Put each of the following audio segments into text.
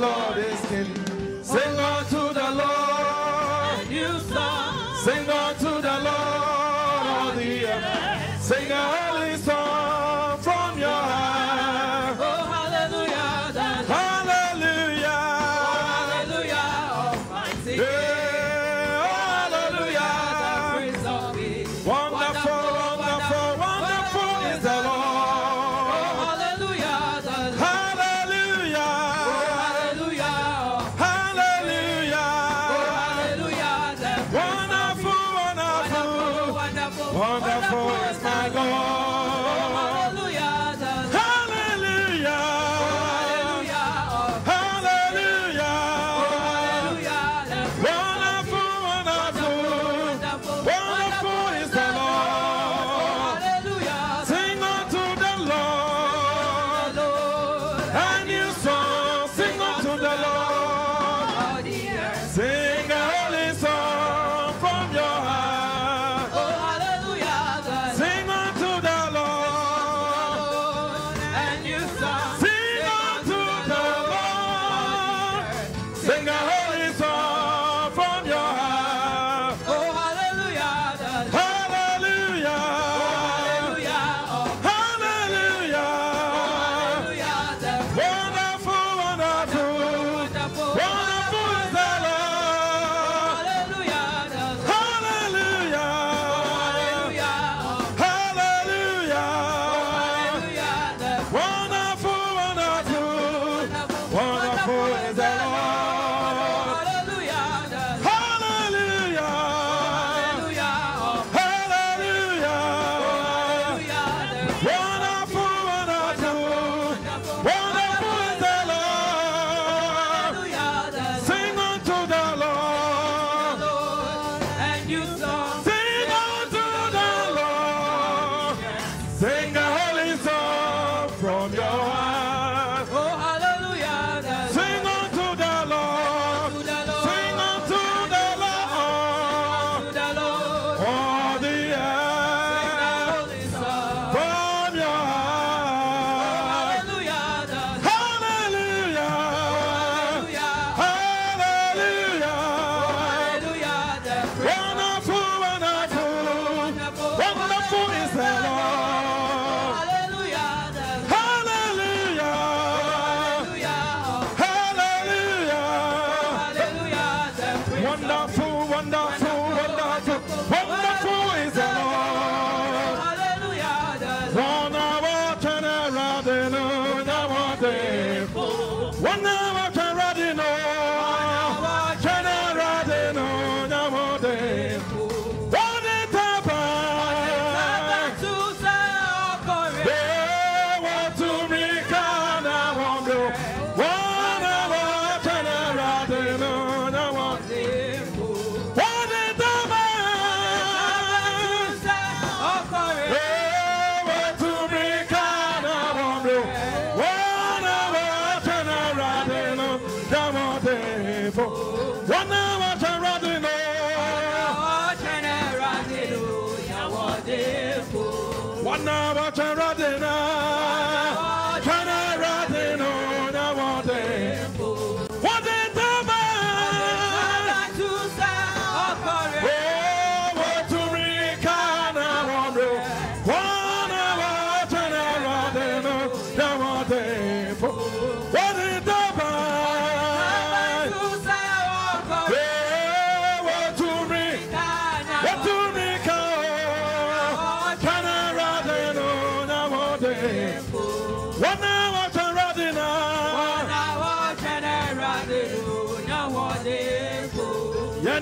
Lord is King.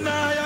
Yeah,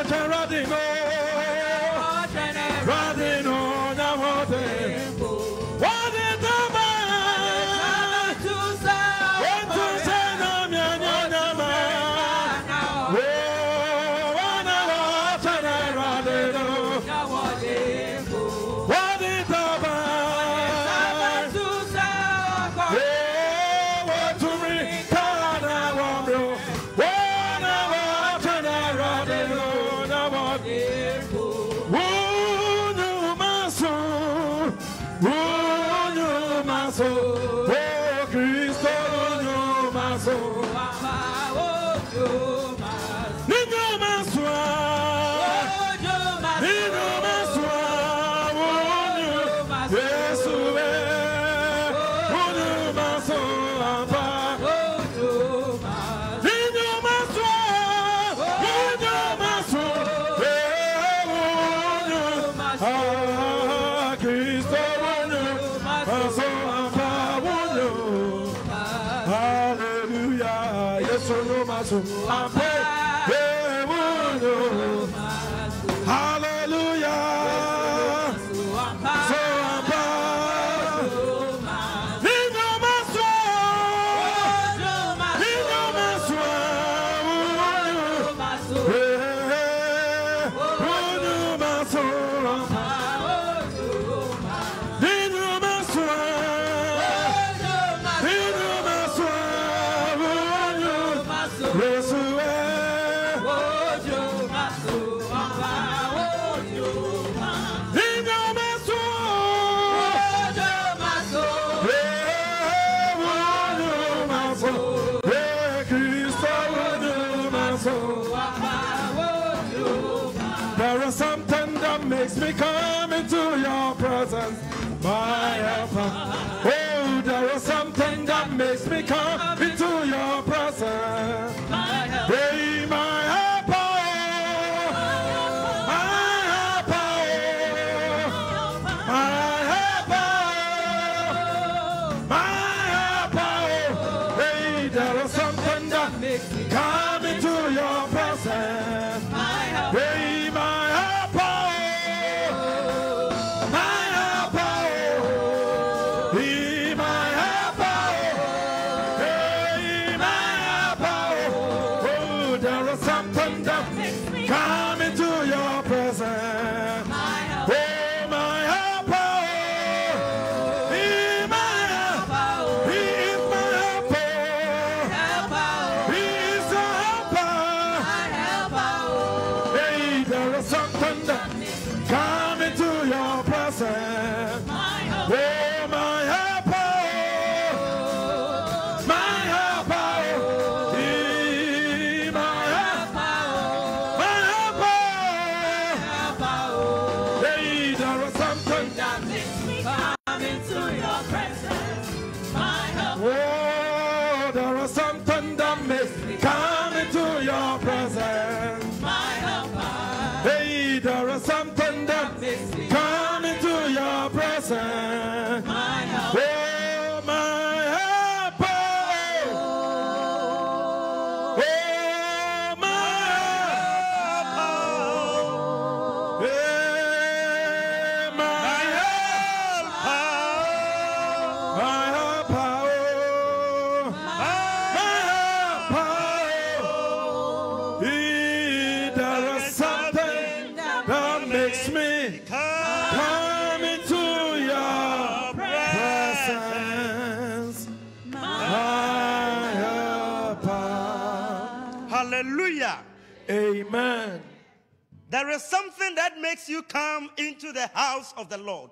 makes you come into the house of the Lord.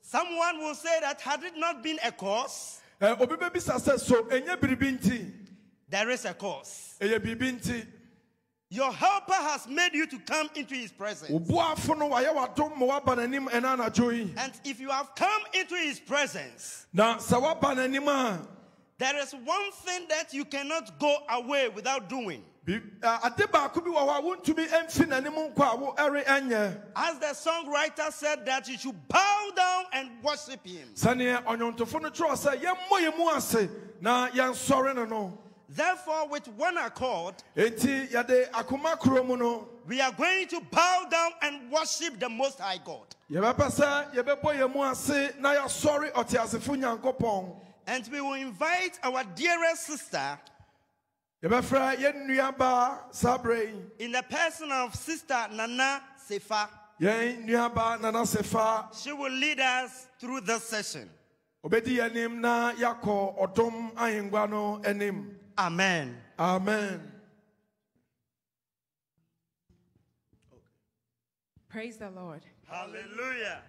Someone will say that had it not been a cause, there is a cause. Your helper has made you to come into his presence. And if you have come into his presence, there is one thing that you cannot go away without doing. As the songwriter said that you should bow down and worship him. Therefore, with one accord, we are going to bow down and worship the Most High God. And we will invite our dearest sister in the person of Sister Nana Sefa. She will lead us through this session. Amen. Amen. Praise the Lord. Hallelujah.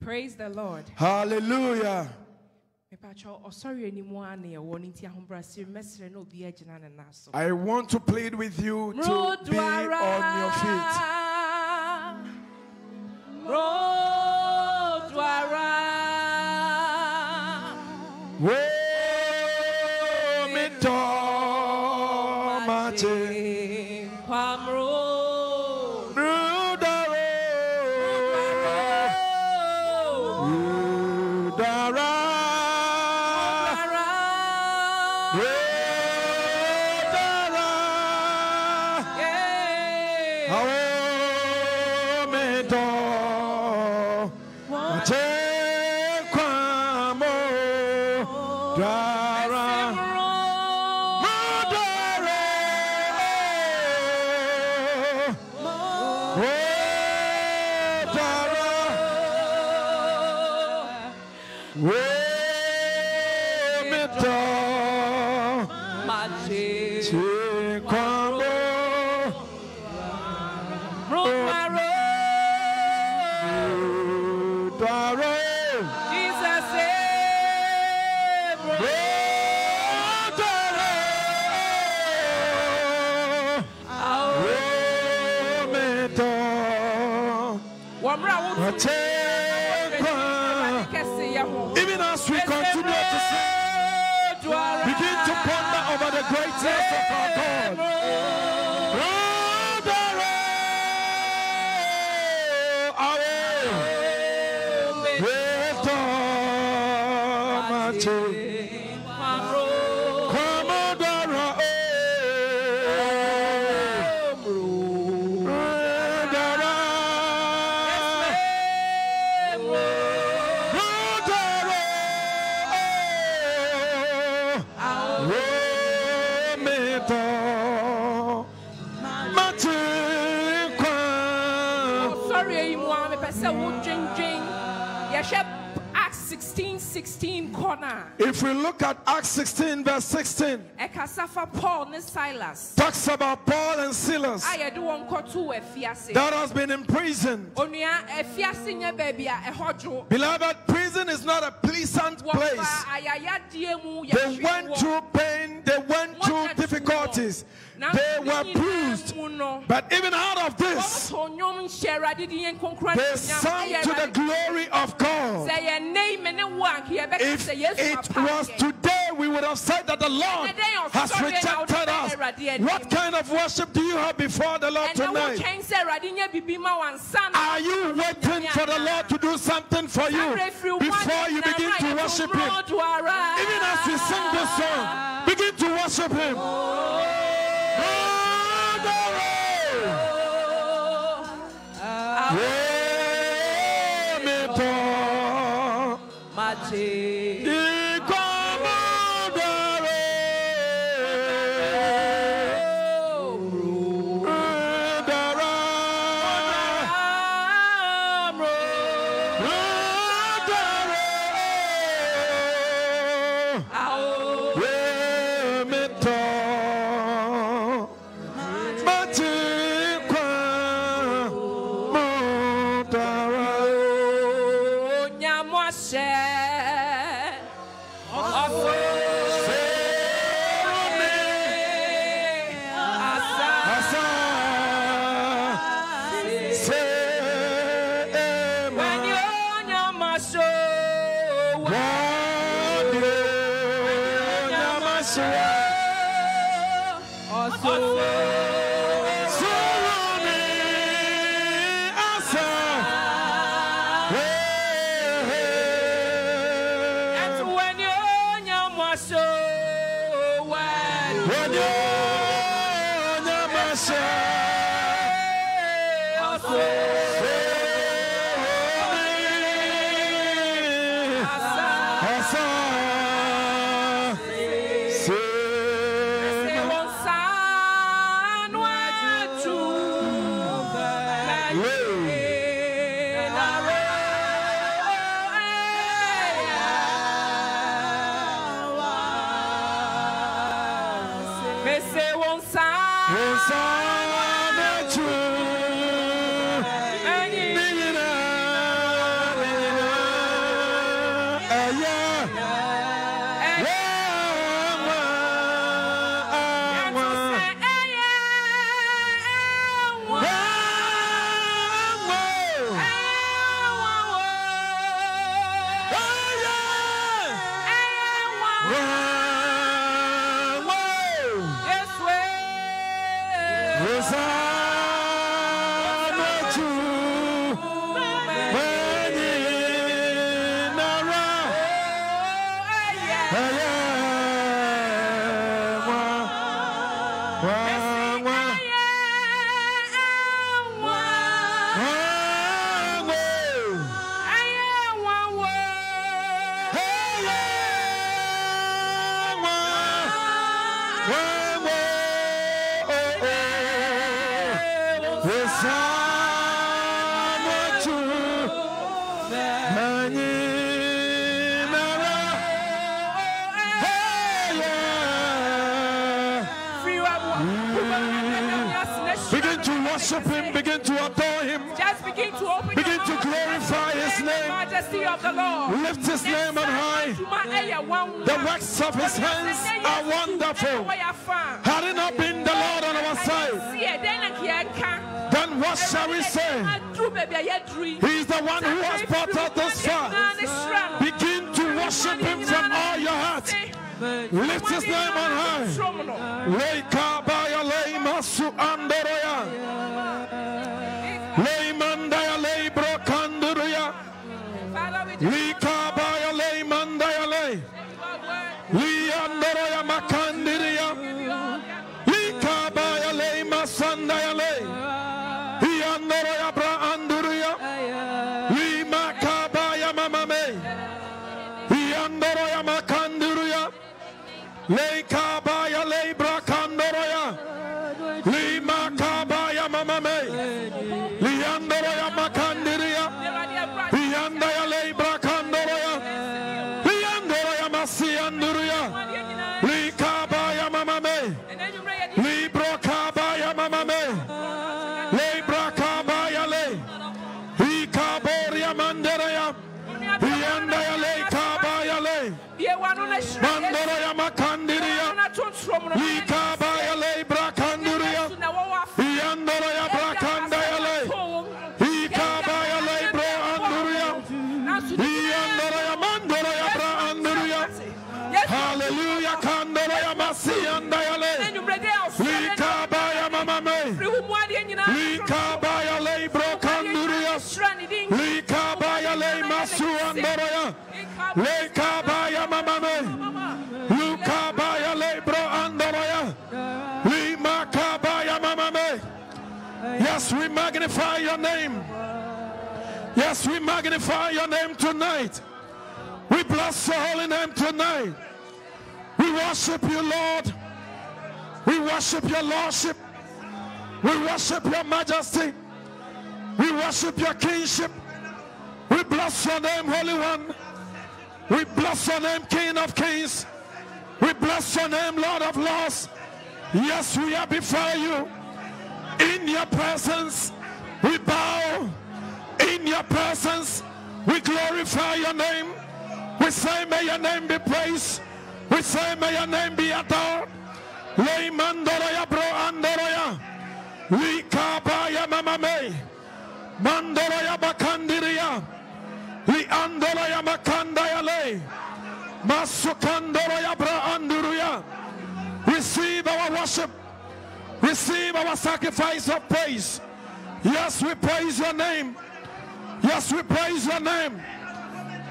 Praise the Lord. Hallelujah. I want to plead with you to be on your feet. If we look at Acts 16, verse 16, ɛkasa fa Paul ne Silas talks about Paul and Silas a yɛde wɔn kɔto afiase. that has been imprisoned. Onua afiase nyɛ baabi a ɛhɔ dwo. Beloved, prison is not a pleasant place. They went through pain, they went through difficulties, they were bruised. But even out of this, wɔto nnwom hyɛ Awurade din yɛn nkonkora they sang to the glory of God. Sɛ yɛnnɛ yi me ne wo a, nka yɛbɛka If it was today, we would have said that the Lord has rejected us. What kind of worship do you have before the Lord tonight? wotwɛn sɛ Awurade nyɛ biribi ma wo ansa na- Are you waiting for the Lord to do something for you Awurade firi wo before you begin to worship Him? Even as we sing this song, begin to worship Him. Onyamwase. Ọsọ. Ẹtu wonderful. Had it not been the Lord on our side, then what shall we say? He is the one who has brought us this far. Begin to worship Him from all your heart. Lift His name on high. Leikabaya glorify your name. We say, may your name be praised. We say, may your name be adored. Lei mandoroya bro andoroya. Likabaya mamame. Mandoroya bakandiriya. Li andoroya makandaya le. Masukandoroya bra anduruya. Receive our worship. Receive our sacrifice of praise. Yes, we praise your name. Yes, we praise your name.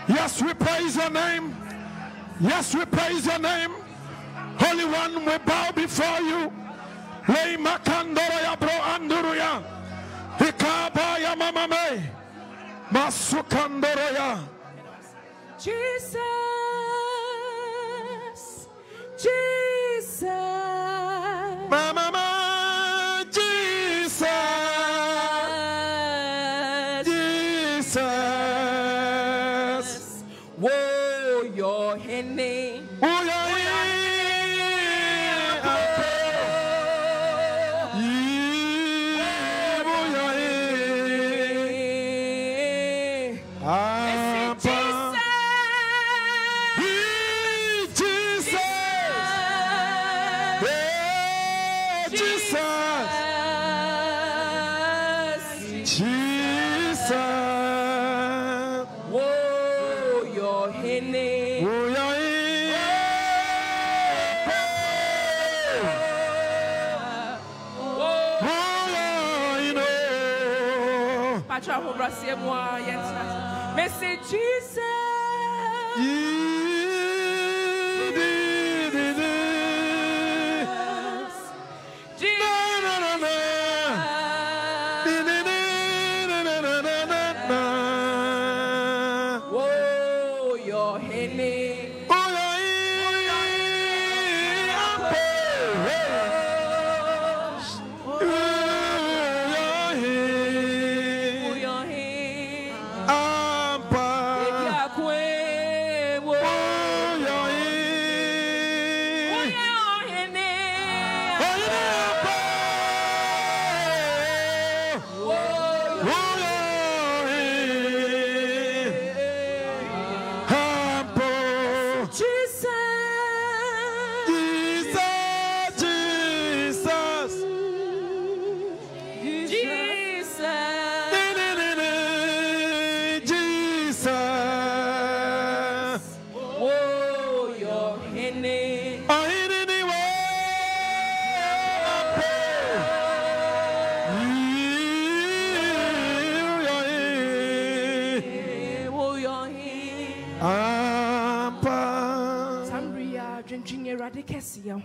Yes, we praise your name. Yes, we praise your name. Holy One, we bow before you. Lei makandoroya bro anduruya. Hikabaya mamame. Masukandoroya. Jesus, Jesus, Mama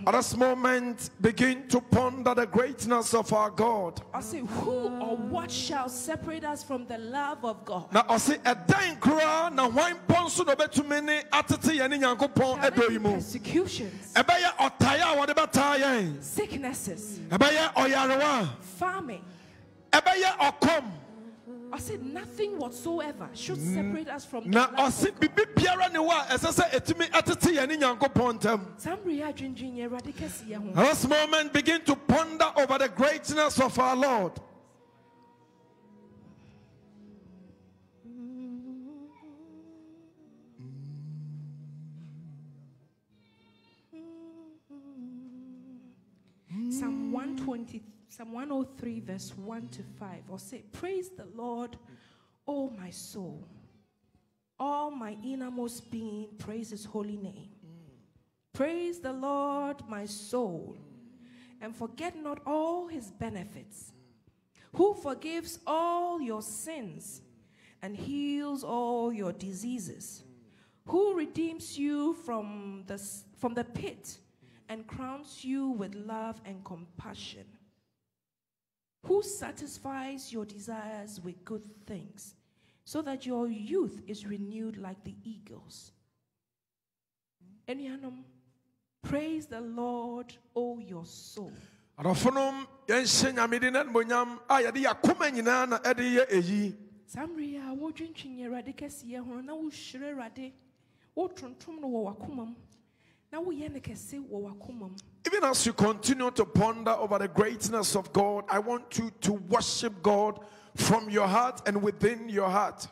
At this moment, begin to ponder the greatness of our God. I say, who or what shall separate us from the love of God? Na ɔse ɛdan koraa na hwan pɔ nso na ɔbɛtumi ne atete yɛne nyankopɔn Shall ɛdɔ there yi be mu. persecutions, Ɛbɛyɛ ɔtaeɛ a wɔde bɛtaa yɛn. sicknesses, Ɛbɛyɛ ɔyarewa. famine? Ɛbɛyɛ ɔkɔm. I said nothing whatsoever should mm. separate us from the Na love ɔse of God. biribi biara ne hɔ a ɛsɛ sɛ ɛtumi ɛtete yɛne nyankopɔn ntam. Sambria dwendwen Awurade kɛseɛ ho. At this moment, begin to ponder over the greatness of our Lord. Psalm 120, Psalm 103, verse 1 to 5. Or say, Praise the Lord, O my soul. All my innermost being, praise his holy name. Praise the Lord, my soul, and forget not all his benefits, who forgives all your sins and heals all your diseases, who redeems you from the, from the pit and crowns you with love and compassion, who satisfies your desires with good things, so that your youth is renewed like the eagles. Praise the Lord, O your soul. adɔfonom yɛnhyɛ nyamede no animonyam a yɛde yɛakoma nyinaa na ɛde yɛ eyi saa mmere a wodwintwin awurade kɛseɛ ho no na wohyerɛ awurade wotontom no wɔ w'akoma mu na woyɛ no kɛse wɔ w'akoma mu even as you continue to ponder over the greatness of god i want you to worship god from your heart and within your heart.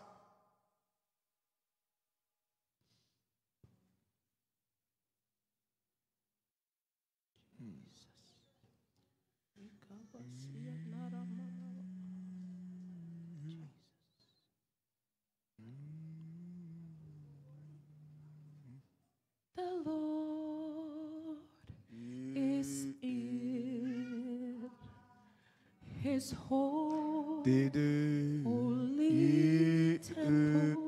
The Lord his holy temple.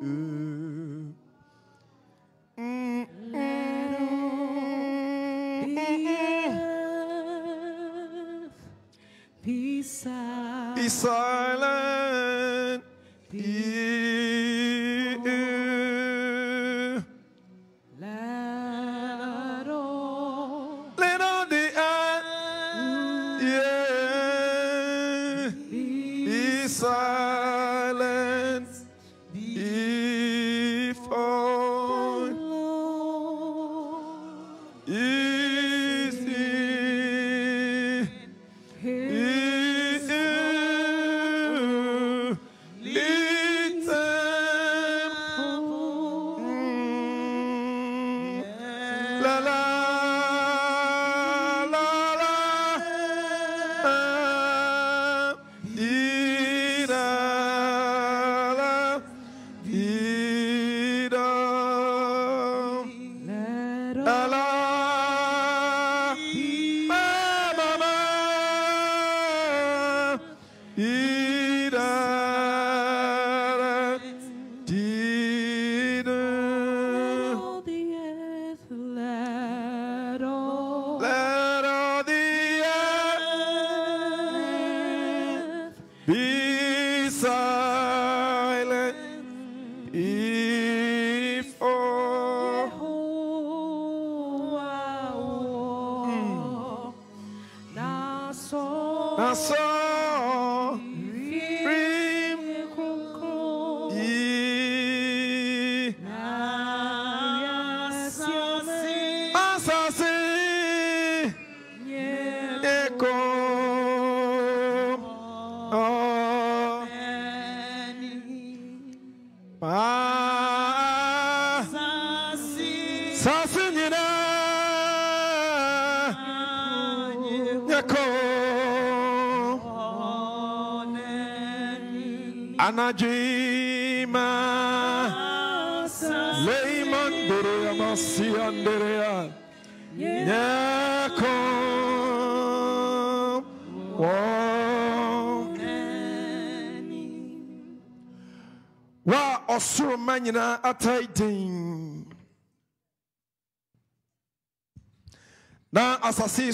Let all be silent. be silent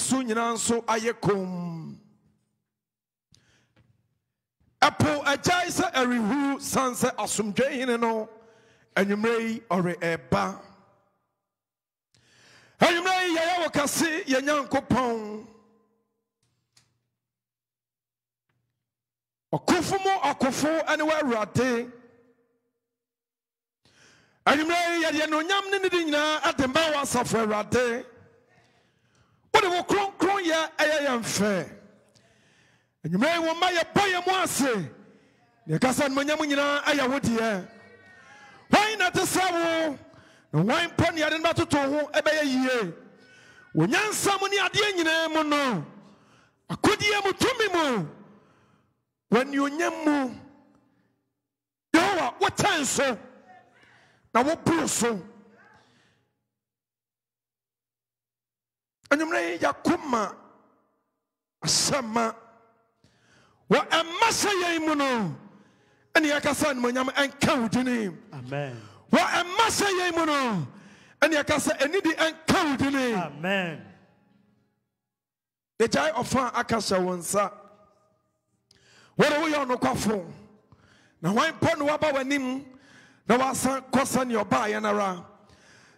so nyinaa nso ayɛ kom. Ɛpo agyae sɛ ɛrehuru san sɛ asomdwe hene no anwummerɛ yi ɔre ɛba. Anwummerɛ yi yɛyɛ wɔ kɛse yɛ nyankopɔn. Ɔkofo mu akofo ne wɔ awurade. Anwummerɛ yi yɛde anuonyam ne ne de nyinaa ade mma wɔ asafo awurade. Wo kronkronyɛ ɛyɛ yɛn fɛ. Anwummerɛ yi wo mma yɛbɔ yɛ mu ase. Na yɛka sɛ animonyam nyinaa ɛyɛ wo deɛ. Hwan na te sɛ wo? Na hwan mpo ne yɛde no bɛtoto ho ɛbɛyɛ yie? Wɔ nyansa mu ne adeɛ nyinaa mu no akodie mu tumi mu w'anuonyam mu. Yehowa wotɛn so na woboro so anwummerɛ yi yɛakoma asɛmma wɔ ɛmma sɛ yɛn mu no ɛne yɛkasa animonyam ɛnka wo dini Amen. wɔ ɛmma sɛ yɛn mu no ɛne yɛka sɛ ɛnidi ɛnka wo dini Amen. yɛgyae ɔfa a aka hyɛ wo nsa wode woyɛ ɔnokwafo na hwan mpo ne woaba w'anim na woasan kɔ sɛneɛ ɔbaeɛ no ara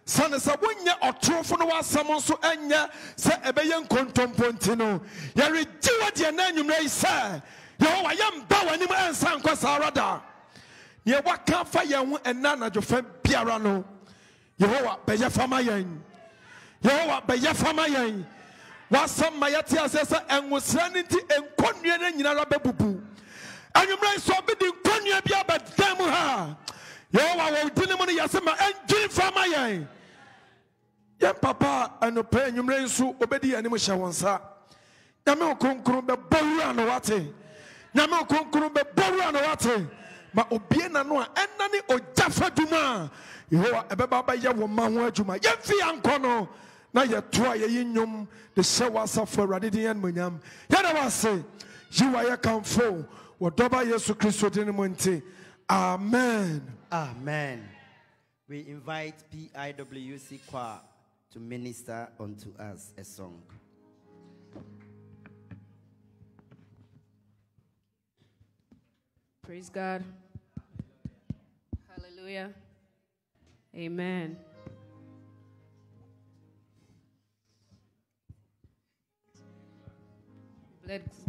sane sɛ wonyɛ ɔtorofo no w'asɛm nso ɛnyɛ sɛ ɛbɛyɛ nkontompo nti no yɛregye wɔ deɛ na anwummerɛ yi sɛ yɛwɔwa yɛmba w'anim ɛnsa nkɔ saa ara da. Neɛ woaka fa yɛn ho ɛna anadwofa biara no yehowa bɛyɛ fama yɛn. Yehowa bɛyɛ fama yɛn. Wasɛm ma yɛte aseɛ sɛ ɛnwosra no nti nkɔnnua no nyinara bɛbubu. Anwummerɛ yi sɛ ɔbɛdi nkɔnnua bi abɛdan mu ha yehowa wɔ di no mu no yɛse ma ɛndwin fama yɛn. Yɛn papa anɔpɛ yi nso obɛdi yɛn anim hyɛ wo nsa. Nyame wo kronkron bɛbɔ wura no wate. Nyame wo kronkron bɛbɔ wura no wate. Ma obie n'ano a ɛna ne ogya fa dwuma a yehowa ɛbɛba bɛyɛ wo ma ho adwuma. Yɛmfi yɛnkɔ no na yɛto a yɛyi nnwom de hyɛ wɔ asafo awurade din yɛ nomonyam yɛda wɔ ase. Yi wa yɛ kamfo. Wɔ dɔba yesu kristo din mu nti. Amen Amen. We invite PIWC Choir to minister unto us a song. Praise God. Hallelujah. Amen.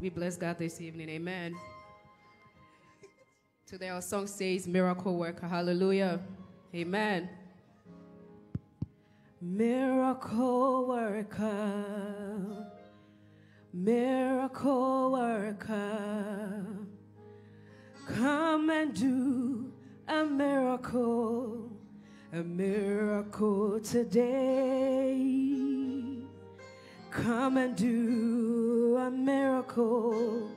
We bless God this evening. Amen. Today our song says miracle worker. Hallelujah. Amen. Miracle worker. Miracle worker. Come and do a miracle, a miracle today. Come and do a miracle,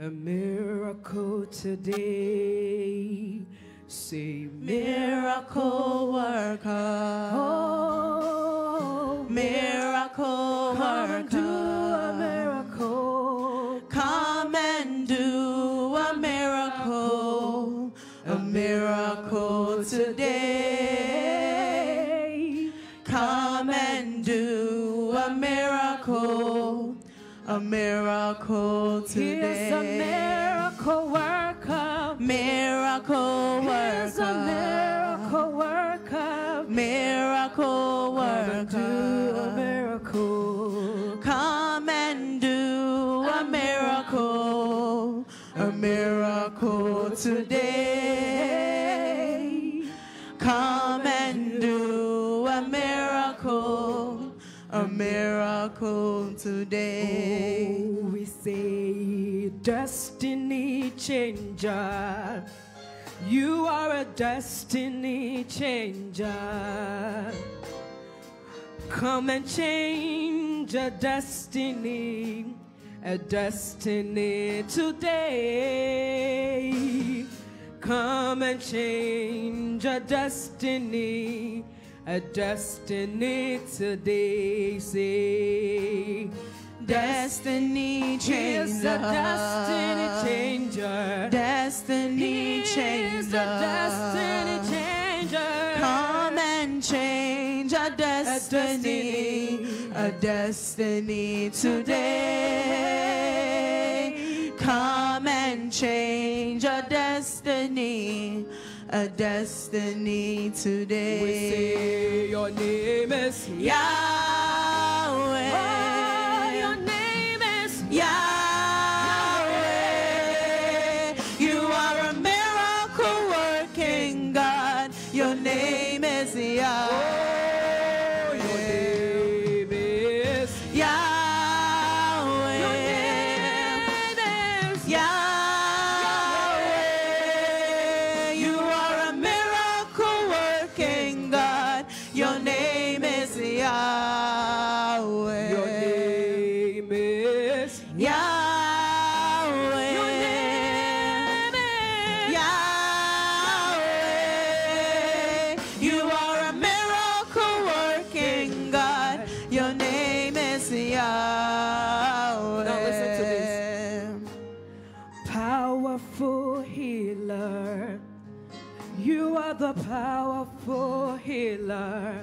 a miracle today. Say, miracle worker. Oh, Miracle come and do a miracle. Come and do a miracle, a miracle today. a miracle today. He's a miracle worker. Miracle worker. He's a miracle worker. Miracle worker. Come and do a miracle. Come and do a, miracle. A miracle today. Miracle today. Oh, We say, Destiny changer. You are a destiny changer. Come and change a destiny, a destiny today. Come and change a destiny, a destiny today. Say, Destiny is a changer. destiny changer. Destiny is changer. a destiny changer. Come and change a destiny, destiny. a destiny today. Come and change a destiny, a destiny today. We say your name is Yahweh. Powerful healer.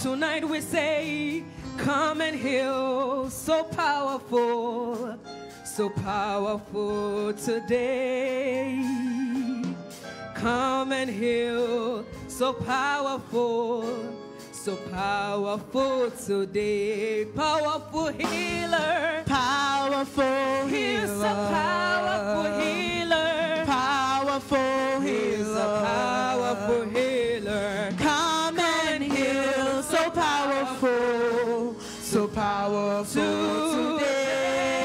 Tonight we say, Come and heal. So powerful, so powerful today. Come and heal. So powerful, so powerful today. Powerful healer. Powerful He healer. a powerful healer. Powerful healer.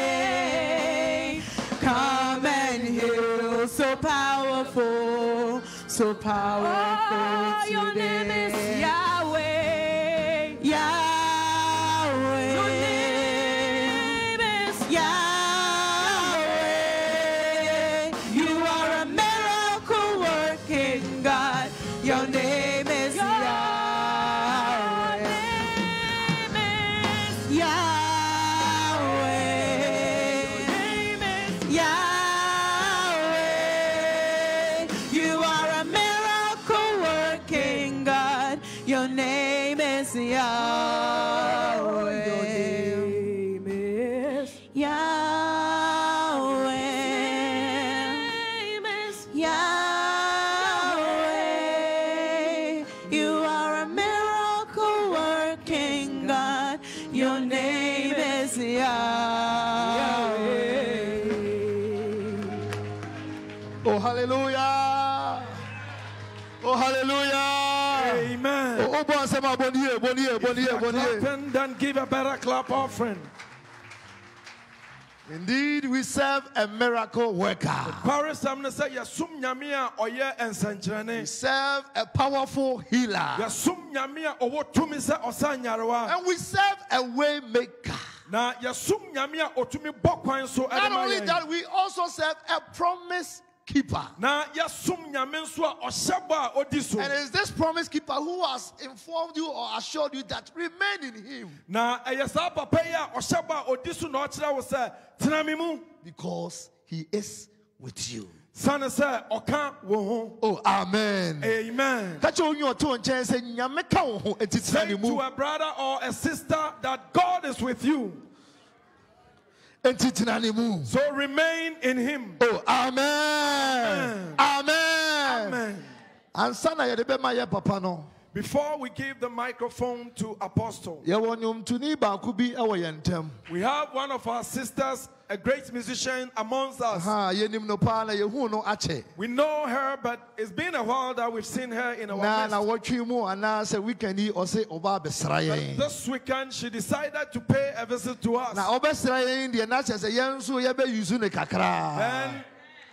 Today. Come and heal. Oh, so powerful. So powerful Oh, today. your name is bonne year, bonne year, bonne year. Clapping, then give a better clap offering. Indeed, we serve a miracle worker. Paris, I'm going to say, Yasum Yamia Oye and We serve a powerful healer. Yasum Yamia Owo Tumisa Osanyarwa. And we serve a way maker. Na Yasum Yamia Otumi Bokwan so Not only that, we also serve a promise keeper. Na Yasum Yamin so Oshaba Odiso. And it's this promise keeper who has informed you or assured you that remain in him Na Ayasa Papa ya Oshaba Odiso no Ochra was a Tinamimu. because he is with you. Sana say Oka wo Oh, amen. Amen. Ka kyerɛ wo nyi ɔto nkyɛn sɛ nyame ka wo ho enti Say to a brother or a sister that God is with you. enti tena ne mu So remain in Him. oh amen. Amen. Amen. ansa na yɛde bɛma yɛ papa no. Before we give the microphone to Apostle, yɛwɔ nnwomtoni baako bi wɔ yɛn ntam we have one of our sisters a great musician amongst us. ha yɛnim no paa na yɛhu no akyɛ We know her, but it's been a while that we've seen her in our na na midst. wɔtwe mu anaasɛ weekend yi ɔse ɔba abɛsra yɛn This weekend, she decided to pay a visit to us. na ɔbɛsra yɛn deɛ na kyerɛ sɛ yɛn nso yɛbɛyusu ne kakraa And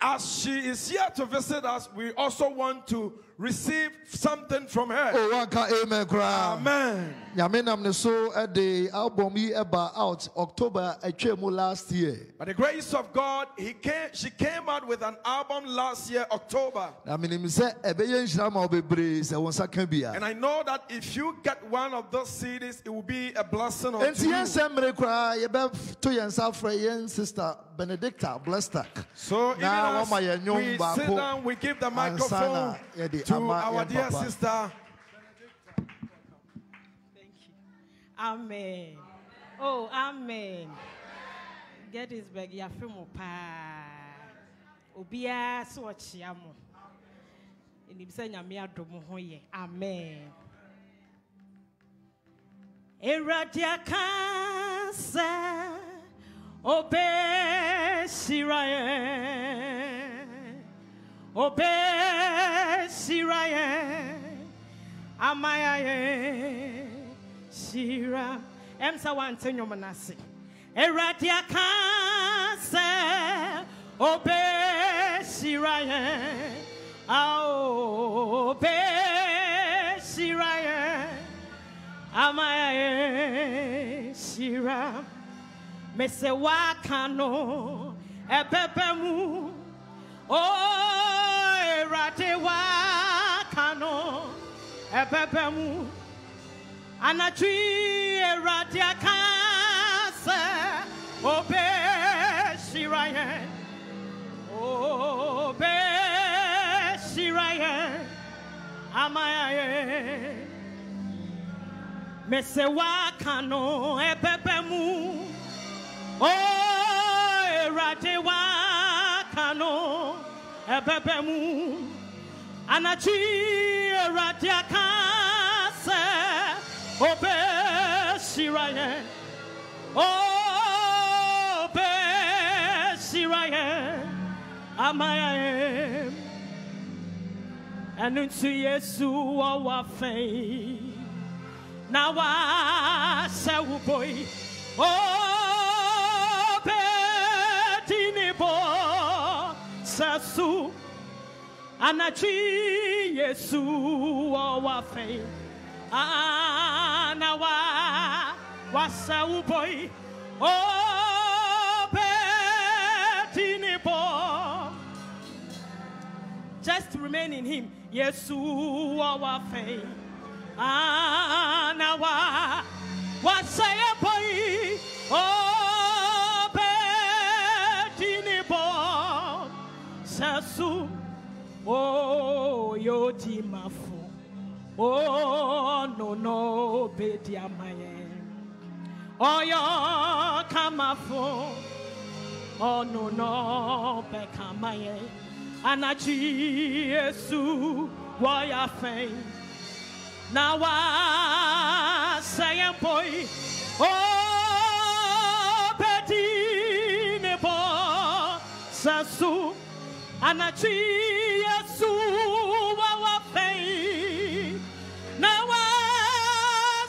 as she is here to visit us, we also want to receive something from her. Oh, o wanka amen koraa Amen. nyame nam ne so eh, de album yi eh, ɛba out october eh, atwa mu last year By the grace of God, he came, she came out with an album last year, October. na menim sɛ ɛbɛyɛ nhyira ma wo bebree sɛ wo bia And I know that if you get one of those CDs, it will be a blessing enti you. yɛn nsɛm mmere koraa yɛbɛto yɛn nsa frɛ yɛn sister benedicta blastack So even na as wɔma yɛn nnwom we sit down, we give the microphone na yɛde to our yɛn dear papa. sister. Amen. Oh, amen. Gaithersburg, yɛafe mo paa. Obiara sɛ ɔkyea mo. Ɛnim sɛ Nyame adom mo ho yɛ. Amen. Awurade aka sɛ ɔbɛhyira Ɔbɛhyira yɛn. Amaya aka sɛ ɔbɛhyira yɛn. Ao, ɔbɛhyira yɛn. Amaya. Mese waka no mu. O Awurade waka no ɛbɛbɛ mu. Anadwi Awurade aka sɛ ɔbɛhyira yɛn. Ɔbɛhyira yɛn. Ama yɛn. Mese waka no ɛbɛbɛ mu. O Awurade waka ɛbɛbɛ mu. Anadwi Awurade aka sɛ ɔbɛhyira yɛn. Ɔbɛhyira yɛn. Ama yɛn. Ɛno nti Yesu ɔwɔ afɛn. Na wahyɛ wo bɔ yi. Oh, Yesu ɔwɔ afɛn. Ana wa wasa uboi obedi ni bo. Just remain in Him. Yesu wa faith. Ana wa wasa uboi obedi Sasu oh yo di mafu. Oh no no bedi amaye. Oh yo kamafo. Oh no no be kamaye. Anachi Yesu. Na wa. Oh bedi ne sasu. Anachi Yesu wawa fain. Na wa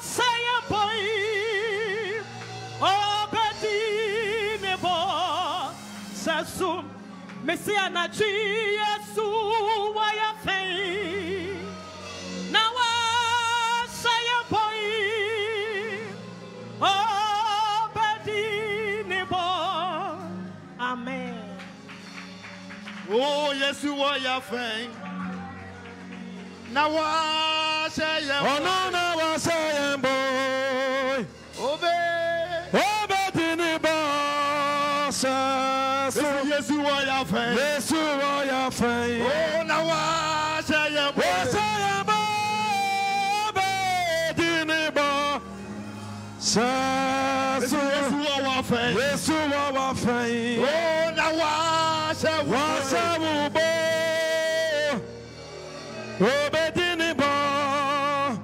sayen boy. Oh bedi ne bo sasu. Mesi anachi Yesu waya fain. Na wa sayen boy. Oh Oh, Yesu wɔ yɛ fɛn. Na wahyɛ yɛn Oh, no, no, I say, boy. Obe. Oh, but in the boss. Yesu Yesu wɔ yɛ fɛn. Yesu wɔ yɛ fɛn. Oh, na wahyɛ Yesu wɔ wɔ fɛn. Yesu wɔ wɔ fɛn. Na wahyɛ Wɔsɛ wɔn. wo bɔ, obedi ne bɔ.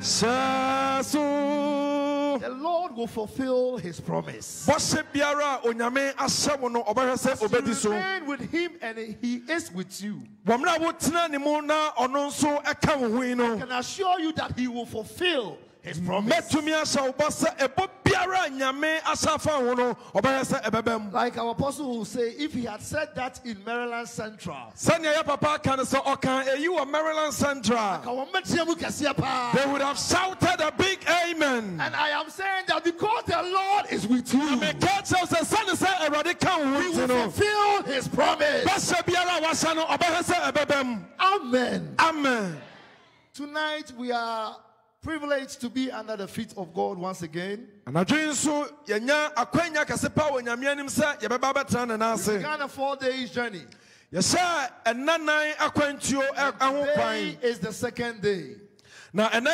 Sɛso, so the Lord will fulfill his promise. bɔhyɛ biara onyame ahyɛ wo no ɔbɛhwɛ sɛ You remain with him and he is with you. wɔ mmerɛ a wotena ne mu na ɔno nso ɛka wo ho yi I can assure you that he will fulfill his promise. mɛtumi ahyɛ wo bɔ sɛ ɛbɔ biara a nyame ahyɛ afa wo no ɔbɛhwɛ sɛ ɛbɛbɛ mu Like our apostle will say, if he had said that in Maryland Central, sɛnea yɛ papa ka no sɛ ɔka ɛyi wɔ maryland central Kawametiamu Kasiya pa. they would have shouted a big amen and I am saying that because the Lord is with you, meka kyerɛw sɛ sɛne sɛ awurade ka wo ho he will fulfill his promise. bɛhyɛ biara a wahyɛ no ɔbɛhwɛ sɛ ɛbɛbɛ mu Amen. amen Tonight we are privileged to be under the feet of God once again. anadwo yi nso yɛnya akwanya kɛse pa wɔ nyame anim sɛ yɛbɛba bɛtena ne nan ase Kind of four days journey. yɛhyɛ ɛnanan akwantuo ɛ- ɛho Today is the second day. And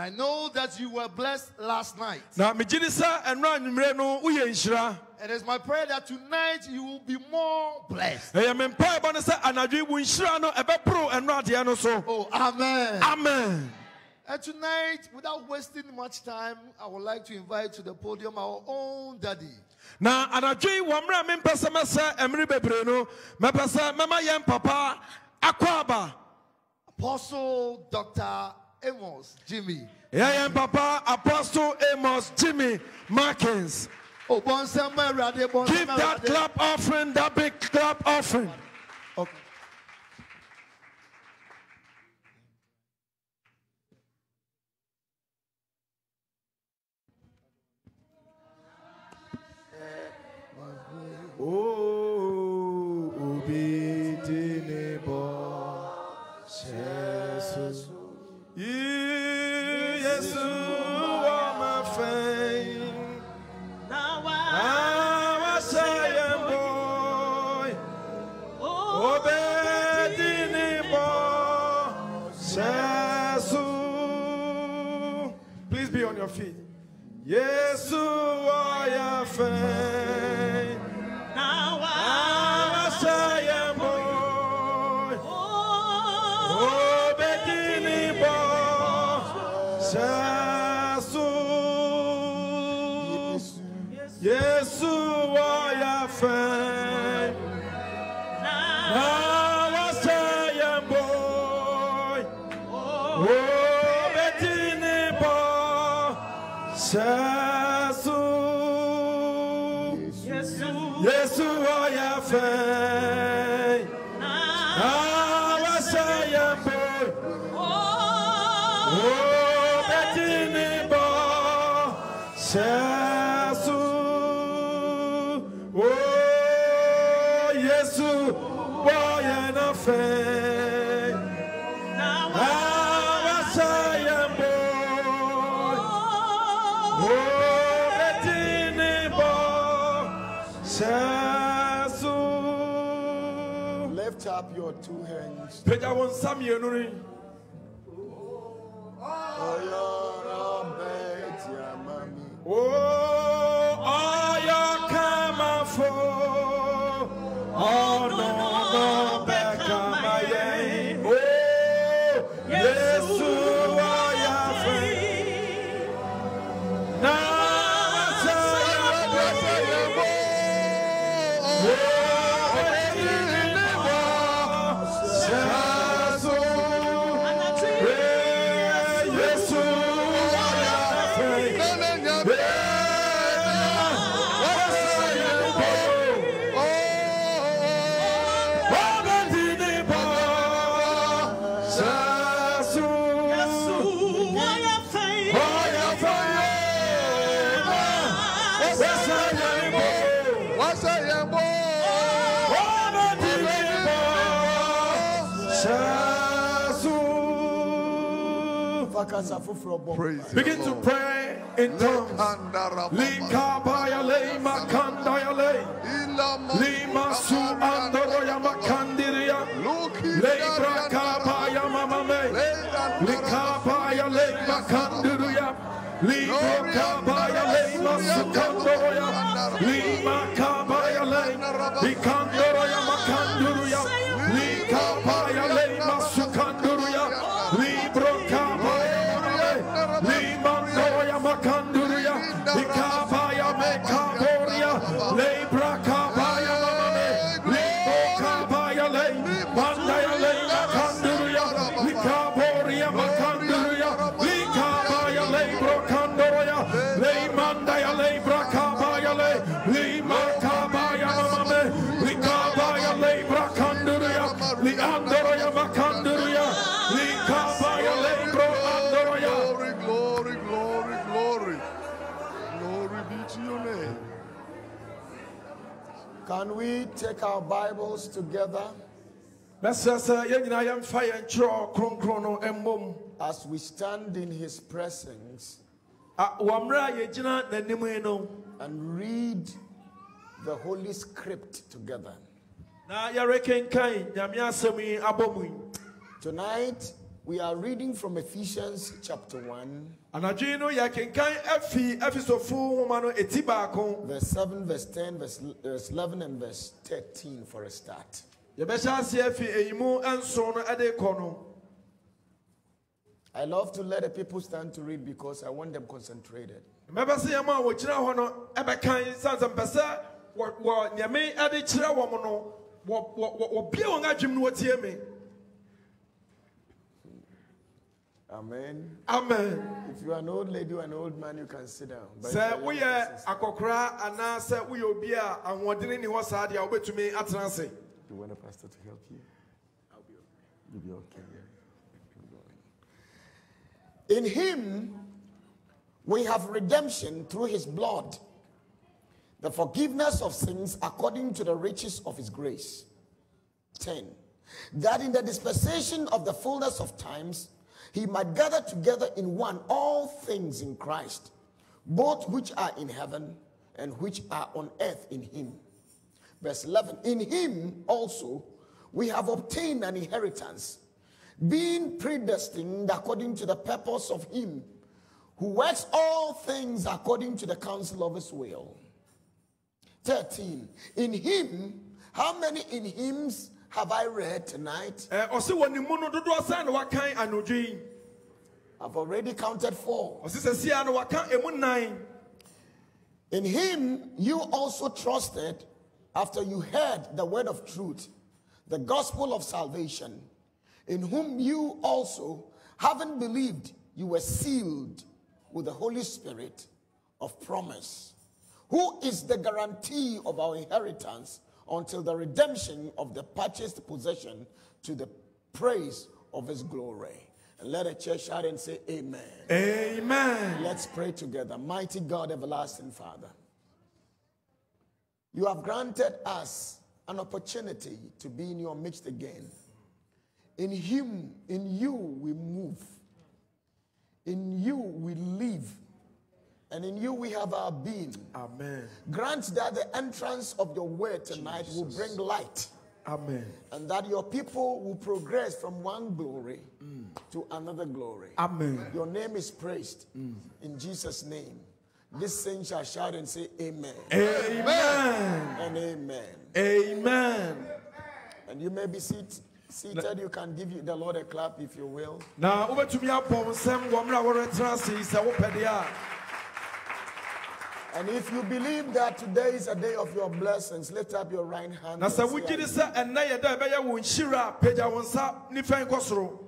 I know that you were blessed last night. na megye di sɛ ɛno anwummerɛ no woyɛ nhyira It is my prayer that tonight you will be more blessed. ɛyɛ me mpaebɔ no sɛ anadwo yi wo nhyira no ɛbɛboro ɛno adeɛ no so Oh, amen. amen And tonight, without wasting much time, I would like to invite to the podium our own daddy. na anadwo yi wɔ mmerɛ a mempɛ sɛ mɛsɛ mmere bebree no mɛpɛ sɛ mɛma yɛn papa akɔ aba Apostle Dr. Amos Jimmy. ɛyɛ yɛn papa apostle amos jimmy markins Oh, Bonsema Rade, Bonsema give that Rade. clap offering that big clap offering Okay. Oh, Pagya wo nsa mmienu ni. Begin to pray in tongues. Likabaya le makandaya le. Lima su andoroya makandiria. Lebra kabaya mamame. Likabaya le makandiria. Libro kabaya le masukandoroya. Lima kabaya le. Likandoroya makandiria. Can we take our Bibles together? Mɛsrɛ sɛ yɛn nyinaa yɛmfa yɛn twerɛ kronkron no mmom as we stand in His presence a- wɔ mmerɛ a yɛgyina n'anim yi no. and read the Holy Script together? na yɛrekenkan nyame asɛm yi abɔ mu yi Tonight, we are reading from Ephesians chapter 1, anadwo yi no yɛkenkan afi efisofo nwoma no eti baako verse 7, verse 10, verse verse 11, and verse 13 for a start. yɛbɛhyɛ aseɛ afi eyi mu nson no ɛde kɔ no I love to let the people stand to read because I want them concentrated. Amen. amen If you are an old lady or an old man, you can sit down. Sɛ you are young woyɛ akɔkora anaasɛ woyɛ obi a ahoɔden ni hɔ saa deɛ a wobɛtumi atena ase You want a pastor to help you? I'll be okay. You'll be okay. yeah. In him, we have redemption through his blood, the forgiveness of sins according to the riches of his grace. 10. That in the dispensation of the fullness of times, he might gather together in one all things in Christ, both which are in heaven and which are on earth in him. Verse 11 In him also we have obtained an inheritance, being predestined according to the purpose of him who works all things according to the counsel of his will. 13 In him, how many in hymns have I read tonight? Ɛ, ɔse wɔ ne mu no dodoɔ sɛn na wakan anadwo yi I've already counted four. ɔse sɛ sia no waka emu nan In him you also trusted after you heard the word of truth, the gospel of salvation, in whom you also, having believed, you were sealed with the Holy Spirit of promise, who is the guarantee of our inheritance until the redemption of the purchased possession to the praise of his glory. And let a church shout and say, Amen. amen Let's pray together. Mighty God, everlasting Father, you have granted us an opportunity to be in your midst again. In Him, in you, we move. In you, we live. And in you, we have our being. amen Grant that the entrance of your word tonight will bring light amen and that your people will progress from one glory to another glory. amen Your name is praised mm. in Jesus' name. This saint shall shout and say, Amen amen and Amen. amen And you may be seat, seated. You can give you the Lord a clap if you will. na wobɛtumi abɔ nsɛm wɔ mmerɛ a wɔretena ase yi sɛ wopɛ deɛ a And if you believe that today is a day of your blessings, lift up your right hand and, say, wogye di I- sɛ ɛnnɛ yɛ dɛ ɛbɛyɛ wo nhyira a pagya wo nsa nifa nkɔ soro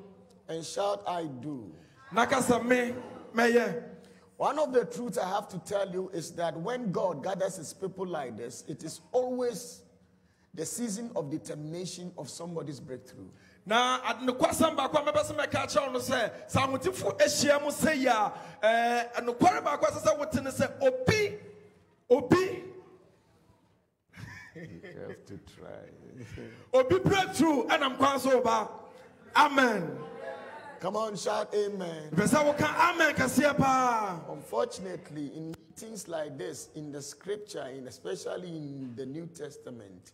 and shout, I do. na ka sɛ me mɛyɛ One of the truths I have to tell you is that when God gathers his people like this, it is always the season of determination of somebody's breakthrough. Na nokwasɛm baako a mɛbɛ sɛ mɛka kyerɛw no sɛ sɛ ahotefo ahyia mu sɛ yi a nokware baako a ɛsɛ sɛ wote ne sɛ obi obi You have to try. obi breakthrough ɛnam kwan so ba amen Come on, shout amen. pɛ sɛ woka amen kɛseɛ paa Unfortunately, in meetings like this, in the scripture, in especially in the New Testament,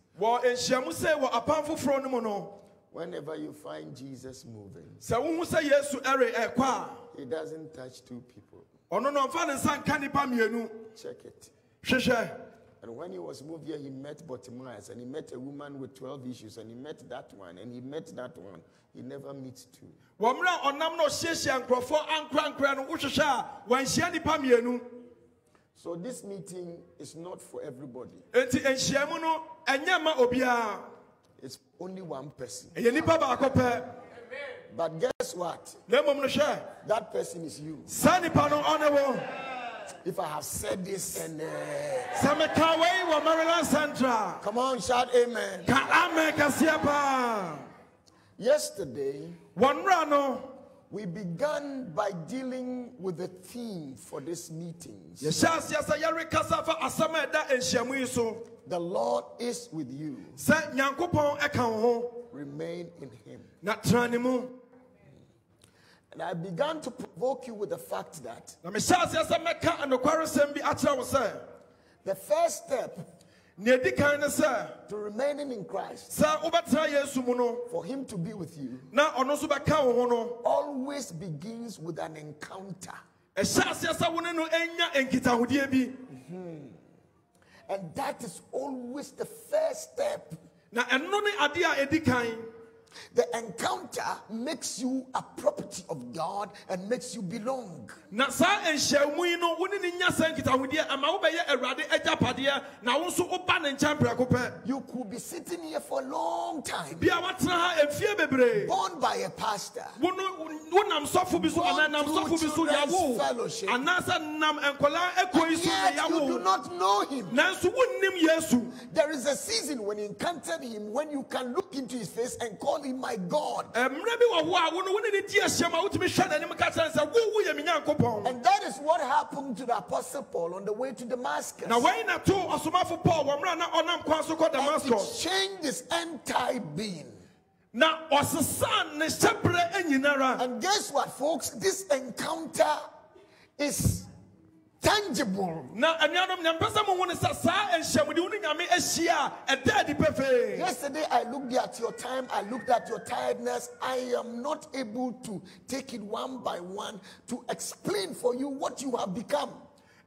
wɔ nhyiamu sɛ wɔ apam foforɔ no mu no whenever you find Jesus moving, sɛ wohu sɛ yesu ɛre ɛkɔ a he doesn't touch two people. ɔno no ɔmfa ne nsa nka nnipa mmienu Check it. And when he was moved here, he met Bartimaeus, and he met a woman with 12 issues, and he met that one, and he met that one. He never meets two. wɔ mmerɛ a ɔnam na ɔhyiahyia nkurɔfoɔ ankorankora no wohwehwɛ a wanhyia nnipa mmienu So this meeting is not for everybody. Enti nhyiamu no ɛnyɛ ma obiara It's only one person. ɛyɛ nnipa baako pɛ But guess what? na mmom no hwɛ That person is you. saa nnipa no ɔne wo If I have said this and uh, sɛ meka wei wɔ maryland central come on, shout amen. ka amen kɛseɛ paa Yesterday, wɔ mmerɛ no We began by dealing with the theme for these meetings. Yɛhyɛ aseɛ sɛ yɛrekasa fa asɛm a ɛda nhyiamu yi so The Lord is with you. sɛ nyankopɔn ɛka Remain in Him. na tena ne mu And I began to provoke you with the fact that na mehyɛ aseɛ sɛ mɛka anokwaresɛm bi akyerɛ wo sɛ the first step nea ɛdi kan ne sɛ to remaining in Christ, sɛ wobɛtena yesu mu no for Him to be with you, na ɔno nso bɛka wo ho no always begins with an encounter. ɛhyɛ aseɛ And that is always the first step. na ɛno ne adeɛ a ɛdi kan The encounter makes you a property of God and makes you belong. na saa nhyiamu yi no wo ne ne nya saa nkitahodie ama wobɛyɛ awurade agyapadeɛ na wo nso woba ne nkyɛn prɛko pɛ. You could be sitting here for a long time, bia woatena ha mfie bebree. Born by a pastor, wo no- wonam sɔfo bi so anaa nam sɔfo bi so children's fellowship. anaasɛ nam nkɔlaa ɛkɔ yi so na yet you do not know him. nanso wonnim yesu. There is a season when you encountered him when you can look into his face and call my God. Eh, mmerɛ bi wɔ hɔ a wo no wo ne ne di ahyiam a wotumi hwɛ n'anim ka kyerɛ no sɛ wo wo yɛ me nyankopɔn And that is what happened to the Apostle Paul on the way to Damascus. na wɔyi na to ɔsomafo paul wɔ mmerɛ a na ɔnam kwan so kɔ And damascus it changed his entire being. na ɔsesaa ne hyɛberɛ anyinara And guess what, folks? This encounter is tangible. na anuanom nea mpɛ sɛ mohu ne sɛ saa nhyiamde wo ne nyame ahyia a ɛda adi pɛfee Yesterday, I looked at your time, I looked at your tiredness. I am not able to take it one by one to explain for you what you have become.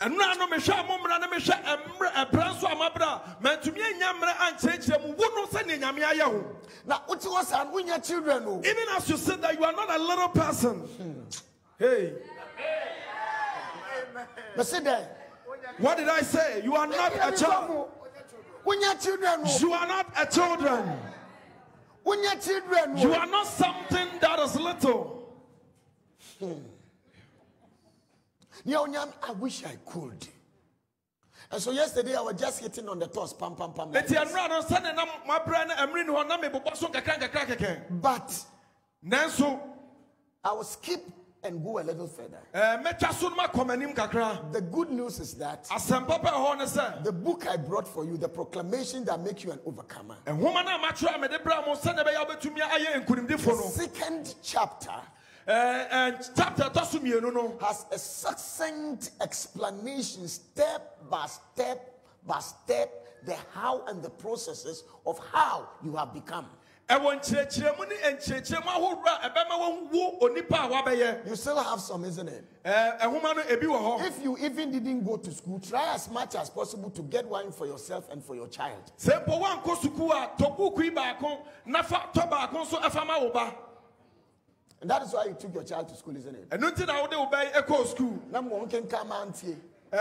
ɛnora no mehwɛ a no mehwɛ mmerɛ ɛbrɛ nso a mantumi anya mmerɛ ankyerɛkyerɛ mu wo no sɛdeɛ nyame ayɛ ho Now, what you want, son, when your children, even as you said that you are not a little person hmm. hey but sit there. What did i say? You are not a child. When your children, you are not a children. When your children, you are not something that is little. Hmm. I wish I could. And so yesterday I was just hitting on the toss, pam pam pam. like ɛti this. ɛnora no sɛne na mabrɛ no ɛmmere ne hɔ na mebobɔ so nkakra nkakra kɛkɛ But nanso I will skip and go a little further. eh, mɛtwa so no makɔ m'anim kakra The good news is that asɛmpa pɛ ɛhɔ ne sɛ the book I brought for you, the proclamation that makes you an overcomer, ɛhoma no a matwerɛ a mede brɛ mo sɛne ɛbɛyɛ wobɛtumi ayɛ nkonimdifo second chapter Eh, eh, chapter ɛtɔ so has a succinct explanation, step by step by step, the how and the processes of how you have become. Ɛwɔ nkyerɛkyerɛmu ne nkyerɛkyerɛmu ahodoɔ a ɛbɛma wɔwo onipa a wabɛyɛ You still have some, isn't it? Ɛhoma no ebi wɔ hɔ If you even didn't go to school, try as much as possible to get one for yourself and for your child. sɛ mpo woankɔ sukuu a tɔ buuku yi baako na fa tɔ baako nso ɛfa ma wo ba And that is why you took your child to school, isn't it? ɛno nti na wode wo ba yi ɛkɔɔ sukuu Now, one can come and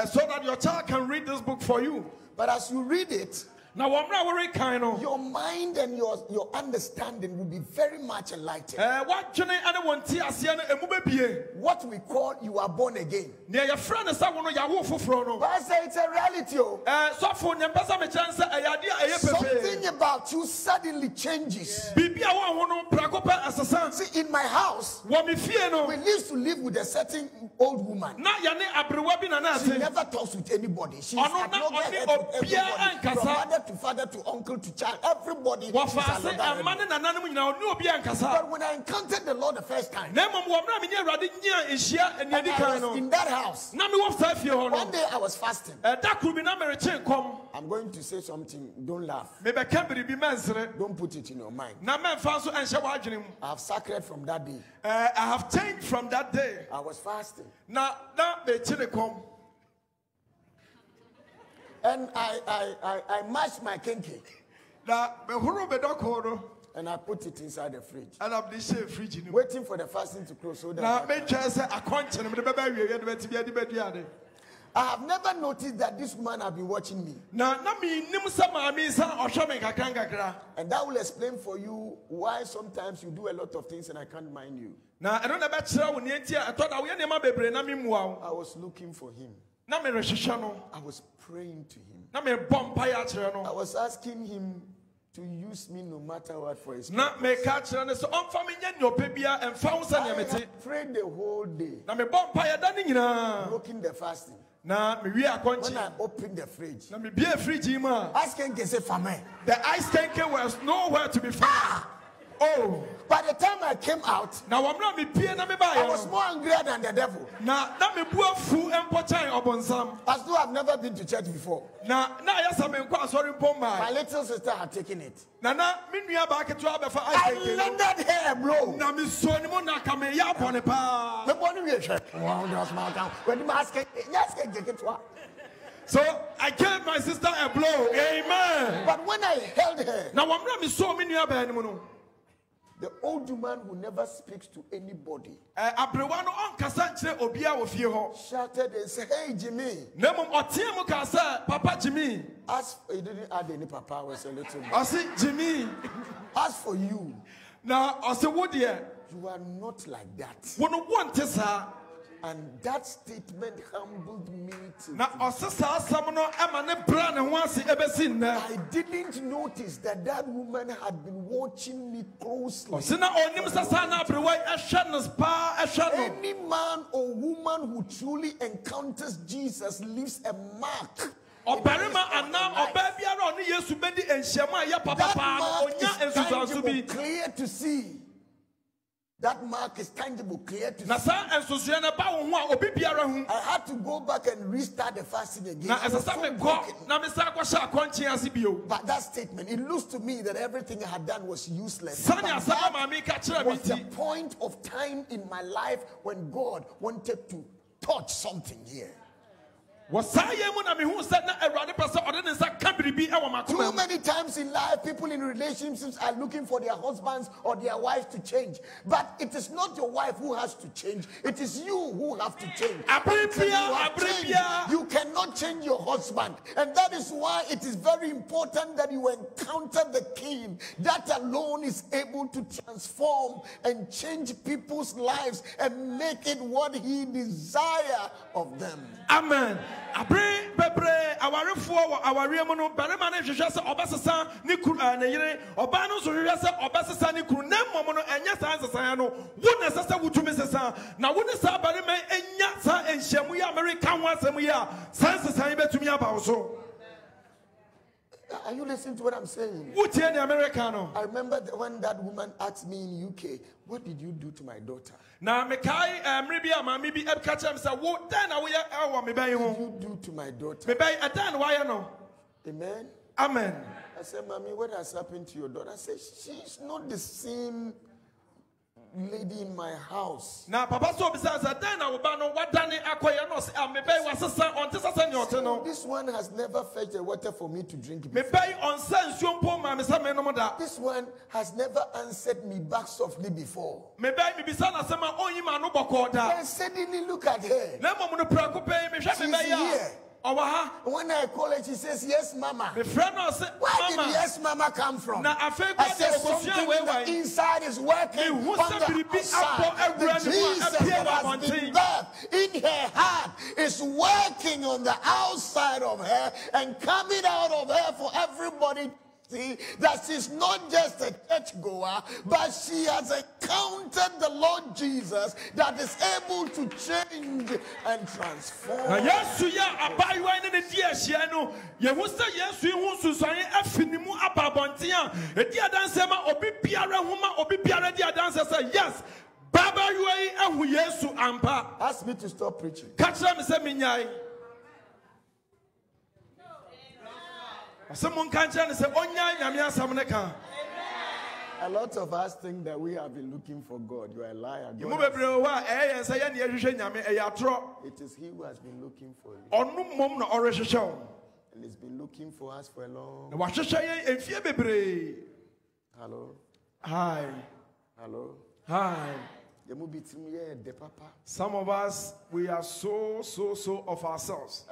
so that your child can read this book for you But as you read it, na wɔn mmerɛ a wɔrekan no your mind and your, your understanding will be very much enlightened. eh, woadwene ne wɔn te aseɛ no emu bɛbie What we call you are born again. nea yɛfrɛ no sɛ wo no yɛawo foforɔ no But it's a reality. Oh. Eh, sɔfo nea mpɛ sɛ mekyerɛ n sɛ ɛyɛ adeɛ a ɛyɛ pɛpee Something about you suddenly changes. biribi a wɔaho no prɛko pɛ ɛsesa See, in my house, wɔ me fie no we used to live with a certain old woman. na yɛne aberewa bi na na She never talks with anybody. She's Ọ̀nà at náà loggerhead ọ̀ní with everybody. From. Mother to father to uncle to child. Everybody is wɔfa at ase loggerhead ama ne nananom nyinaa ɔne obi ankasa But when I encountered the Lord the first time, na mmom wɔ mmerɛ a menye awurade nyia nhyia and anuadi I was in that house, na mewɔ saa fie hɔ one day I was fasting. ɛda koro bi na merekye nkɔm I'm going to say something. Don't laugh. mebɛka biribi mɛnsere Don't put it in your mind. na mɛmfa nso ɛnhyɛ w'adwene I have sacred from that day. Eh, i have changed from that day I was fasting. Now, mekyi ne kɔm And I, I, I, I mashed my kenke na mehoro medɔkoo and I put it inside the fridge, ɛna mede hyɛɛ fridge mu waiting for the fasting to close. So that metwɛɛ sɛ akɔnkyene mede bɛbɛ awieɛ de bɛtumi ade bɛduade I have never noticed that this woman have been watching me. na na mennim sɛ maame yi sa ɔhwɛ me nkakra nkakra And that will explain for you why sometimes you do a lot of things and I can't mind you. na ɛno na ɛbɛkyerɛ wo neɛ nti a ɛtɔ da woyɛ nneɛma bebree na memmua wo I was looking for him. I was praying to him. na merebɔ mpaeɛ akyerɛ I was asking him, to use me no matter what for his na meka kyerɛ no sɛ ɔmfa me nyɛ nea ɔpɛ bia ɛmfa I prayed the whole day, na mebɔ mpaeɛ da no broken the fasting. When I opened the fridge, na mebie fridge yi mu a. Asking can say fame. the ice kenke was nowhere to be found ah! Oh By the time I came out, na wɔmmerɛ a mepie na I mebaeɛ was more angrier than the devil. na na mebu afu mpo kyɛn ɔbɔnsam As though I've never been to church before. na na ayɛ sɛ menkɔ asɔre mpo My little sister had taken it. na na me nua baa ketewa bɛfa I ice kenke no landed here a blow. na mesuo ne mu na ka meyɛ abɔne paa Me born in church. Wow, that's my account. When the mask, yes, can get it. so i gave my sister a blow amen But when I held her, wɔmmerɛ a mesuo me nua baa no mu no the old woman who never speaks to anybody eh, ɛ, aberewa no ɔnkasa nkyerɛ obiaa wɔ fie shouted and said, Hey, Jimmy. na mmom ɔteɛ mu papa Jimmy. As he didn't add any papa, I was a little bit. ɔse Jimmy. As for you, na ɔse wo deɛ you are not like that. Wo no wonte saa And that statement humbled me to. na ɔse saa asɛm no ɛma ne bra ne ho ase ɛbɛsi nnɛ I didn't notice that that woman had been watching me closely. ɔse na ɔnim sɛ saa na aberewa yi ɛhwɛ no paa ɛhwɛ no Any man or woman who truly encounters Jesus leaves a mark. ɔbarima anaa ɔbaa biara a ɔne yesu bɛdi nhyiamu a ɛyɛ papa That paa no mark ɔnya is nsusuanso tangible, bi clear to see. That mark is tangible, clear to see. saa nsusua no ba wo ho a obi biara hu I had to go back and restart the fasting again. I was so broken. na mesa akɔhyɛ akɔnkye ase bio But that statement, it looks to me that everything I had done was useless. But that maame ka kyerɛ me was the point of time in my life when God wanted to touch something here. Too many times in life, people in relationships are looking for their husbands or their wives to change. But it is not your wife who has to change, it is you who have to change. You have changed. You cannot change your husband. And that is why it is very important that you encounter the King. That alone is able to transform and change people's lives and make it what He desire of them. amen abere bebree awarefoɔ wɔ awareɛ mu no barima no hwehwɛ sɛ ɔbɛsesa ne kuru ɛɛ ne yere. Ɔbaa no nso hwehwɛ sɛ ɔbɛsesa ne kuru. Na mmom no ɛnyɛ saa nsesan no. Wo na ɛsɛ sɛ wotumi sesa. Na wo ne saa barima yi anya saa nhyiamu yi a mereka ho asɛm yi a saa nsesan bɛtumi aba wo so Are you listening to what I'm saying? wotie nea mereka no I remember the- when that woman asked me in UK, What did you do to my daughter? Now, mekae eh, ɛɛ mmere bi a maame bi ɛka kyerɛ me sɛ wo dɛn na woyɛ ɛwɔ me bɛn yi What did you do to my daughter? me bɛn ɛdɛn na woayɛ no Amen. amen I said, Mommy, what has happened to your daughter? I said, She's not the same lady in my house. na papa sɛ obisa sɛ dɛn na wo ba no wadane akɔyɛ no ɔse a ah, mebɛyi wasesa ɔnte sɛ sɛ nea ɔte no This one has never fetched the water for me to drink. mebɛyi ɔnsa nsuo mpo ma me sɛ menom da This one has never answered me back softly before. mebɛyi mebisa no asɛm a ɔnyi ma no bɔkɔɔ da I suddenly look at her. na mmom no prɛko pɛi mehwɛ She's mebɛyi a here. When I call her, she says, Yes, Mama. mefrɛ no ɔse Where did mama yes, Mama come from? I said something in the inside is working Mehu the sɛ biribi abɔ outside. The ne mu a Jesus that has been birthed in her heart is working on the outside of her and coming out of her for everybody see that she's not just a church goer, but she has encountered the Lord Jesus that is able to change and na transform. yesu yɛ abaayewa yi ne ne di no yɛhu sɛ yesu yi ho nsusuane afi ne mu aba a ɛdi adanseɛ ma obi biara ma obi biara di adanseɛ sɛ yes babaayewa yi ahu yesu ampa Ask me to stop preaching. kyerɛ me sɛ menyae ɔsɛ monka nkyerɛ ne sɛ ɔnyae nyame asɛm ne ka A lot of us think that we have been looking for God. You are a liar. God has- bebree eh, wɔ hɔ a ɛyɛ yɛn sɛ yɛne yɛhwehwɛ nyame eh, ɛyɛ atorɔ It is He who has been looking for you. ɔno mmom na ɔrehwehwɛ wo And He's been looking for us for a long na wahwehwɛ yɛn mfie bebree Hello? hi Hello? hi The movie team, yeah, the papa. Some of us, we are so, so, so of ourselves.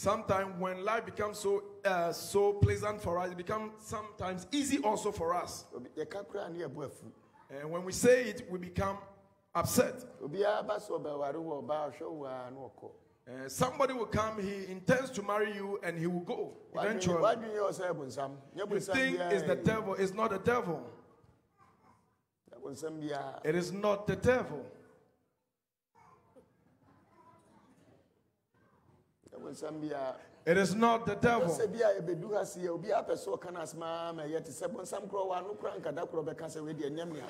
Sometimes when life becomes so, uh, so pleasant for us, it becomes sometimes easy also for us. And when we say it, we become upset. Uh, somebody will come, he intends to marry you, and he will go eventually. you think it's the devil, it's not the devil. It is not the devil. Nyɛ bonsam biara. It is not the devil. sɛ bi a yɛbɛdu ha se yɛ obi apɛ sɛ ɔka no asɛm ara ma ɛyɛ te sɛ bonsam korɔ wɔ ano kora nkada korɔ bɛka sɛ wei deɛ nyam nea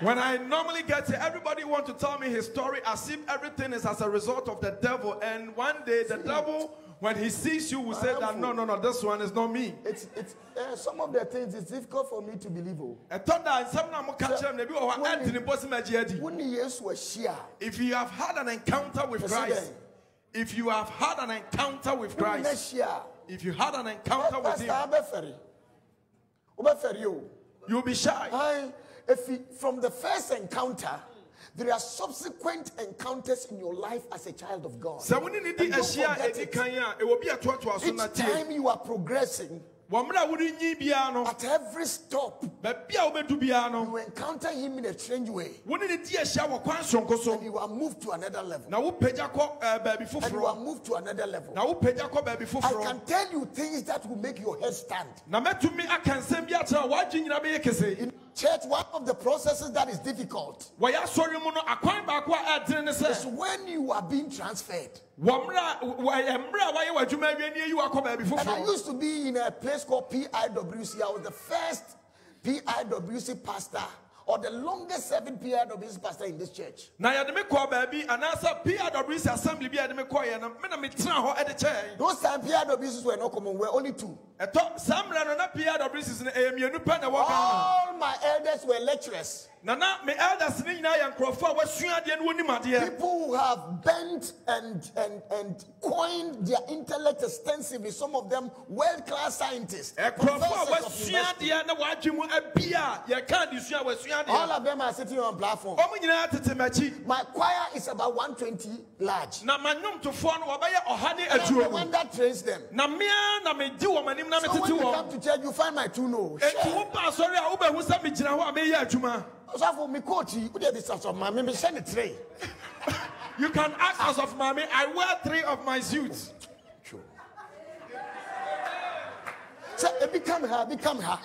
When I normally get here, everybody wants to tell me his story as if everything is as a result of the devil. And one day, the devil, when he sees you, will say that no, no, no, this one is not me. it's, it's, uh, some of the things it's difficult for me to believe oh. I thought that some of them catch them, maybe or When Anthony Bosimajiadi. wone yesu ahyia If you have had an encounter with Christ, if you have had an encounter with Christ, if you had an encounter with Him, abɛfɛre wobɛfɛre o you'll be shy. If he, from the first encounter there are subsequent encounters in your life as a child of God. sɛ wone ne di And don't forget it. a ɛwɔ bi atoatoa so Each time you are progressing, wɔ mmerɛ a wode nyi biara no at every stop, baabi a wobɛdu you encounter him in a strange way. wone ne di ahyia wɔ so and you are moved to another level. na wopagya kɔ eh, And you are moved to another level. na wopagya kɔ baabi I can tell you things that will make your head stand. na mɛtumi aka nsɛm bi akyerɛ a wɔadwe nyina bɛyɛ kɛse In church, one of the processes that is difficult wɔyɛ asɔre mu no akwan baako a ɛdene ne is when you are being transferred. wɔ mmerɛ a wɔyɛ eh, mmerɛ a wɔayɛ w'adwuma awie ne ayi wakɔ baabi And I used to be in a place called PIWC. I was the first PIWC pastor or the longest serving PIWC pastor in this church. na yɛde me kɔɔ baabi anaasɛ PIWC assembly bi a yɛde me kɔɔyɛ no me na metena hɔ ɛde kyɛɛ Those time PIWCs were not common, we were only two. ɛtɔ saa mmerɛ no na PIWC no ɛyɛ mmienu pɛ na ɛwɔ Ghana All my elders were lecturers. na na me elders no nyinaa yɛ nkurɔfoɔ a wɔasua adeɛ no wɔnim adeɛ People who have bent and, and, and coined their intellect extensively, some of them world class scientists. nkurɔfoɔ a professors of wɔasua university. adeɛ na wɔadwe mu abi a yɛka de sua wɔasua All of them are sitting on platform. ɔmo nyinaa tete m'akyi My choir is about 120 large. na m'anwomtofoɔ no wɔbɛyɛ ɔha ne And I'm the one that trains them. na mmea na megye wɔn anim na So when you come to church, you find my two nose. enti woba asɔre a wobɛhu sɛ megyina hɔ a meyɛ adwuma So for me, coach, you did this of my me send it three. you can ask us of mommy i wear three of my suits So it eh, become her, become her.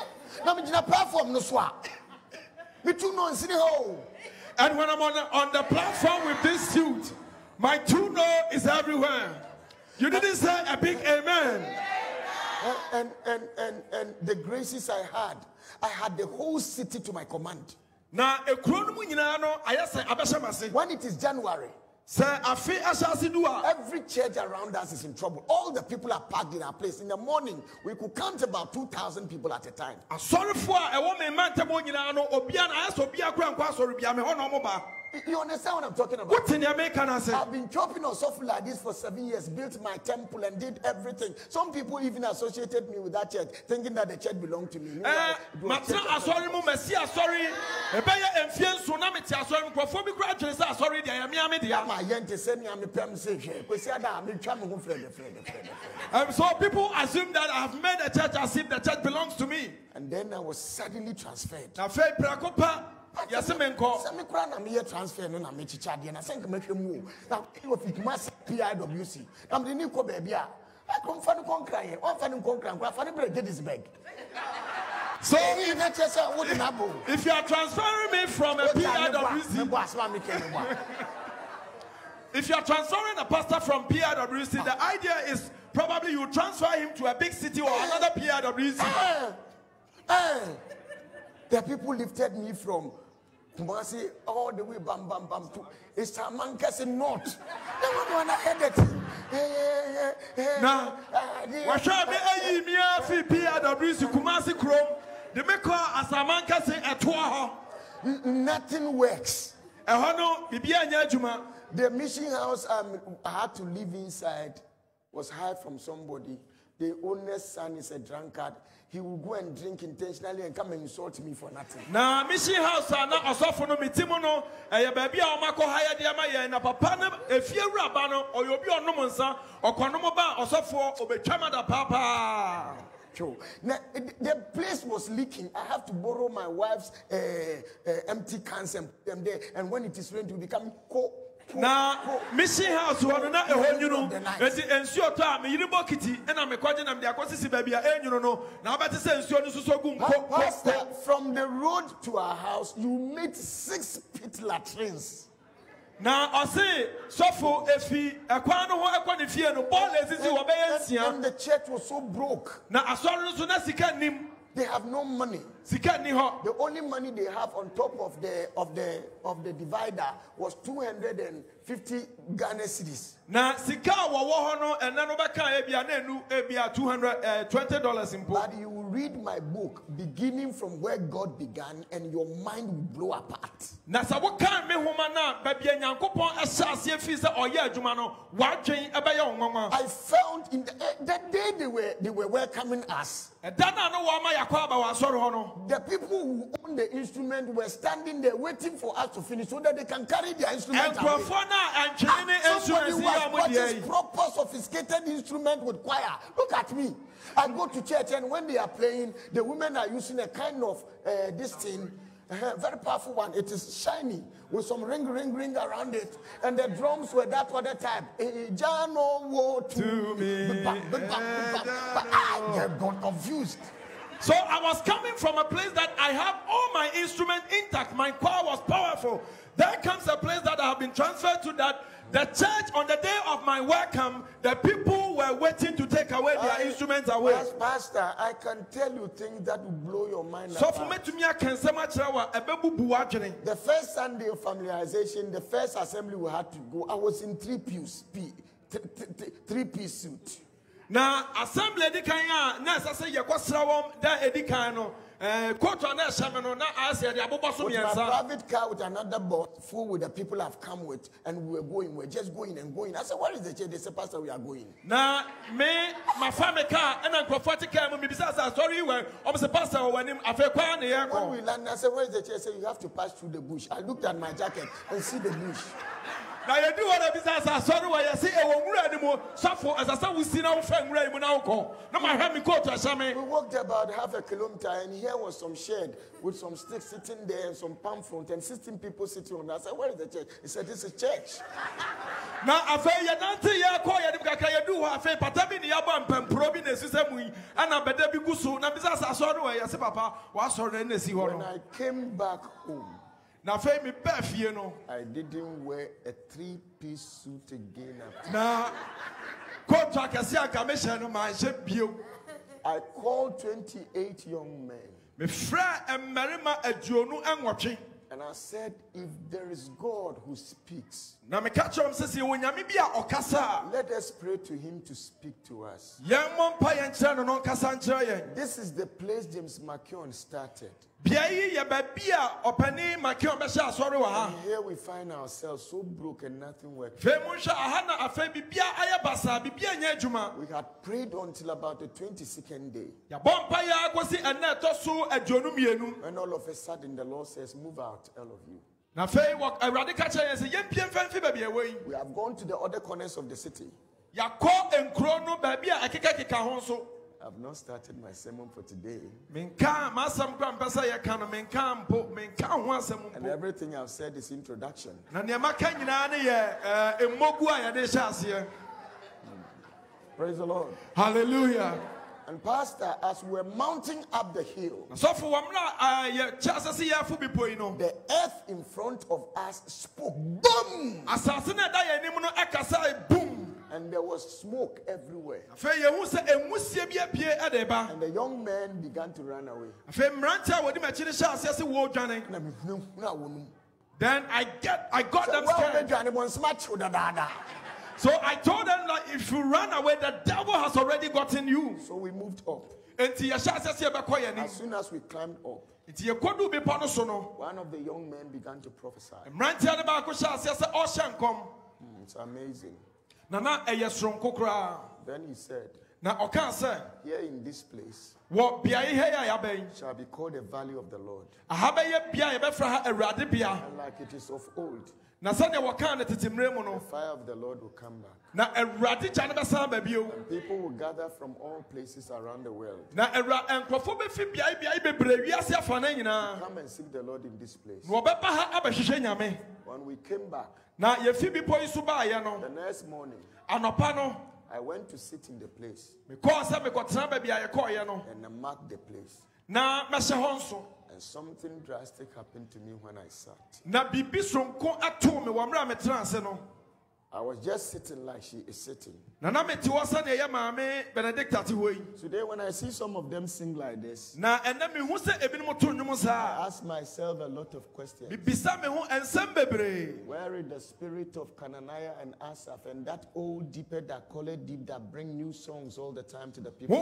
Me jina platform no. Me two no in ho. And when i'm on the, on the platform with this suit my two no is everywhere. You didn't say a big amen. And, and, and, and the graces I had, I had the whole city to my command. na ekuro no mu nyinaa no ayɛ sɛ When it is January, sɛ afe ahyɛ ase du a every church around us is in trouble. All the people are packed in our place. In the morning, we could count about 2,000 people at a time. Asɔrefoɔ a ɛwɔ me mma ntam hɔ nyinaa no obia na ayɛ sɛ obia kora nkɔ asɔre bia me hɔ na ɔmo ba You understand what I'm talking about? wote nea meka no ase I've been chopping on software like this for seven years, built my temple and did everything. Some people even associated me with that church, thinking that the church belonged to me. Eh, Meanwhile, it was matena church of- asɔre mu ɛbɛyɛ mfie nso na mete asɔre mu nkurɔfoɔ bi adwene sɛ asɔre deɛ ɛyɛ mea me dea yente send me a me pem say hwɛ. Kwesi ada me twa me ho. Um, so people assume that I have made a church as if the church belongs to me. And then I was suddenly transferred. Na pa yɛse me nkɔ Sɛ me kora na meyɛ transfer no na mekyekya adeɛ na sɛ nka mɛhwɛ mu o. Na wɔ fituma sɛ PIWC. Na mede ne kɔ baabi a akɔmfa no kɔnkra yɛ. Ɔmfa no nkɔnkra nkora fa ne brɛ Gettysburg. So Ɛyi na kyerɛ sɛ wode n'abɔ. if you are transferring me from a PIWC, Mebɔ asɛm a meka no bɔ. if you are transferring a pastor from PIWC, the idea is probably you transfer him to a big city or another PIWC. Eh, eh. The people lifted me from Kumasi all the way bam bam bam to Asamankese North. The one when I heard it. eh, eh, eh, eh, Now, ah, the- wɔhwɛ me afi PIWC Kumasi kurom de me kɔ Asamanka se ɛtoa hɔ N- Nothing works. ɛhɔ no biribiara nyɛ adwuma The mission house um, I had to live inside was hired from somebody. The owner's son is a drunkard. He will go and drink intentionally and come and insult me for nothing. na mission house a na ɔsɔfo no metimu no ɛyɛ baabi a ɔmakɔ ha yɛdeɛ ma yɛn na papa ah, no efie wuraba no ɔyɛ obi a ɔnom nsa ɔkɔnom ba a ah, ɔsɔfoɔ obetwa ma da True. Now, the place was leaking. I have to borrow my wife's uh, uh, empty cans and put them there. And when it is rain, it will become co- na mission house no na ɛhɔ nwunu eti nsuo tɔ a meyiri bokiti ɛna mekɔgye akɔsisi baabi a ɛnwunu no na sɛ nsuo no soso gu nko Pastor, from the road to our house, you meet six pit latrines. na ɔse sɔfo efi ɛkwan no ho ɛkɔ ne fie no bɔɔl esisi wɔ bɛyɛ And, and the church was so broke. na asɔre no so na sika nim They have no money. Sika ni hɔ The only money they have on top of the of the of the divider was 250 Ghana cedis. na sika a wɔwɔ hɔ no ɛnɛ no bɛka ebia na enu ebia two hundred ɛɛ twenty dollars mpo But you will read my book beginning from where God began, and your mind will blow apart. na sɛ wokan me homa no a baabi a nyankopɔn ɛhyɛ aseɛ fii sɛ ɔyɛ adwuma no wadwen ɛbɛyɛ nwanwa I found in the, eh, the day they were they were welcoming us, ɛda no a ne wɔma yɛakɔ aba wɔ asɔre hɔ no the people who own the instrument were standing there waiting for us to finish so that they can carry their instrument. away. nkurɔfoɔ no a antwene ne Ah, Somebody who has bought his proper sophisticated instrument with choir. Look at me. I go to church and when they are playing, the women are using a kind of uh, this thing, uh, very powerful one. It is shiny with some ring, ring, ring around it, and the drums were that other type. Eh, Jano wo to me, Big bang, big bang, big bang. But I got confused. So i was coming from a place that i have all my instrument intact my choir was powerful there comes a place that i have been transferred to that the church on the day of my welcome the people were waiting to take away their I- instruments away Pas- Pastor, I can tell you things that will blow your mind. sɔfo apart. mɛtumi aka nsɛm akyerɛ wo a ɛbɛbubu The first Sunday of familiarization, the first assembly we had to go, I was in three piece, three piece suit. Na assembly edi kan a na ɛsɛ sɛ yɛkɔsra wɔn da edi kan no eh, kóòtù na ɛhyɛ mi no na ayɛ sɛ yɛde abobɔ so With my private car with another bus full with the people I've come with, and we were going, we were just going and going. I said, Where is the church? They said, Pastor, we are going. na me ma fa mi kaa ɛna nkurɔfoɔ ti kaa mu mi bisa sɛ asɔre yi wɛ ɔmo sɛ pastor wɔ w'anim afei kwan na yɛ When we kɔ landed, I said, Where is the church? I said, You have to pass through the bush. I looked at my jacket and see the bush. Na yɛdi hɔ na bisa sɛ asɔre wɔ yɛsi ɛwɔ nwura ni mu sɔfo ɛsɛ sɛ wusi na wofɛ nwura yi mu na wokɔ na ma hwɛ mi kóòtù ɛhyɛ mi. We walked about half a kilometer, and here was some shed with some sticks sitting there and some palm front, and 16 people sitting on that. I said, Where is the church? He said, This is church. na afei yɛnante yɛkɔ yɛde kakra yɛdu hɔ afei pata bi ne yɛabɔ mpɛmpuro bi na ɛsi sɛ mu yi ɛna bɛda bi gu so na bisa sɛ asɔre wɔ yɛse papa wɔasɔre no na ɛsi hɔ When no I came back home, na afei mebaa fie no I didn't wear a three piece suit again. after- na kootu akɛse mehyɛ no manhyɛ bio I called 28 young men. Mefrɛ mmarima aduonu nwɔtwe and I said, If there is God who speaks, na meka kyerɛ m sɛ sɛ yɛwɔ nyame bi a ɔkasa a let us pray to him to speak to us. yɛmmɔ mpa yɛnkyerɛ no no ɔnkasa nkyerɛ yɛn This is the place James McKeown started. beae yi yɛ baabi a ɔpani McKeown bɛhyɛ asɔre wɔ ha And here we find ourselves so broken, nothing worked. afei monhwɛ aha na afei biribia ayɛ basaa biribia nyɛ adwuma We had prayed until about the 22nd day. yɛbɔ mpa yɛ akɔsi ɛnɛ ɛtɔ so aduonu mmienu When all of a sudden the Lord says, Move out, all of you. Na afei wɔ- awurade ka kyerɛ yɛn sɛ yɛmpie mfɛmfi baabi a ɛwɔ yi We have gone to the other corners of the city. yɛakɔ nkuro no baabi a ɛkekakeka ho I've not started my sermon for today. menka m'asɛm kora mpɛ sɛ yɛka no menka mpo menka ho asɛm And everything I've said is introduction. na nneɛma ka nyinaa ne yɛ eh, ɛɛ, mmogu a yɛde hyɛ aseɛ Praise the Lord. hallelujah And Pastor, as we're mounting up the hill, sɔfo wɔ mmerɛ a ɛɛ, yɛkyɛ sɛ sɛ yɛafo bepɔ yi no the earth in front of us spoke. Boom! asase no a ɛda yɛn anim no ɛkasa bum And there was smoke everywhere. afei yɛhu sɛ ɛnwusie bi apie ɛde ba And the young men began to run away. afei mmeranteɛ a wɔde m'akyi no hyɛ aseɛ sɛ wɔredwane Na mehunu- hunu a wɔnum. then i get i got Sɛ them scared wobɛdwane bɔ nsɛm akyew dadaada. so i told them that if you run away the devil has already gotten you So we moved up. enti yɛhyɛ aseɛ sɛ yɛbɛkɔ yɛn As soon as we climbed up, nti yɛkɔdu bepɔ no so no one of the young men began to prophesy. mmeranteɛ no baako hyɛ aseɛ sɛ ɔhyɛ nkɔm Hmm, It's amazing. na na ɛyɛ soronko Then he said, Here in this place wɔ beaeɛ ha yi a yɛabɛn shall be called the valley of the Lord. aha bɛyɛ bea a yɛbɛfrɛ ha awurade bea And like it is of old, na sɛdeɛ wɔkaa no tete mmerɛ mu the no fire of the Lord will come back. na awurade gya no bɛsan ba bio People will gather from all places around the world. na awura nkurɔfoɔ bɛfi beae beae bebree wiase afa no nyinaa Come and seek the Lord in this place. na wɔbɛba ha abɛhwehwɛ nyame When we came back, na yɛfi bepɔ yi so The no next morning, anɔpa no I went to sit in the place and I marked the place. na mɛhyɛ hɔ nso And something drastic happened to me when I sat. no I was just sitting like she is sitting. na na mete hɔ sɛdeɛ ɛyɛ maame benedicta te hɔ yi Today, when I see some of them sing like this, na ɛnɛ mehu sɛ ebinom to nnwom I ask myself a lot of questions. mebisa me ho nsɛm bebree Where is the spirit of Chenaniah and Asaph and that old deeper that call it deep that bring new songs all the time to the people?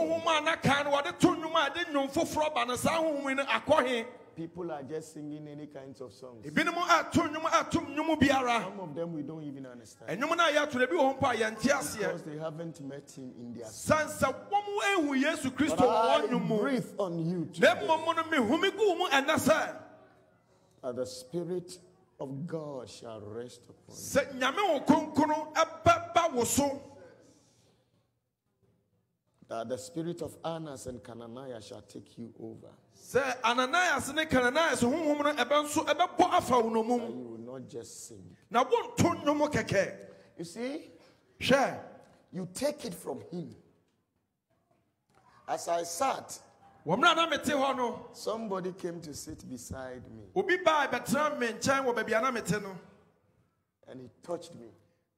Honhom a na kan no wɔde to nnwom a ɛde nnwom foforɔ ba no saa honhom yi no akɔhe People are just singing any kinds of songs. ebinom ato nnwom atom nnwom biara Some of them we don't even understand ɛnwom no a yɛato no bi wɔ hɔ mpo a yɛnte aseɛ because they haven't met him in their san sɛ wɔm ahu yesu kristo But I wɔn nnwom mu breathe on you today. mmom no mehumi gu mu ɛnɛ sɛ that the spirit of God shall rest upon you. sɛ nyame wo kronkrono ɛbɛba wo so That the spirit of Annas and Chenaniah shall take you over. Sɛ ananias ne kananias honhom no ɛbɛ nso ɛbɛbɔ afa wo nomum you will not just sing. na wonto nnwom kɛkɛ You see, hwɛ you take it from him. As I sat, wɔ mmerɛ a na mete hɔ no somebody came to sit beside me obi baa bɛtena me nkyɛn wɔ baabi a na mete no and he touched me.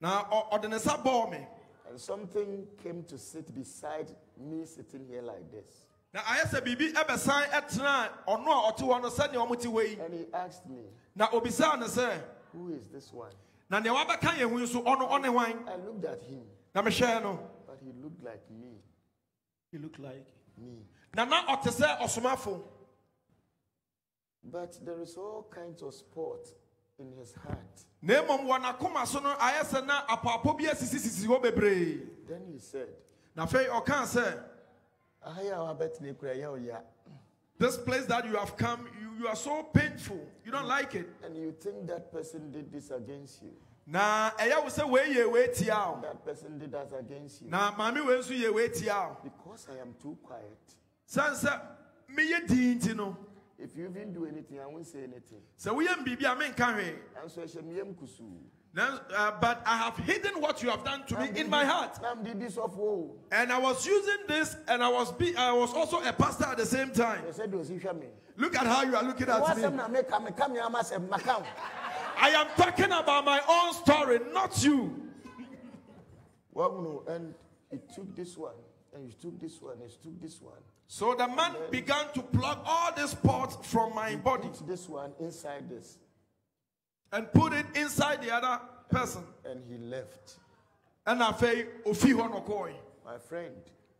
na ɔ- ɔde ne nsa bɔɔ me And something came to sit beside me sitting here like this. Na ayɛ sɛ biribi ɛbɛsan ɛtena ɔno a ɔte hɔ no sɛdeɛ ɔmo te hɔ yi And he asked me, na obisaa no sɛ Who is this one? na nea wabɛka yɛn ho yi so ɔno ɔne hwan I looked at him, na mehwɛɛ no but he looked like me. he look like Me. na na ɔte sɛ ɔsomafo But there is all kinds of sport in his heart. na mmom wɔ n'akoma so no ayɛ sɛ na apɔapɔ bi asisisisi hɔ bebree Then he said, na afei ɔkaa sɛ this place that you have come you, you are so painful you don't like it And you think that person did this against you. na ɛyɛ wo sɛ wei yɛ wei tia That person did that against you. na maame wei nso tia wo Because I am too quiet. sane sɛ meyɛ dii nti no If you even do anything, I won't say anything. sɛ woyɛ biribi a menka hwee And so I shall me kusu. Uh, but I have hidden what you have done to me in my heart. Nam did this of woe. And I was using this, and I was be, I was also a pastor at the same time. I said, "Was he me?" Look at how you are looking at me. na me come come here, mas makam. I am talking about my own story, not you. Well, no, and he took this one, and he took this one, and he took this one. So the man began to plug all these parts from my body this one inside this, and put it inside the other person. and he left. And I say, Ofi honokoi. My friend,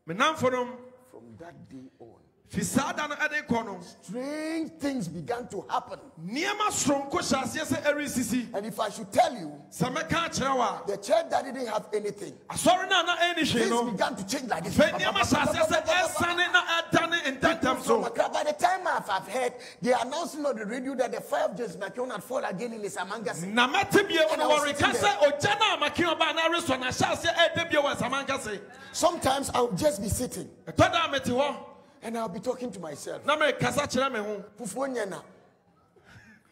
from that day on, Fisada na ade kono. strange things began to happen. Niema stronko shasye se eri sisi. And if I should tell you, chewa. the church that didn't have anything, Asori na na eni she things began to change like this. Fe niema shasye se esane na edane intentem From so. Accra, by the time I've, I've heard, they announcing on the radio that the fire of James McKeown had fallen again in his Amangasi. Na mete bie And I wo wori kase oja na makio ba na reso na shasye ede bie wo samanka. Sometimes I'll just be sitting Etoda mete ho. and I'll be talking to myself. Na me kasa kyerɛ me ho. Fufuo nyɛ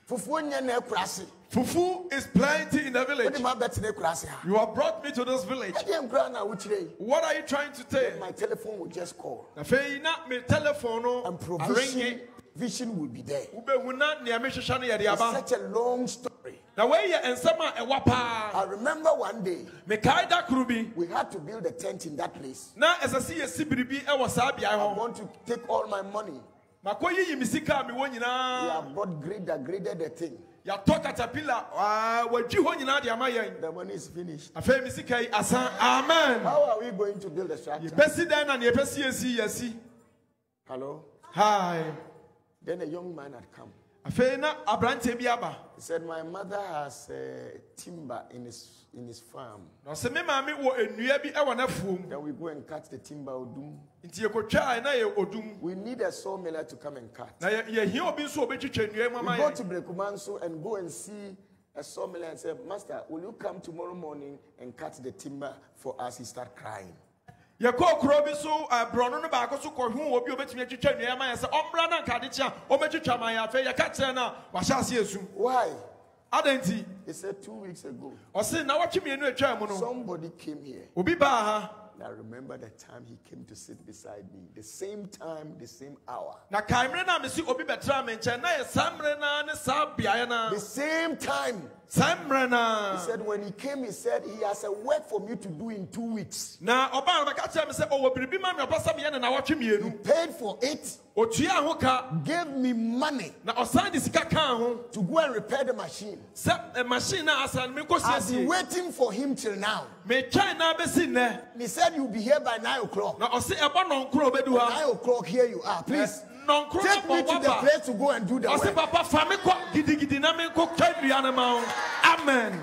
Fufuo nyɛ na akura ase. Fufu is plenty in the village. ma bɛtena akura ase ha. You have brought me to this village. Ɛdeɛ nkura na wokyerɛ yi? What are you trying to say? My telephone will just call. afei na me telephone no And provision vision will be there. wobɛhu na nea mehwehwɛ no yɛde It's such a long story. na wɔyɛ nsɛm a ɛwɔ paa I remember one day mekae da koro we had to build a tent in that place. na ɛsɛ sɛ yɛsi biribi ɛwɔ saa beae I want to take all my money. makɔyiyi me sika a mewɔ We have bought grader, graded the thing. Yɛatɔ katapila ah, wɔadwi hɔ nyinaa de ama yɛn The money is finished. afei me sika yi asan amen How are we going to build the structure? yɛbɛsi dɛn na neɛ yɛpɛ sɛ yɛsi yɛsi Hello? hi. Then a young man had come. Afei na aberanteɛ bi aba He said, My mother has uh, timber in his, in his farm. na ɔsɛ me maame wɔ nnua bi ɛwɔ n'afuom Then we go and cut the timber. Odum. nti yɛkɔtwaa na yɛ odum We need a sawmiller to come and cut. na yɛ- yɛhia obi nso a obɛtwitwa nnua mu We go to Brekumanso and go and see a sawmiller and say, Master, will you come tomorrow morning and cut the timber for us? He start crying. Yɛkɔɔ kuro bi so borɔno no baako so kɔhu obi a obɛtumi atwitwa nnua ma yɛ sɛ ɔmmra na nkade kyea ɔbɛtwitwa ma yɛ afei yɛka kyerɛ no a wahyɛ ase asu Why? adɛn nti He said two weeks ago, ɔse na wɔtwe mmienu atwa mu no somebody came here. obi baa ha I remember the time he came to sit beside me. The same time, the same hour. na kae mmerɛ no a mesi obi bɛtraa me nkyɛn na yɛ saa mmerɛ no ne saa beaeɛ The same time. He said, when he came, he said, he has a work for me to do in two weeks. na ɔbaa no bɛka kyerɛ me sɛ ɔwɔ biribi ma me ɔpɛ sɛ meyɛ ne nawɔtwe He paid for it, ɔtua ho ka gave me money na ɔsan de sika kaa ho to go and repair the machine. eh, machine no asa no menkɔ I've been waiting for him till now. metwɛn na bɛsi nnɛ And he said, You'll be here by nine o'clock. na ɔse ɛbɔ nɔnkoro obɛdu ha Nine o'clock, here you are. Please nɔnkoro take me to the place to go and do the work. papa fa me kɔ gidigidi na menkɔ twa nnua no ma wo amen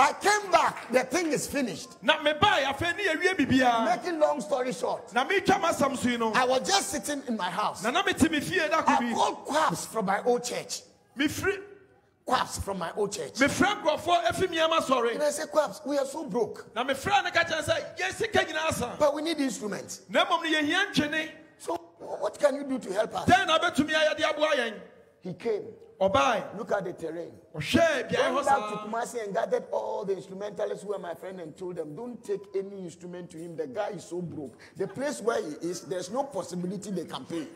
I came back, the thing is finished. na mebae afei ne yɛwie biribiaa Making long story short, na metwa m'asɛm so yi I was just sitting in my house. na na me fie da ko I called Quabs from my old church. mefiri Quabs from my old church. mefrɛ nkurɔfoɔ afi miama And sɔre I said, Quabs, we are so broke, na mefrɛ ne ka kyerɛ sɛ yɛn sika nyinaa asa but we need instruments. What can you do to help us? dɛn na wobɛtumi ayɛ de aboa yɛn He came. ɔbae Look at the terrain. Went back to Kumasi and gathered all the instrumentalists who were my friend and told them, don't take any instrument to him. The guy is so broke. The place where he is, there's no possibility they can pay.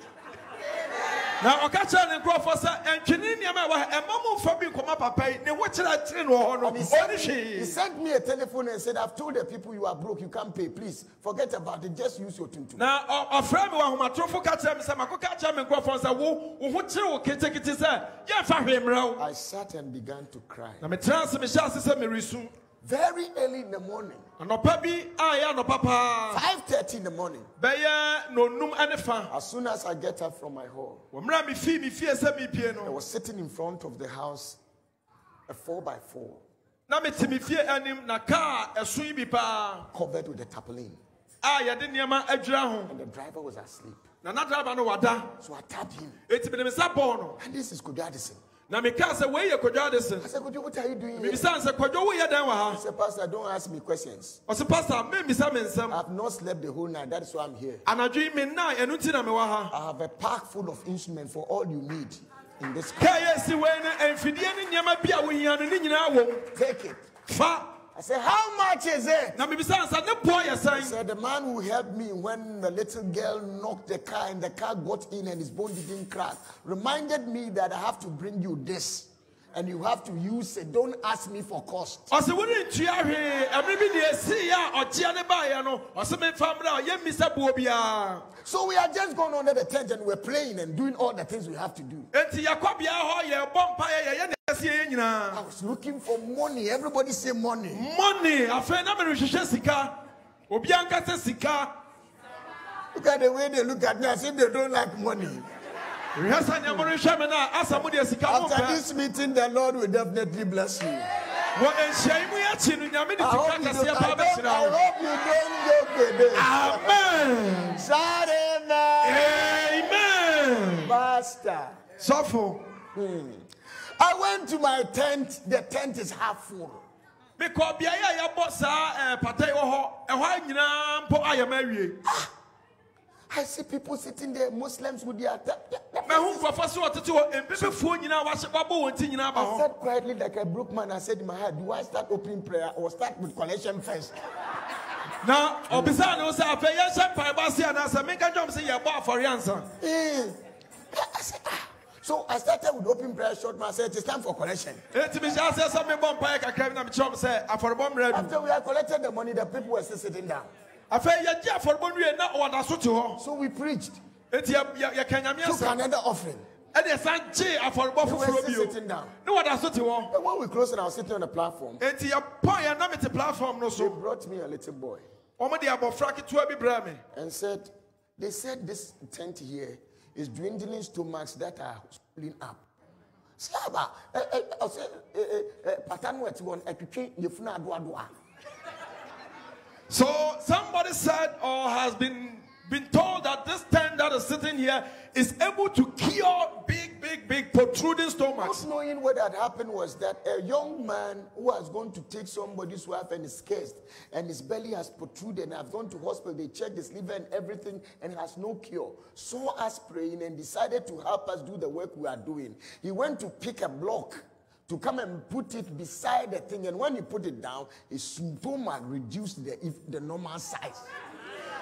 Na ɔka kyerɛ ne nkurɔfoɔ sɛ ɛntwene nneɛma ɛwɔ ha ɛma mo mfa bi nkɔma papa yi ne ho kyerɛ kyere no wɔ hɔ no he sent, ɔne me, he sent me a telephone and said, I've told the people you are broke, you can't pay. Please forget about it. Just use your tuntum. na ɔ- ɔfrɛ me wɔ ahomatorofo ka kyerɛ me sɛ makɔka kyerɛ me nkurɔfoɔ sɛ wo wo ho kyere wo ketekete sɛ yɛmfa hwee mmerɛ wo I sat and began to cry. na metena ase mehyɛ ase sɛ meresu Very early in the morning, anɔpa bi a ɛyɛ anɔpa paa 5.30 in the morning, bɛyɛ nonum ne fa. As soon as I get up from my hall, wɔ mmerɛ a mefii me fie sɛ mepie I was sitting in front of the house, a four by four, na mete me fie anim na kaa ɛso yi bi paa covered with a tarpaulin. a yɛde nneɛma adwira ho. And the driver was asleep. na na driver no wada. So I tapped him. enti mede me nsa bɔɔ no. And this is Kudadison. Na mekaa sɛ wei yɛ kwadwa de se I said, what are you doing here? mebisa ne sɛ kwadwo woyɛ dɛn wɔ He ha said, Pastor, don't ask me questions. ɔse pastor memmisa me nsɛm I've not slept the whole night. That's why I'm here. anadwo yi menna ɛno nti na mewɔ ha I have a pack full of instruments for all you need in this car. kaa yɛ si wei no amfidie ne nneɛma bi a wohia no ne nyinaa wɔ mu Take it. fa I said, How much is it? na mebisa ne sɛ ne boɔ He said, The man who helped me when the little girl knocked the car and the car got in and his bone didn't crack reminded me that I have to bring you this. And you have to use it. Don't ask me for cost. ɔse wode ntua hwee ɛmere bi deɛ ɛsii a ɔkyeɛ ne baeɛ no ɔse memfa mmerɛ a yɛmmisa boɔ biara So we are just going under the tent and we're playing and doing all the things we have to do. enti yɛkɔ bea hɔ yɛbɔ mpaeɛ yɛyɛ ne ɛsie yɛ I nyinaa was looking for money. Everybody say money. money afei na merehwehwɛ sika sika Look at the way they look at me as if they don't like money. After this meeting, the Lord will definitely bless you. wɔ nhyiamu yi akyi no nyame de I hope you don't, I paa don't, bɛhyira I wo hope you don't joke with this. amen amen. amen Pastor. sɔfo I went to my tent. The tent is half full. mekɔ beaeɛ I see people sitting there, Muslims with their. mahu nkurɔfoɔ so wɔtete hɔ mpepefoɔ nyinaa wahyɛ wabɔ wɔn ti nyinaa ba I said quietly, like a broke man. I said in my heart, Do I start opening prayer or start with collection first? na ɔbisaa ne wo sɛ afei yɛnhyɛ mpaebɔ ase anaasɛ menka dwom sɛ yɛbɔ afɔre ansa Eh. I said, ah. So I started with open prayer short. man. Said, It's time for collection. enti mehyɛ aseɛ sɛ mebɔ mpaeɛ kakra bi na mekyerɛ m sɛ afɔrebɔ mmerɛ du After we had collected the money, the people were still sitting down. Afei yɛgye afɔrebɔ no wie na ɔwɔda so So we preached, took another offering. ɛne yɛsan gye afɔrebɔ They were foforɔ still bio sitting down. ne wɔda so te hɔ And when we closed and I was sitting on the platform, enti yɛpɔ yɛn na mete platform no they so brought me a little boy ɔmo de abɔfra ketewa bi brɛ me and said, They said this tent here is dwindling stomachs that are swelling up. Eh, eh, I said, eh, eh, eh, at one, eh, twitwi yefuna adoa doa. So somebody said or has been been told that this tent that is sitting here is able to cure big, big, big protruding Not stomachs. knowing what had happened was that a young man who has gone to take somebody's wife and is cursed and his belly has protruded and have gone to hospital, they checked his liver and everything and has no cure. Saw us praying and decided to help us do the work we are doing. He went to pick a block to come and put it beside the thing. And when he put it down, his stomach reduced the, if, the normal size.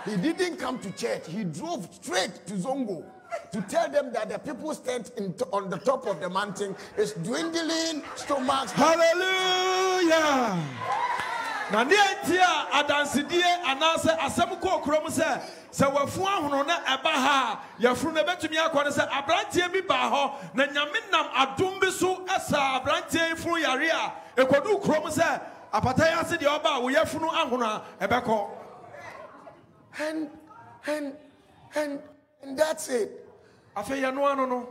He didn't come to church. He drove straight to Zongo to tell them that the people in, on the top of the mountain is dwindling stomachs. hallelujah na ne adansedie sɛ wafu ahono na ɛba ha a yɛfunu no bɛtumi akɔ no sɛ aberanteɛ bi baa hɔ na nyame nam adom bi so ɛsa aberanteɛ yi funu yare a ɛkɔduu kurom sɛ apata yi ase deɛ ɔba a wo yɛfunu ahono a ɛbɛkɔ And, and, and, and that's it. afei yɛno ano no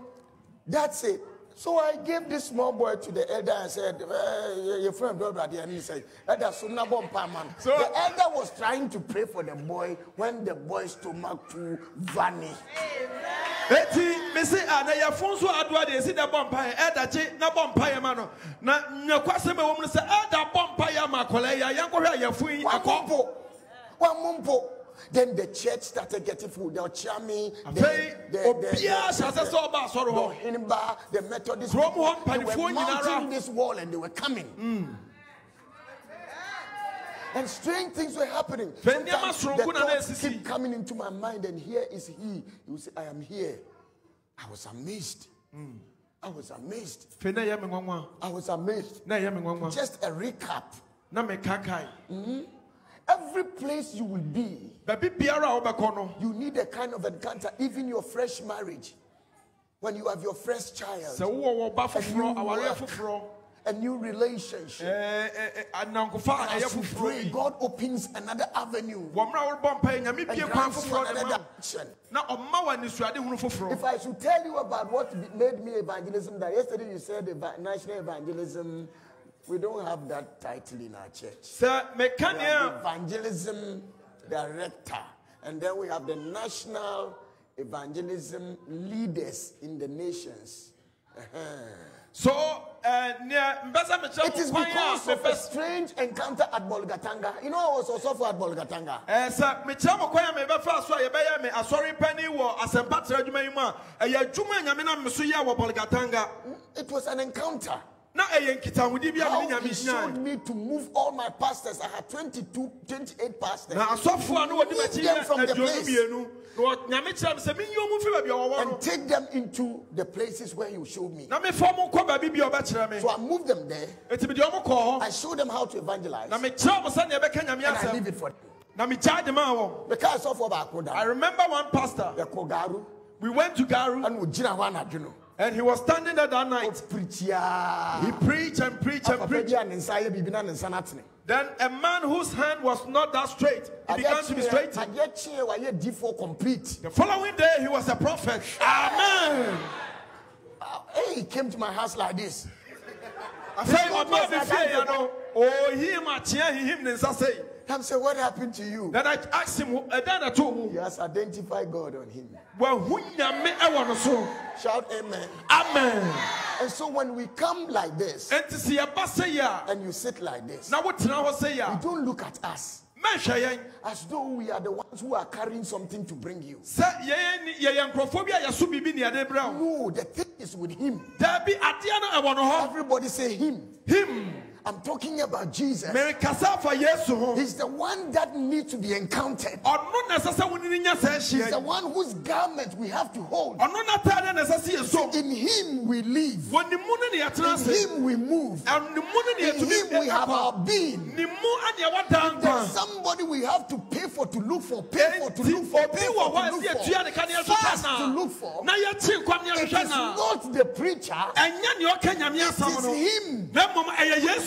That's it. So I gave this small boy to the elder and said, eh, your friend, blah, blah. And he said, Elder, so now, bomb, man. The elder was trying to pray for the boy when the boy's stomach too vanished. eti mesi a nso adoa de esi na bɔ mpaeɛ ɛda kye na bɔ mpaeɛ ma no na nyakwasɛm ɛwɔ mu no sɛ ɛda bɔ mpaeɛ ma akɔla yi a yɛnkɔhwɛ a yi akɔ mumpo. One mumpo. Then the church started getting food. The Ochami, the, the, obiara hyɛ sɛ sɛ ɔba asɔre the, hɔ Hinba, the Methodist. Kurom hɔ people, they were mounting this wall and they were coming. Hmm. And strange things were happening. Sometimes the soronko na na thoughts keep coming into my mind, and here is he. He will say, I am here. I was amazed. Hmm. I was amazed. fei na ɛyɛ me nwanwa I was amazed. na ɛyɛ me nwanwa Just a recap. mekakae hmm? Every place you will be, baabi biara a wobɛkɔ no you need a kind of encounter, even your fresh marriage. When you have your first child, sɛ wowɔ wɔ ba a new work, a new relationship. Eh, eh, eh, ɛɛ, anankofa a As you pray, God opens another avenue wɔ mmerɛ a worebɔ mpaeɛ nyame and grants you another direction. na ɔma wɔ anisoade hunu foforɔ If I should tell you about what made me evangelism, that yesterday you said national evangelism, we don't have that title in our church. sɛ meka We have nea evangelism director, and then we have the national evangelism leaders in the nations. Uh-huh. so ɛɛ, nea mpɛ sɛ mekyerɛ It is because of a strange encounter at Bolgatanga. You know, I was also for at Bolgatanga. ɛɛ, sɛ mekyerɛ mo kwan a mebɛfa so a yɛbɛyɛ me asɔre pani wɔ asɛmpa trɛ adwuma yi mu a ɛyɛ adwuma a nyame nam me so yɛ wɔ bɔlgatanga It was an encounter. Na ɛyɛ nkitahodi bi a How he showed me to move all my pastors. I had 22, 28 pastors. na asɔfoɔ a Move them from the place. mmienu na wɔ- nyame kyerɛ me sɛ menyɛ mu mfi baabi a wɔwɔ no and take them into the places where you showed me. na mefa mo nkɔ baabi bi a So I moved them there. ɛti mede ɔmo kɔɔ hɔ I showed them how to evangelize. And mekyerɛ mo sɛnea ɛbɛka I leave it for them. na megyae de maa wɔn Because I remember one pastor we went to Garu and Ujina Wana Juno. and he was standing there that night he preached and preached and preached and inside Bibina and Sanatne. then a man whose hand was not that straight he began to be straight I get cheer why you D4 complete. The following day, he was a prophet. Amen. Uh, Hey, he came to my house like this. I say, God "Ọba was mi like fie that no, oh him a tia him ne nsa sei." I'm saying, what happened to you? Then I asked him, "Ɛdan na to He has identified God on him. Eh, wa hu nyame ɛwɔ no so." Shout amen. Amen. And so when we come like this Enti si yɛba sei a, and you sit like this, na wotena hɔ sei you a, don't look at us mɛnhwɛ yɛn. As though we are the ones who are carrying something to bring you. Sɛ yɛyɛ ni- yɛyɛ nkurɔfoɔ bi a yɛso biribi ne yɛde brɛ wo. No, the thing is with him. Dabi adeɛ no ɛwɔ no hɔ. Everybody say him. Him, I'm talking about Jesus. merekasa afa Yesu ho. He's the one that needs to be encountered. Ɔno na ɛsɛ sɛ wo ne no nya saa He's the one whose garment we have to hold. Ɔno n'ataade na ɛsɛ sɛ yɛso. In him we live. Wɔ ne mu no ne yɛtena In him we move. And the money In him we have our being. ne mu ane ɛwɔ dan There's somebody we have to pay for, to look for, pay for, to look for, pay for, to look ɛsɛ yɛtua ne ka ne for, fast to look for. na yɛkyi nkwa ne It is not the preacher. ɛnyɛ nea ɔka nyame asɛm It is him.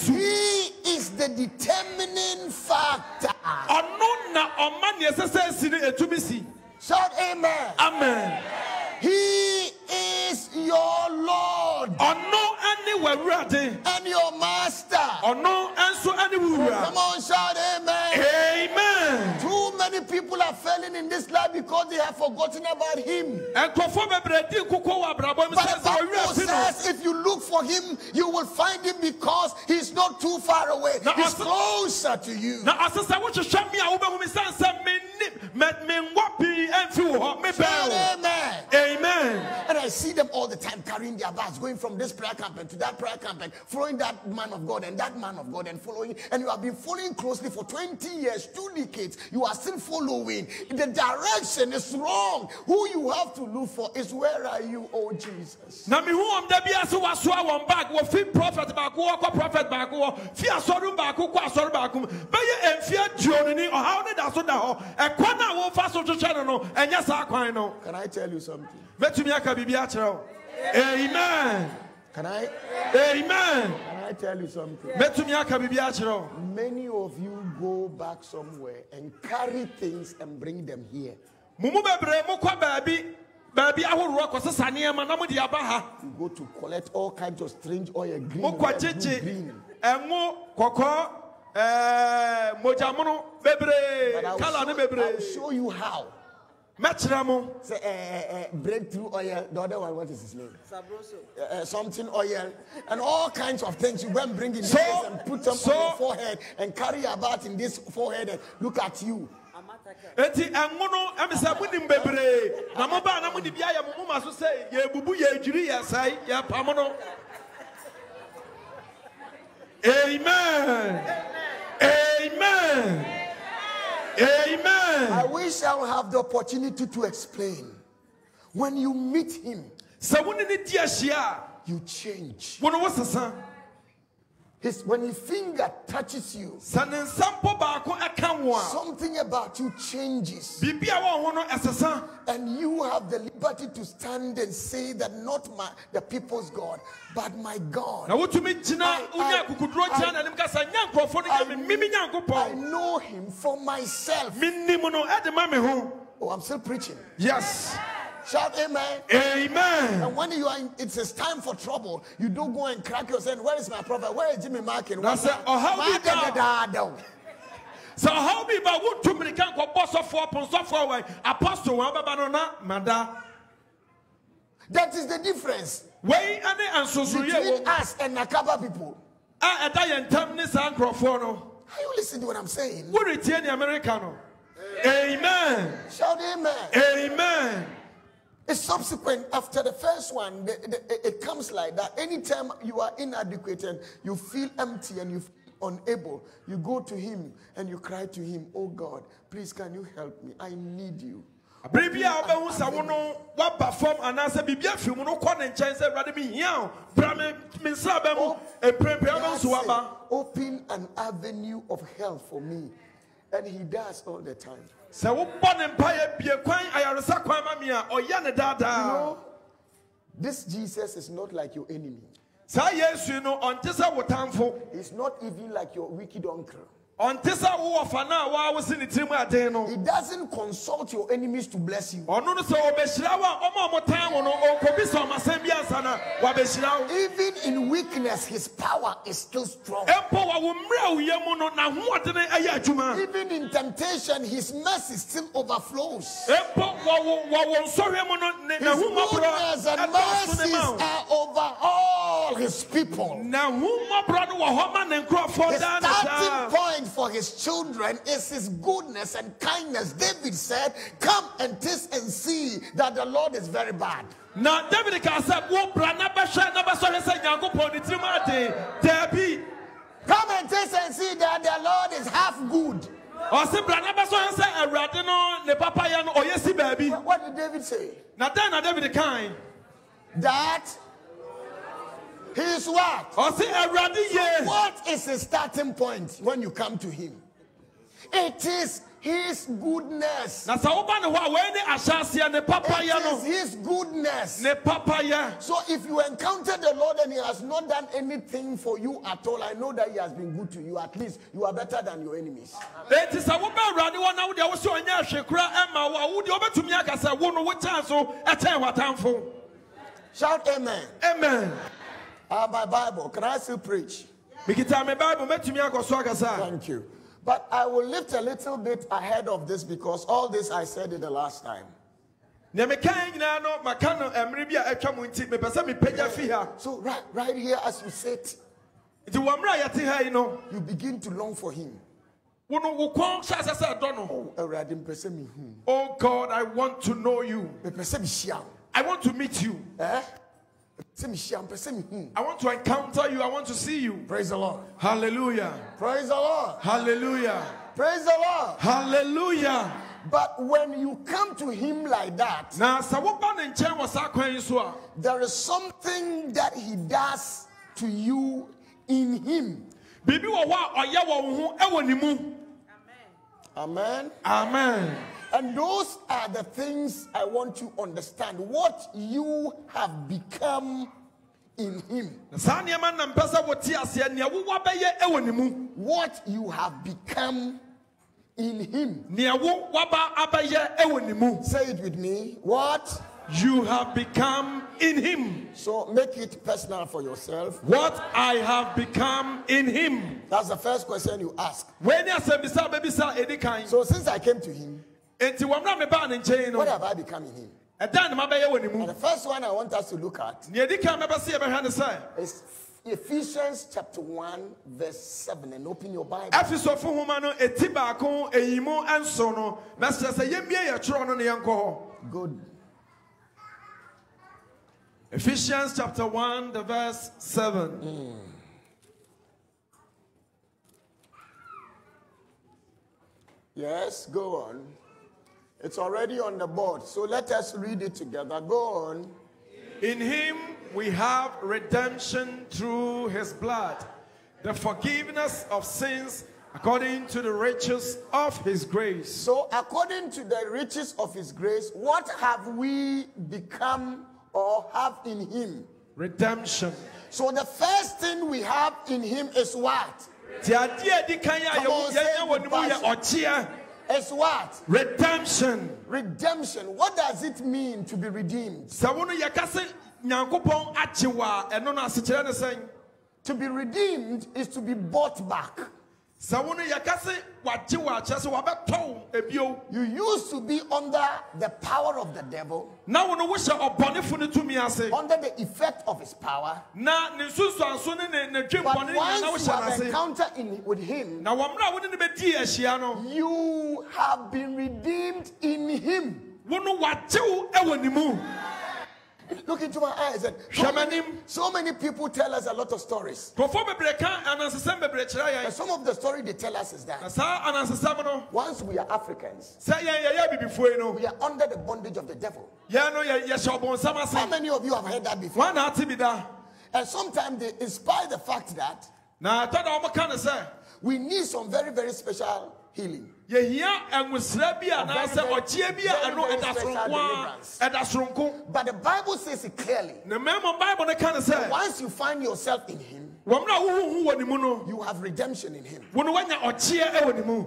Na mmom ɛyɛ yesu He is the determining factor. ɔno na ɔma neɛ ɛsɛ sɛ asi no ɛtumi si Shout amen. amen He is your Lord ɔno ne w'awurade and your master. ɔno nso ne wo Come on, shout amen. amen Too many people are failing in this life because they have forgotten about him. nkurɔfoɔ bebree di nkokɔ wɔ abrabɔ mu But the Bible says if you look for him, you will find him because he's not too far away. Now, He's closer to you. na ɔsɛ sɛ wohwehwɛ me a wobɛhu me sane sɛ menni- me- menwɔ pii amfi wo hɔ Shout amen. amen And I see them all the time carrying their bags, going from this prayer campaign to that prayer camp, following that man of God and that man of God, and following. And you have been following closely for 20 years, two decades. You are still following. The direction is wrong. Who you have to look for is where are you, oh Jesus? na mehu wɔn da bi ase wasoa wɔn bag wɔfi prophet baako hɔ kɔ prophet baako hɔ fi asɔre baako kɔ asɔre baako mu bɛyɛ mfie duonini ɔhaw ne da so da hɔ ɛkwan a wɔfa so hwehwɛ no no ɛnyɛ saa kwan no Can I tell you something? mɛtumi aka biribi akyerɛ wo amen Can I? amen Can I tell you something? mɛtumi aka biribi akyerɛ wo Many of you go back somewhere and carry things and bring them here. mo mu bebree mokɔ baabi baabi ahoroɔ kɔsesa nneɛma na mode aba ha You go to collect all kinds of strange oil, green, mokɔ red, blue, gyegye green. ɛngo kɔkɔɔ mogyamono I'll ne show, I'll show you how. mɛkyerɛ mo Say, uh, uh, breakthrough oil. The other one, what is his name? Uh, uh, something oil. And all kinds of things. You go and bring in So- this and put them so- on your forehead and carry about in this forehead and look at you. eti ɛngo no ɛmi sɛ monim bebree na mobaa na mode bi ayɛ mo moma so sɛ yɛbubu yɛdwiri yɛsɛe yɛpam no amen amen I amen I wish I would have the opportunity to explain. When you meet him, sɛ wone ne di ahyia a you change. wo no wo sesa His, when his finger touches you, sɛ ne nsa mpo baako ɛka wo a something about you changes. biribi a wɔn ho no ɛsesa And you have the liberty to stand and say that not my the people's God, but my God. I- I- I- n'anim ka sɛ nya nkurɔfoɔ no nya me mimi I know him for myself. menim no ɛde ma me ho Oh, I'm still preaching. yes Shout amen. amen And when you are in, it's his time for trouble, you don't go and crack your yourself. Where is my prophet? Where is Jimmy Markin? That's it. Oh, how we down? sɛ ɔhaw bi ba wotu mmirika nkɔbɔ sɔfoɔ ponsɔfoɔ wɔ apostol wɔn bɛba no na mada That is the difference wei ne nsonsoyɛ between us and Nakaba people. a ɛda yɛn ntam ne saa nkurɔfoɔ no Are you listening to what I'm saying? woretie ne amerika no amen Shout amen. amen It's subsequent after the first one. the- the- it comes like that. Anytime you are inadequate and you feel empty and you feel unable, you go to Him and you cry to Him, Oh God, please can you help me? I need you. bere bi a wobɛhu sɛ wo no woaba fam anaasɛ biribi mu no kɔ ne nkyɛn sɛ awurade mehia wo bra me nsra bɛ mu mprempren God so said, woaba Open an avenue of help for me. And He does all the time. Sɛ wobɔ ne mpayɛ bie kwan ayaresa kwan ma me a ɔyɛ ne daadaa this Jesus is not like your enemy. saa yesu no ɔnte sɛ wo tamfo He's not even like your wicked uncle. Ɔnte sɛ wowɔ fa no a woa wo se ne tirim aden He doesn't consult your enemies to bless you. ɔno no sɛ ɔbɛhyira wo a ɔma ɔmo tan wo no ɔnkɔbisa ɔmasɛm bi ansa na wabɛhyira Even in weakness, his power is still strong. mpo wɔ wo mmerɛ a woyɛ mu no n'ahoɔdene ɛyɛ adwuma Even in temptation, his mercy still overflows. mpo wɔ wo wo nsɔhwɛ mu no ne His goodness and mercies are over all his people. n'ahomɔborɔ no wɔ hɔ ma ne nkurɔfoɔ His starting daa for his children is his goodness and kindness. David said, Come and taste and see that the Lord is very bad. Now, david ka sɛ wo bra na bɛhwɛ na bɛsɔhwɛ sɛ nyankopɔn ne tirim aden daabi Come and taste and see that the Lord is half good. ɔse bra na bɛsɔhwɛ sɛ awurade no ne papayɛ no ɔyɛ si baabi What did David say? na dɛn na david kae That he is what? ye What is his starting point when you come to him? It is his goodness. na sɛ woba ne hɔ a wei ne ahyɛaseɛ ne papayɛ It is his goodness. So if you encounter the Lord and he has not done anything for you at all, I know that he has been good to you. At least you are better than your enemies. enti sɛ woba awurade hɔ na wodeɛ wo sɛ ɔnyɛ ahwe kora ɛma wo a wodeɛ wobɛtumi aka sɛ wo no wokyɛn so ɛkyɛn w'atamfo Shout amen. amen I have my Bible. Can I still preach? mekita me bible mɛtumi akɔ so akasa Thank you. But I will lift a little bit ahead of this because all this I said it the last time. nea mekae nyinaa no maka no mmerɛ bi a atwa mu nti mepɛ sɛ mepagya fi ha So right, right here as you sit, nti wɔ mmerɛ a yɛte ha yi no you begin to long for him. wo no wo kɔn hyɛ asɛ sɛ ɛdɔ no Oh, Awurade, mpɛ sɛ mehu wo. oh god i want to know you Mepɛ sɛ mehyia wo. I want to meet you. Eh? Hmm. I want to encounter you. I want to see you. Praise the Lord. Hallelujah. Praise the Lord. Hallelujah. Praise the Lord. Hallelujah. But when you come to him like that, Na sɛ woba ne nkyɛn wɔ saa kwan yi so a, there is something that he does to you in him. biribi wɔ hɔ a ɔyɛ wɔ wo ho ɛwɔ ne mu. Amen. Amen. And those are the things I want to understand. What you have become in him. Na saa nneɛma na mpɛ sɛ wote aseɛ nea wowɔ bɛyɛ ɛwɔ ne mu. What you have become in him. Nea wo waba abɛyɛ ɛwɔ ne mu. Say it with me. What? You have become in him. So make it personal for yourself. What I have become in him. That's the first question you ask. Wei ne asɛmmisa a bɛbisa edi kan. So since I came to him, Enti wɔn a mebaa ne nkyɛn what have I become in him? ɛdan ne mabɛyɛ wɔ ne And the first one I want us to look at Nea edi kan mɛbɛ se yɛbɛhwɛ ne is Ephesians chapter 1, verse 7. And open your Bible. Efesofo nhoma no eti baako eyimu nson no, mɛsɛ sɛ yɛmbie yɛ twerɛ no ne yɛnkɔ. Good. Ephesians chapter 1, the verse 7. Yes, go on. It's already on the board. So let us read it together. Go on. In him we have redemption through his blood, the forgiveness of sins according to the riches of his grace. So, according to the riches of his grace, what have we become or have in him? Redemption. So, the first thing we have in him is what? Ti ade a di kan a Come on, say yɛnyɛ wɔ it ne mu yɛ with ɔkyeɛ. Is what? Redemption. Redemption. What does it mean to be redeemed? Sɛ wo no yɛka sɛ Nyankopɔn akye wo a, ɛno no asekyerɛ ne sɛn. To be redeemed is to be bought back. Sɛ wo no yɛka sɛ wagye wo a, kyerɛ sɛ wabɛtɔ wo ebio. You used to be under the power of the devil, Na wo no wohyɛ ɔbɔnefo no tumi ase. under the effect of his power. But bɔne ne nyinaa na once you have n'ase. encountered in, with him, Na wɔn mmerɛ a wode ne bɛdii ahyia no, you have been redeemed in him. Look into my eyes. And so, many, so many people tell us a lot of stories. Nkurɔfoɔ bebree ka anansesɛm bebree kyerɛ And some of the story they tell us is that saa anansesɛm no, once we are Africans, sɛ yɛn yɛyɛ abibifoɔ yi no, we are under the bondage of the devil. yɛn no yɛ- yɛhyɛ ɔbɔnsam How many of you have heard that before? Wɔn na ate bi da. And sometimes they inspire the fact that Na ɛtɔ da wɔn ka ne sɛ, we need some very, very special healing. yɛhia nwosira bi a very, anaasɛ very- ɔkyeɛ bi a very, ɛno very ɛda special soronko a deliverance. ɛda. But the Bible says it clearly. Na mmɛma Bible no ka ne sɛ, Once you find yourself in Him, wɔn mmerɛ a wohuhu wɔ ne mu no, you have redemption in Him. wo no woanya ɔkyeɛ ɛwɔ ne mu.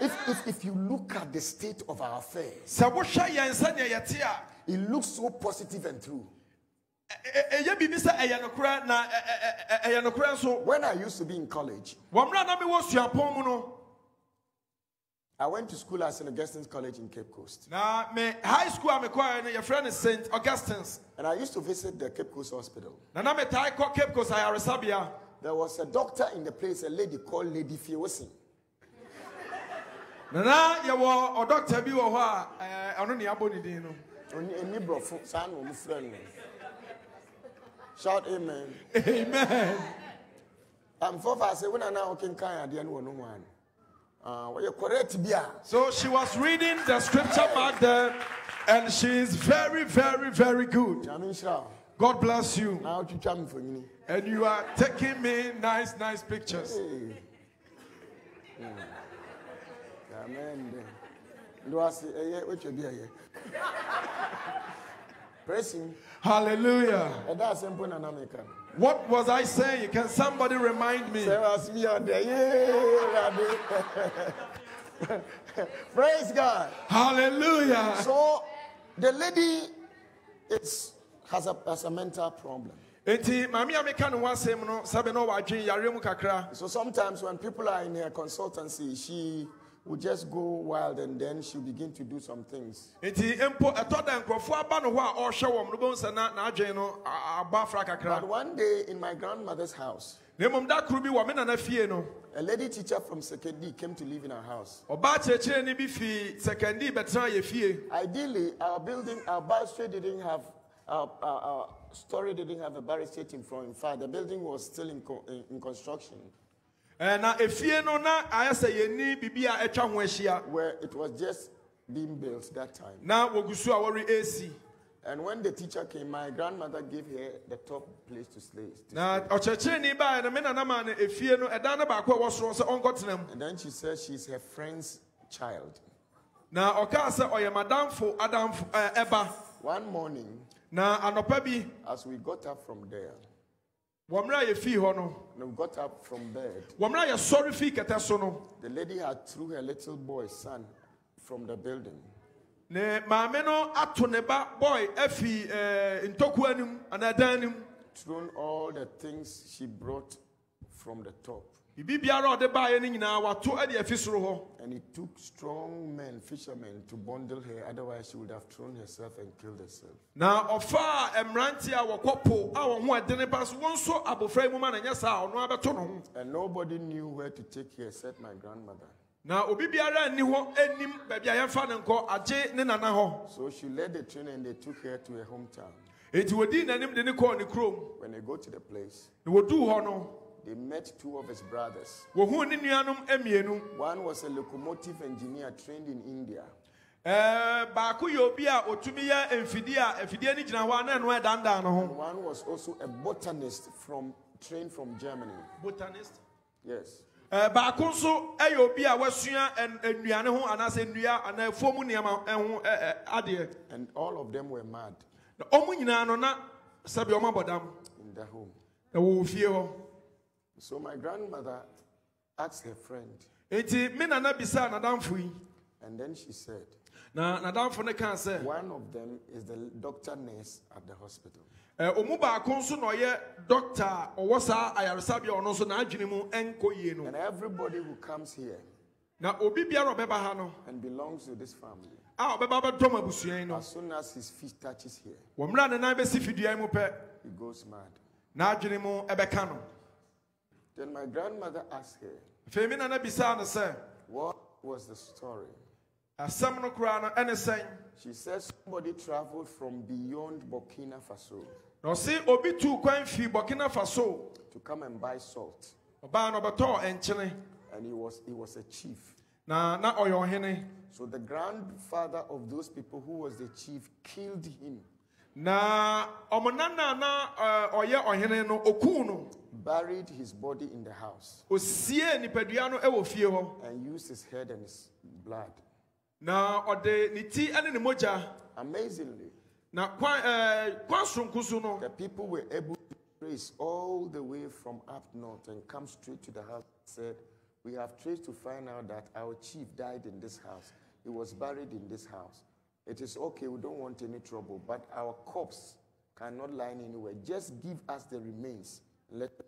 If, if, if you look at the state of our affairs, Sɛ wohwɛ yɛn sɛdeɛ yɛte a, it looks so positive and true. When I used to be in college, Wɔn mmerɛ a na mewɔ suapɔn mu no, I went to school at St. Augustine's College in Cape Coast. Now, me high school I'm a mekɔɛ no yɛfrɛ no St. Augustine's. And I used to visit the Cape Coast Hospital. Metae kɔ Cape Coast ayaresabea. There was a doctor in the place, a lady called Lady Fiewosin. Na na yɛwɔ ɔdɔkta bi wɔ hɔ a ɛɛ, ɔno ne abɔ ne din no. Oni- eni brɔfo, saa na ɔmo frɛ no. Shout amen. Amen. I'm for far say when I now can kind no wɔ no one. So she was reading the scripture back there, and she's very, very, very good. Nyame nhyira wo. God bless you. Na wotwitwa mfonini. And you are taking me nice, nice pictures. Amen. then. Ndo ase ɛyɛ wotwa bi ɛyɛ. Praise him. Hallelujah. Ɛda ase mpo na na meka no. What was I saying? Can somebody remind me? Sɛ wase bi ɔdɛ yee Awurade. Praise God. Hallelujah. So the lady is has a has a mental problem. Enti mami a meka ne ho asɛm no sɛbe na ɔwadwen yare mu kakra. So sometimes when people are in her consultancy, she will just go wild and then she'll begin to do some things. But one day in my grandmother's house, na mmom da koro bi wɔ me nana fie no a lady teacher from Sekondi came to live in our house. ɔbaa kyerɛkyerɛni bi fi sɛkɛndi bɛtena yɛ fie Ideally, our building, our barrister didn't have, our, our, our story didn't have a barrister in front. In fact, the building was still in, co- in, in construction, Eh, na efie no na ayɛ sɛ yɛni biribi a atwa ho ahyia where it was just being built that time. na wɔgu so a wɔre esi And when the teacher came, my grandmother gave her the top place to stay. na stay. ɔkyerɛkyerɛni baa no me nana maa no efie no ɛdan no baako a ɛwɔ soro sɛ ɔnkɔtena mu And then she said she's her friend's child. na ɔkaa sɛ ɔyɛ madamfo adamfo ɛɛ ɛba One morning, na anɔpa bi as we got up from there, and we got up from bed, wɔn mmerɛ a yɛsɔre fii kɛtɛ the lady had threw her little boy son from the building. ne maame no ato ne ba boy afi ɛɛ eh, ntokua anim anaa dan thrown all the things she brought from the top. Biribi biara a ɔde baeɛ no nyinaa wato ɛde afi soro hɔ And it took strong men, fishermen, to bundle her, otherwise, she would have thrown herself and killed herself. na ɔfaa mmeranteɛ a wɔkɔ po a wɔn ho ɛdene pa so wɔn nso abɔfra yi mu ma na ɔno abɛto ne And nobody knew where to take her except my grandmother. na obi biara nni hɔ anim baabi a yɛmfa ne nkɔ agye ne nana hɔ So she led the train and they took her to her hometown. enti wɔdii n'anim de ne kɔɔ ne kurom When they go to the place, na wɔduu hɔ no they met two of his brothers. wɔhuu ne nuanom mmienu One was a locomotive engineer trained in India. ɛɛ baako yɛ obi a otumi yɛ mfidie a afidie no gyina hɔ a na ɛno ɛdandan ne And one was also a botanist from trained from Germany. botanist Yes. Eh, baako nso eh, yɛ obi a wasua nnuane ho anaasɛ nnua anaa afuom nneɛma ho ɛ- ɛ, adeɛ And all of them were mad na wɔn nyinaa no na sɛbi wɔn abɔ dam in their home. na wɔwɔ fie hɔ So my grandmother asked her friend, eti me nana bisa n'adamfo yi and then she said, na n'adamfo no kaa sɛ one of them is the doctor nurse at the hospital. Eh, ɛɛ ɔmu baako nso na ɔyɛ dɔkta ɔwɔ saa ayaresabea ɔno nso n'adwene mu ɛnkɔ yie no And everybody who comes here na obi biara a ɔbɛba ha no and belongs to this family, a ɔbɛba bɛdɔm abusua yi no as soon as his feet touches here, wɔn mmerɛ a ne nan bɛsi fidua yi mu pɛ he goes mad. n'adwene mu ɛbɛka no Then my grandmother asked her, afei me nana bisa no sɛ what was the story? asɛm no koraa no ɛne sɛn She said somebody traveled from beyond Burkina Faso na ɔse obi tuu kwan fi burkina faso to come and buy salt. ɔbaa no nkyene And he was, he was a chief. na na ɔyɛ ɔhene So the grandfather of those people who was the chief killed him, na ɔmo nana na ɛɛ, ɔyɛ ɔhene no okuu no buried his body in the house, osie nipadua no ɛwɔ fie hɔ and used his head and his blood. na ɔde ne ti ne mogya Amazingly, na kwan ɛɛ kwan soronko no the people were able to trace all the way from up north and come straight to the house. And said, We have traced to find out that our chief died in this house. He was buried in this house. It is okay, we don't want any trouble, but our corpse cannot lie anywhere. Just give us the remains. Let it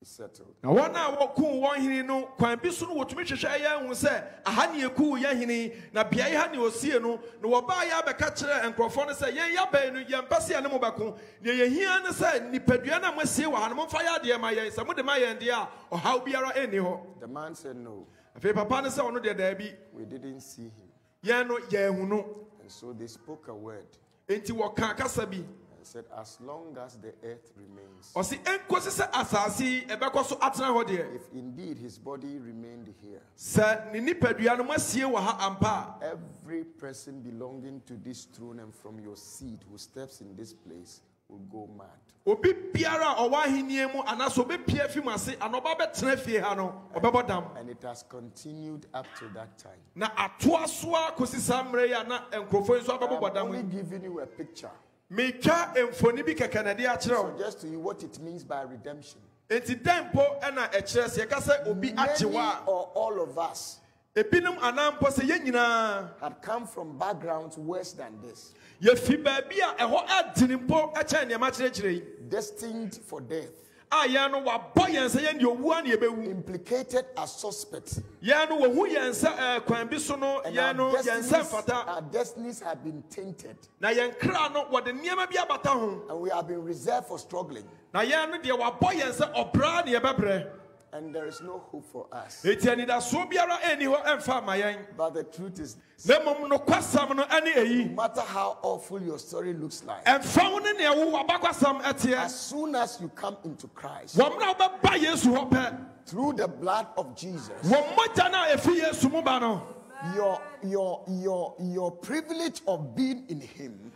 be settled. na wɔn a wɔkuu wɔn hene no kwan bi so no wɔtumi hwehwɛ yɛn ho sɛ aha ne yɛkuu yɛn hene na beaeɛ ha ne no na wɔbaa yɛ abɛka kyerɛ nkurɔfoɔ no sɛ yɛn yɛbɛn no yɛmpɛ sɛ yɛne mo bɛko deɛ yɛhia ne sɛ nipadua no a moasie wɔ ha no momfa yɛ adeɛ ma yɛn sɛ mode ma yɛn deɛ a ɔhaw biara ɛnni The man said, No, afei papa no sɛ ɔno deɛ daabi we didn't see him. Yɛn no yɛahu no. And so they spoke a word enti wɔka kasa bi. and said, As long as the earth remains, ɔse ɛnkosi sɛ asase yi ɛbɛkɔ so atena hɔ deɛ if indeed his body remained here, sɛ ne nipadua no moasie wɔ ha ampa. a every person belonging to this throne and from your seed who steps in this place will go mad. obi biara ɔwɔ ahenni mu anaasɛ obɛpia fi mu ase anaa ɔba bɛtena fie ha no ɔbɛbɔ dam And it has continued up to that time. na atoa so a kɔsi saa mmerɛ yi a na nkurɔfoɔ nso I'm abɛbobɔ dam only yi giving you a picture. metwa mfoni bi kɛkɛ na de akyerɛ wo Suggest to you what it means by redemption. enti dɛn mpo ɛna ɛkyerɛ sɛ yɛka sɛ obi agye Many or all of us ebinom mpo sɛ yɛn nyinaa had come from backgrounds worse than this, yɛfi baabi a ɛhɔ adini mpo ɛkyɛn nneɛma kyerɛkyerɛ yi destined for death. a yɛn no wabɔ yɛn sɛ yɛn deɛ owua ne yɛbɛwu implicated as suspects. yɛn no wɔhu yɛn sɛ ɛɛ kwan bi so no yɛn our no yɛn destinies, nsa mfata our destinies have been tainted. na yɛn kra no wɔde nneɛma bi abata ho And we have been reserved for struggling. na yɛn no deɛ wabɔ yɛn sɛ ɔbraa ne yɛbɛbrɛ And there is no hope for us. eti anidasoɔ biara ɛnni hɔ ɛmfa But the truth is, no kwasam no ɛne eyi. Matter how awful your story looks like, ɛmfa ho ne nea wo wabakwasam ɛteɛ. as soon as you come into Christ, wɔn na wɔbɛba yesu hɔ pɛ. through the blood of Jesus, wɔn mogya no a efi yesu mu ba no. your your your your privilege of being in Him,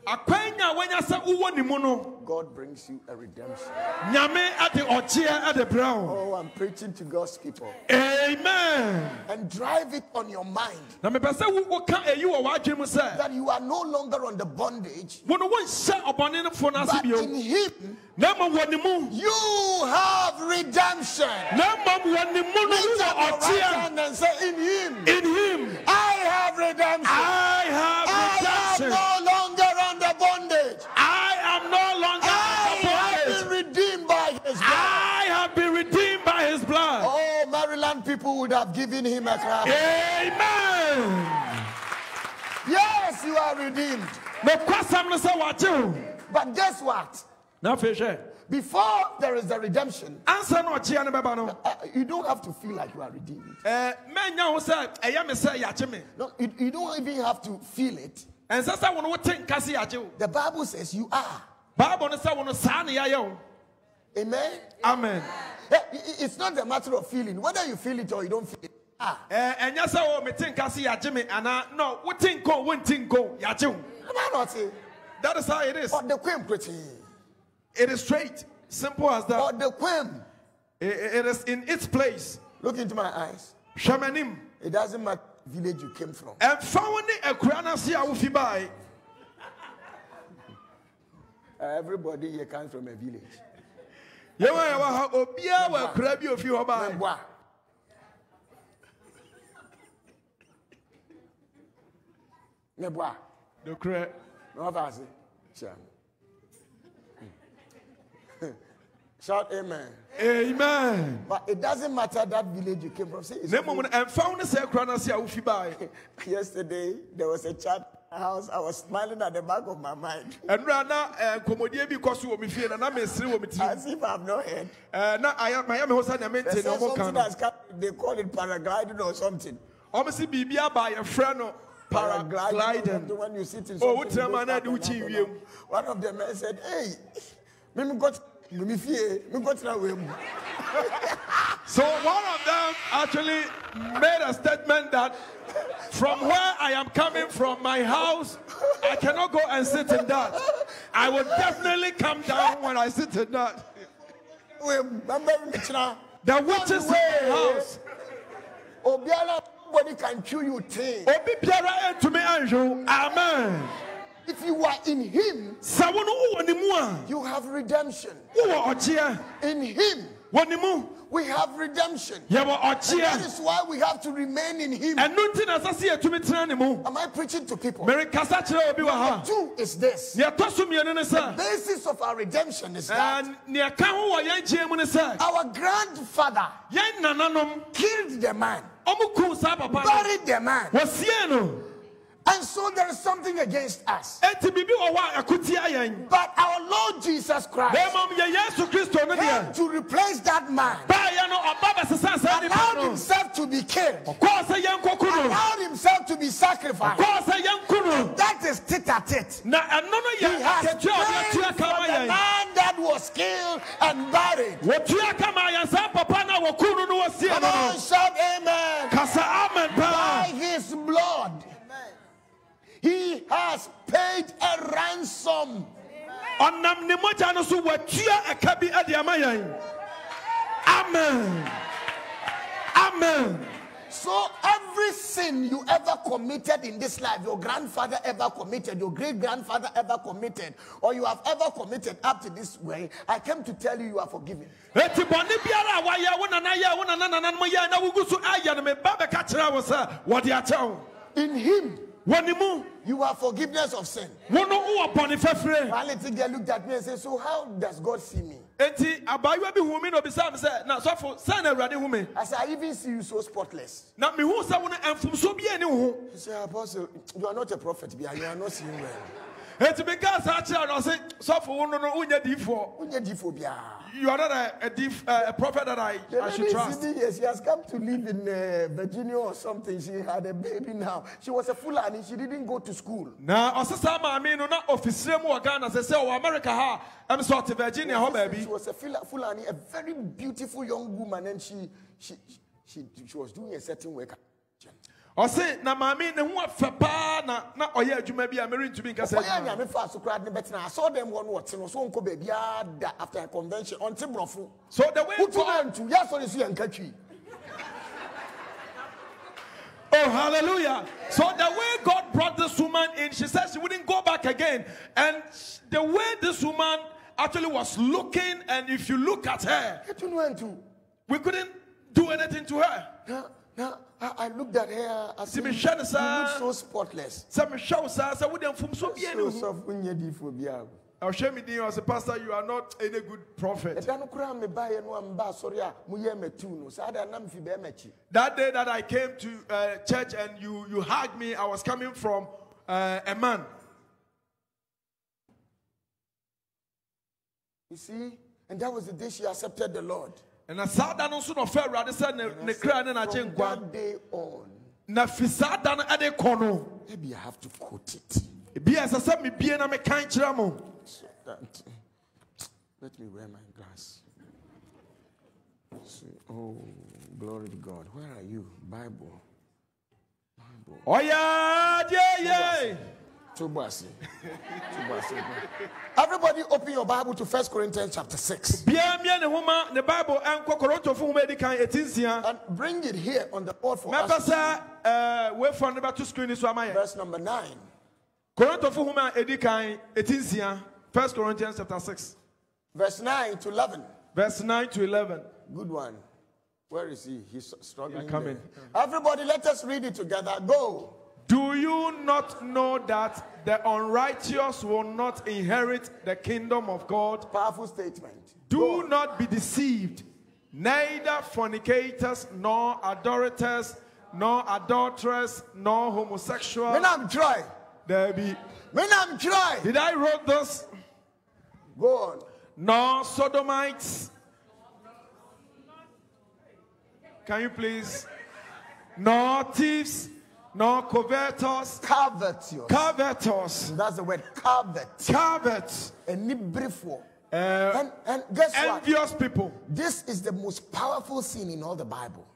akwanya a wɔnya sɛ wowɔ ne mu no God brings you a redemption. nyame ɛde ɔkyeɛ ɛde brɛ wo Oh, I'm preaching to God's people. amen And drive it on your mind na mepɛ sɛ wo- woka eyi wɔ w'adwene mu sɛ that you are no longer on the bondage, wo no wonhyɛ ɔbɔnefo no ase but in Him na mmom wɔ ne you have redemption. na mmom wɔ ne mu no Lift up your right hand and say, In Him in him I have redemption. I have people would have given him a clap. Amen. Yes, you are redeemed. Na kwasam no sɛ wakye wo. But guess what? Before there is the redemption, Ansa na ɔkyeɛ no bɛba no. uh, you don't have to feel like you are redeemed. ɛɛ, Mɛnya ho sɛ ɛyɛ me sɛ yɛakye me. No, you, you don't even have to feel it. Ɛnsɛ sɛ wo no wote nka sɛ yɛakye. The Bible says you are. Amen. Amen. Eh, i- i- It's not a matter of feeling, whether you feel it or you don't feel it. Ah, Ɛɛ, Ɛnyɛ sɛ wo mete nka sɛ yɛagye me anaa no wote nka o wonte nka o yɛagye wo. am I not saying? That is how it is. Or the queen pretty. It is straight. Simple as that. Or the queen. I- I- It is in its place. Look into my eyes. Hwɛ m'anim. It doesn't matter village you came from. ɛmfa wo ne akura no ase a bae Uh, everybody here comes from a village. Yɛwɔ a yɛwɔ ha obiaa wɔ akura bi a ofi hɔ bae Meboa. Meboa. nokorɛ No fancy. Sure. Shout amen. amen But it doesn't matter that village you came from. See, it's na mmom no ɛmfa wo ne sɛ akura no ase a wofi bae Yesterday, there was a chat house. I was smiling at the back of my mind And na nkɔmmɔdie bi kɔ so wɔ me fie na na mesere wɔ me tirim as if I've not heard. Eh, na ayɛ- mayɛ me ho sɛ nea They mente say ne ɔmo ka something has come, they call it paragliding or something. se biribi aba a no paragliding When you sit in Oh, something, what you time I do and you, and. One of the men said, Hey, me got me fie, me got na we mu." So one of them actually made a statement that from where I am coming from, my house, I cannot go and sit in that. I will definitely come down when I sit in that. We remember me kyerɛ. The witches in my house. Obiara, nobody can chew you thing. Obi biara entumi anhwew. Amen. If you are in Him, Sɛ wo no wowɔ ne mu a, you have redemption. In Him, Wɔ ne mu, we have redemption. yɛwɔ That is why we have to remain in Him. Ɛno nti na ɛsɛ sɛ yɛtumi tena ne. Am I preaching to people? Merekasa kyerɛ obi wɔ ha. Two is this. Nea ɛtɔ so mmienu ne sɛ, Basis of our redemption is that ɛɛ, nea ɛka ho wɔ yɛn gyee mu ne sɛ, our grandfather killed the man, ɔmo kum saa papa buried the man, and so there is something against us. enti biribi wɔ hɔ a ɛko tia yɛn But our Lord Jesus Christ mmom yɛ yesu kristo no came to replace that man, baayɛ no ɔba bɛsesa saa nipa allowed himself to be killed, kɔɔ sɛ yɛnkɔku no allowed himself to be sacrificed. kɔɔ sɛ yɛnku no That is tit a tit. He has akatua a ɔde paid atua for the man that was killed and buried. wɔtua kama yɛn saa papa no a wɔku no no wɔsie Come on, shout amen. By his blood, he has paid a ransom. ɔnam ne mogya no so wɔatua ɛka bi ade ama yɛn amen amen So every sin you ever committed in this life, your grandfather ever committed, your great grandfather ever committed, or you have ever committed up to this way, I came to tell you you are forgiven. eti bɔne biara a wayɛ wo nana yɛ wo nana nananom yɛ na wogu so ayɛ no meba bɛka kyerɛ wo sɛ wɔde akyɛ wo In him, wɔ ne mu You have forgiveness of sin. wo no wowɔ bɔne fɛfrɛ One little girl looked at me and said, So how does God see me? enti abaayewa bi hu me na obisaa me sɛ na sɔfo sɛn na awurade hu me I said, I even see you so spotless. na mehu sɛ wo no ɛmfomso bi ani wo ho He said, Apostle, you are not a prophet. You are not seeing well. enti mekaa saa kyerɛ no ɔse sɔfo wo no no wonyɛ diifoɔ Who need you for Bia? You are not a, a, diff, uh, a prophet that I, The I lady should trust here. She has come to live in uh, Virginia or something. She had a baby now. She was a Fulani. She didn't go to school. na ɔse saa maame no na ɔfisire mu wɔ ghana sɛ sɛ ɔwɔ america ha sɛ ɔte virginia baby She was a Fula- Fulani, a very beautiful young woman, and she she she, she was doing a certain work. Ɔse na maame ne ho afɛ paa na na ɔyɛ adwuma bi a merentumi nka Ɔyɛ sɛ nyame fa so koraa bɛtena. I saw them one what no so nkɔ baabi ada after a convention ɔnte borɔfo. so the way Wotu God, na ntu yɛ sɔre so yɛ nkatwi. oh hallelujah so the way god brought this woman in she said she wouldn't go back again and the way this woman actually was looking and if you look at her Etu no ntu. we couldn't do anything to her I, I looked at her. I said, you no look so spotless. sɛ mehwɛ wo saa sɛ wode mfomso bia ne So ho sɔfo nyɛ diifo biara. ɔhwɛ me din ɔsɛ pastor you are not any good prophet ɛda no koraa mebaeɛ no a mba asɔre a moyɛ matu no saa da na mfi bɛɛ makyi That day that I came to uh, church and you, you hugged me, I was coming from uh, a man. you see and that was the day she accepted the lord And I sat down on no rather said ne And I ne kra ne na from chenkwa. that day on Na fi saa da no ade kɔ no. maybe i have to quote it Ebi ɛsɛ sɛ me bie na me kan kyerɛ mo. let me wear my glass oh glory to god where are you bible bible Ɔyɛ adeɛ ye. Tubasi. Everybody open your bible to first corinthians chapter 6 Bia mia ne homa ne Bible ɛnkɔ Korintofo homa edi kan eti nsia. and bring it here on the board for us to sɛ ɛɛ wefɔ ne bɛto screen so ama see. verse number 9 Korintofo homa edi kan eti nsia. First Corinthians chapter six, verse 9 to 11 verse nine to eleven. Good one. Where is he? He's struggling. Yeah, coming. Everybody, let us read it together. Go. Do you not know that the unrighteous will not inherit the kingdom of God? Powerful statement. Do not be deceived. Neither fornicators, nor idolaters, nor adulterers, nor homosexuals. Men I'm try. There be. Men I'm try. Did I wrote this? Go on. Nor sodomites. Can you please? Nor thieves, nor covetous, Covetous. covetous, That's the word. Covet. covet, A brief war. uh, And, and guess what? envious people. This is the most powerful sin in all the Bible.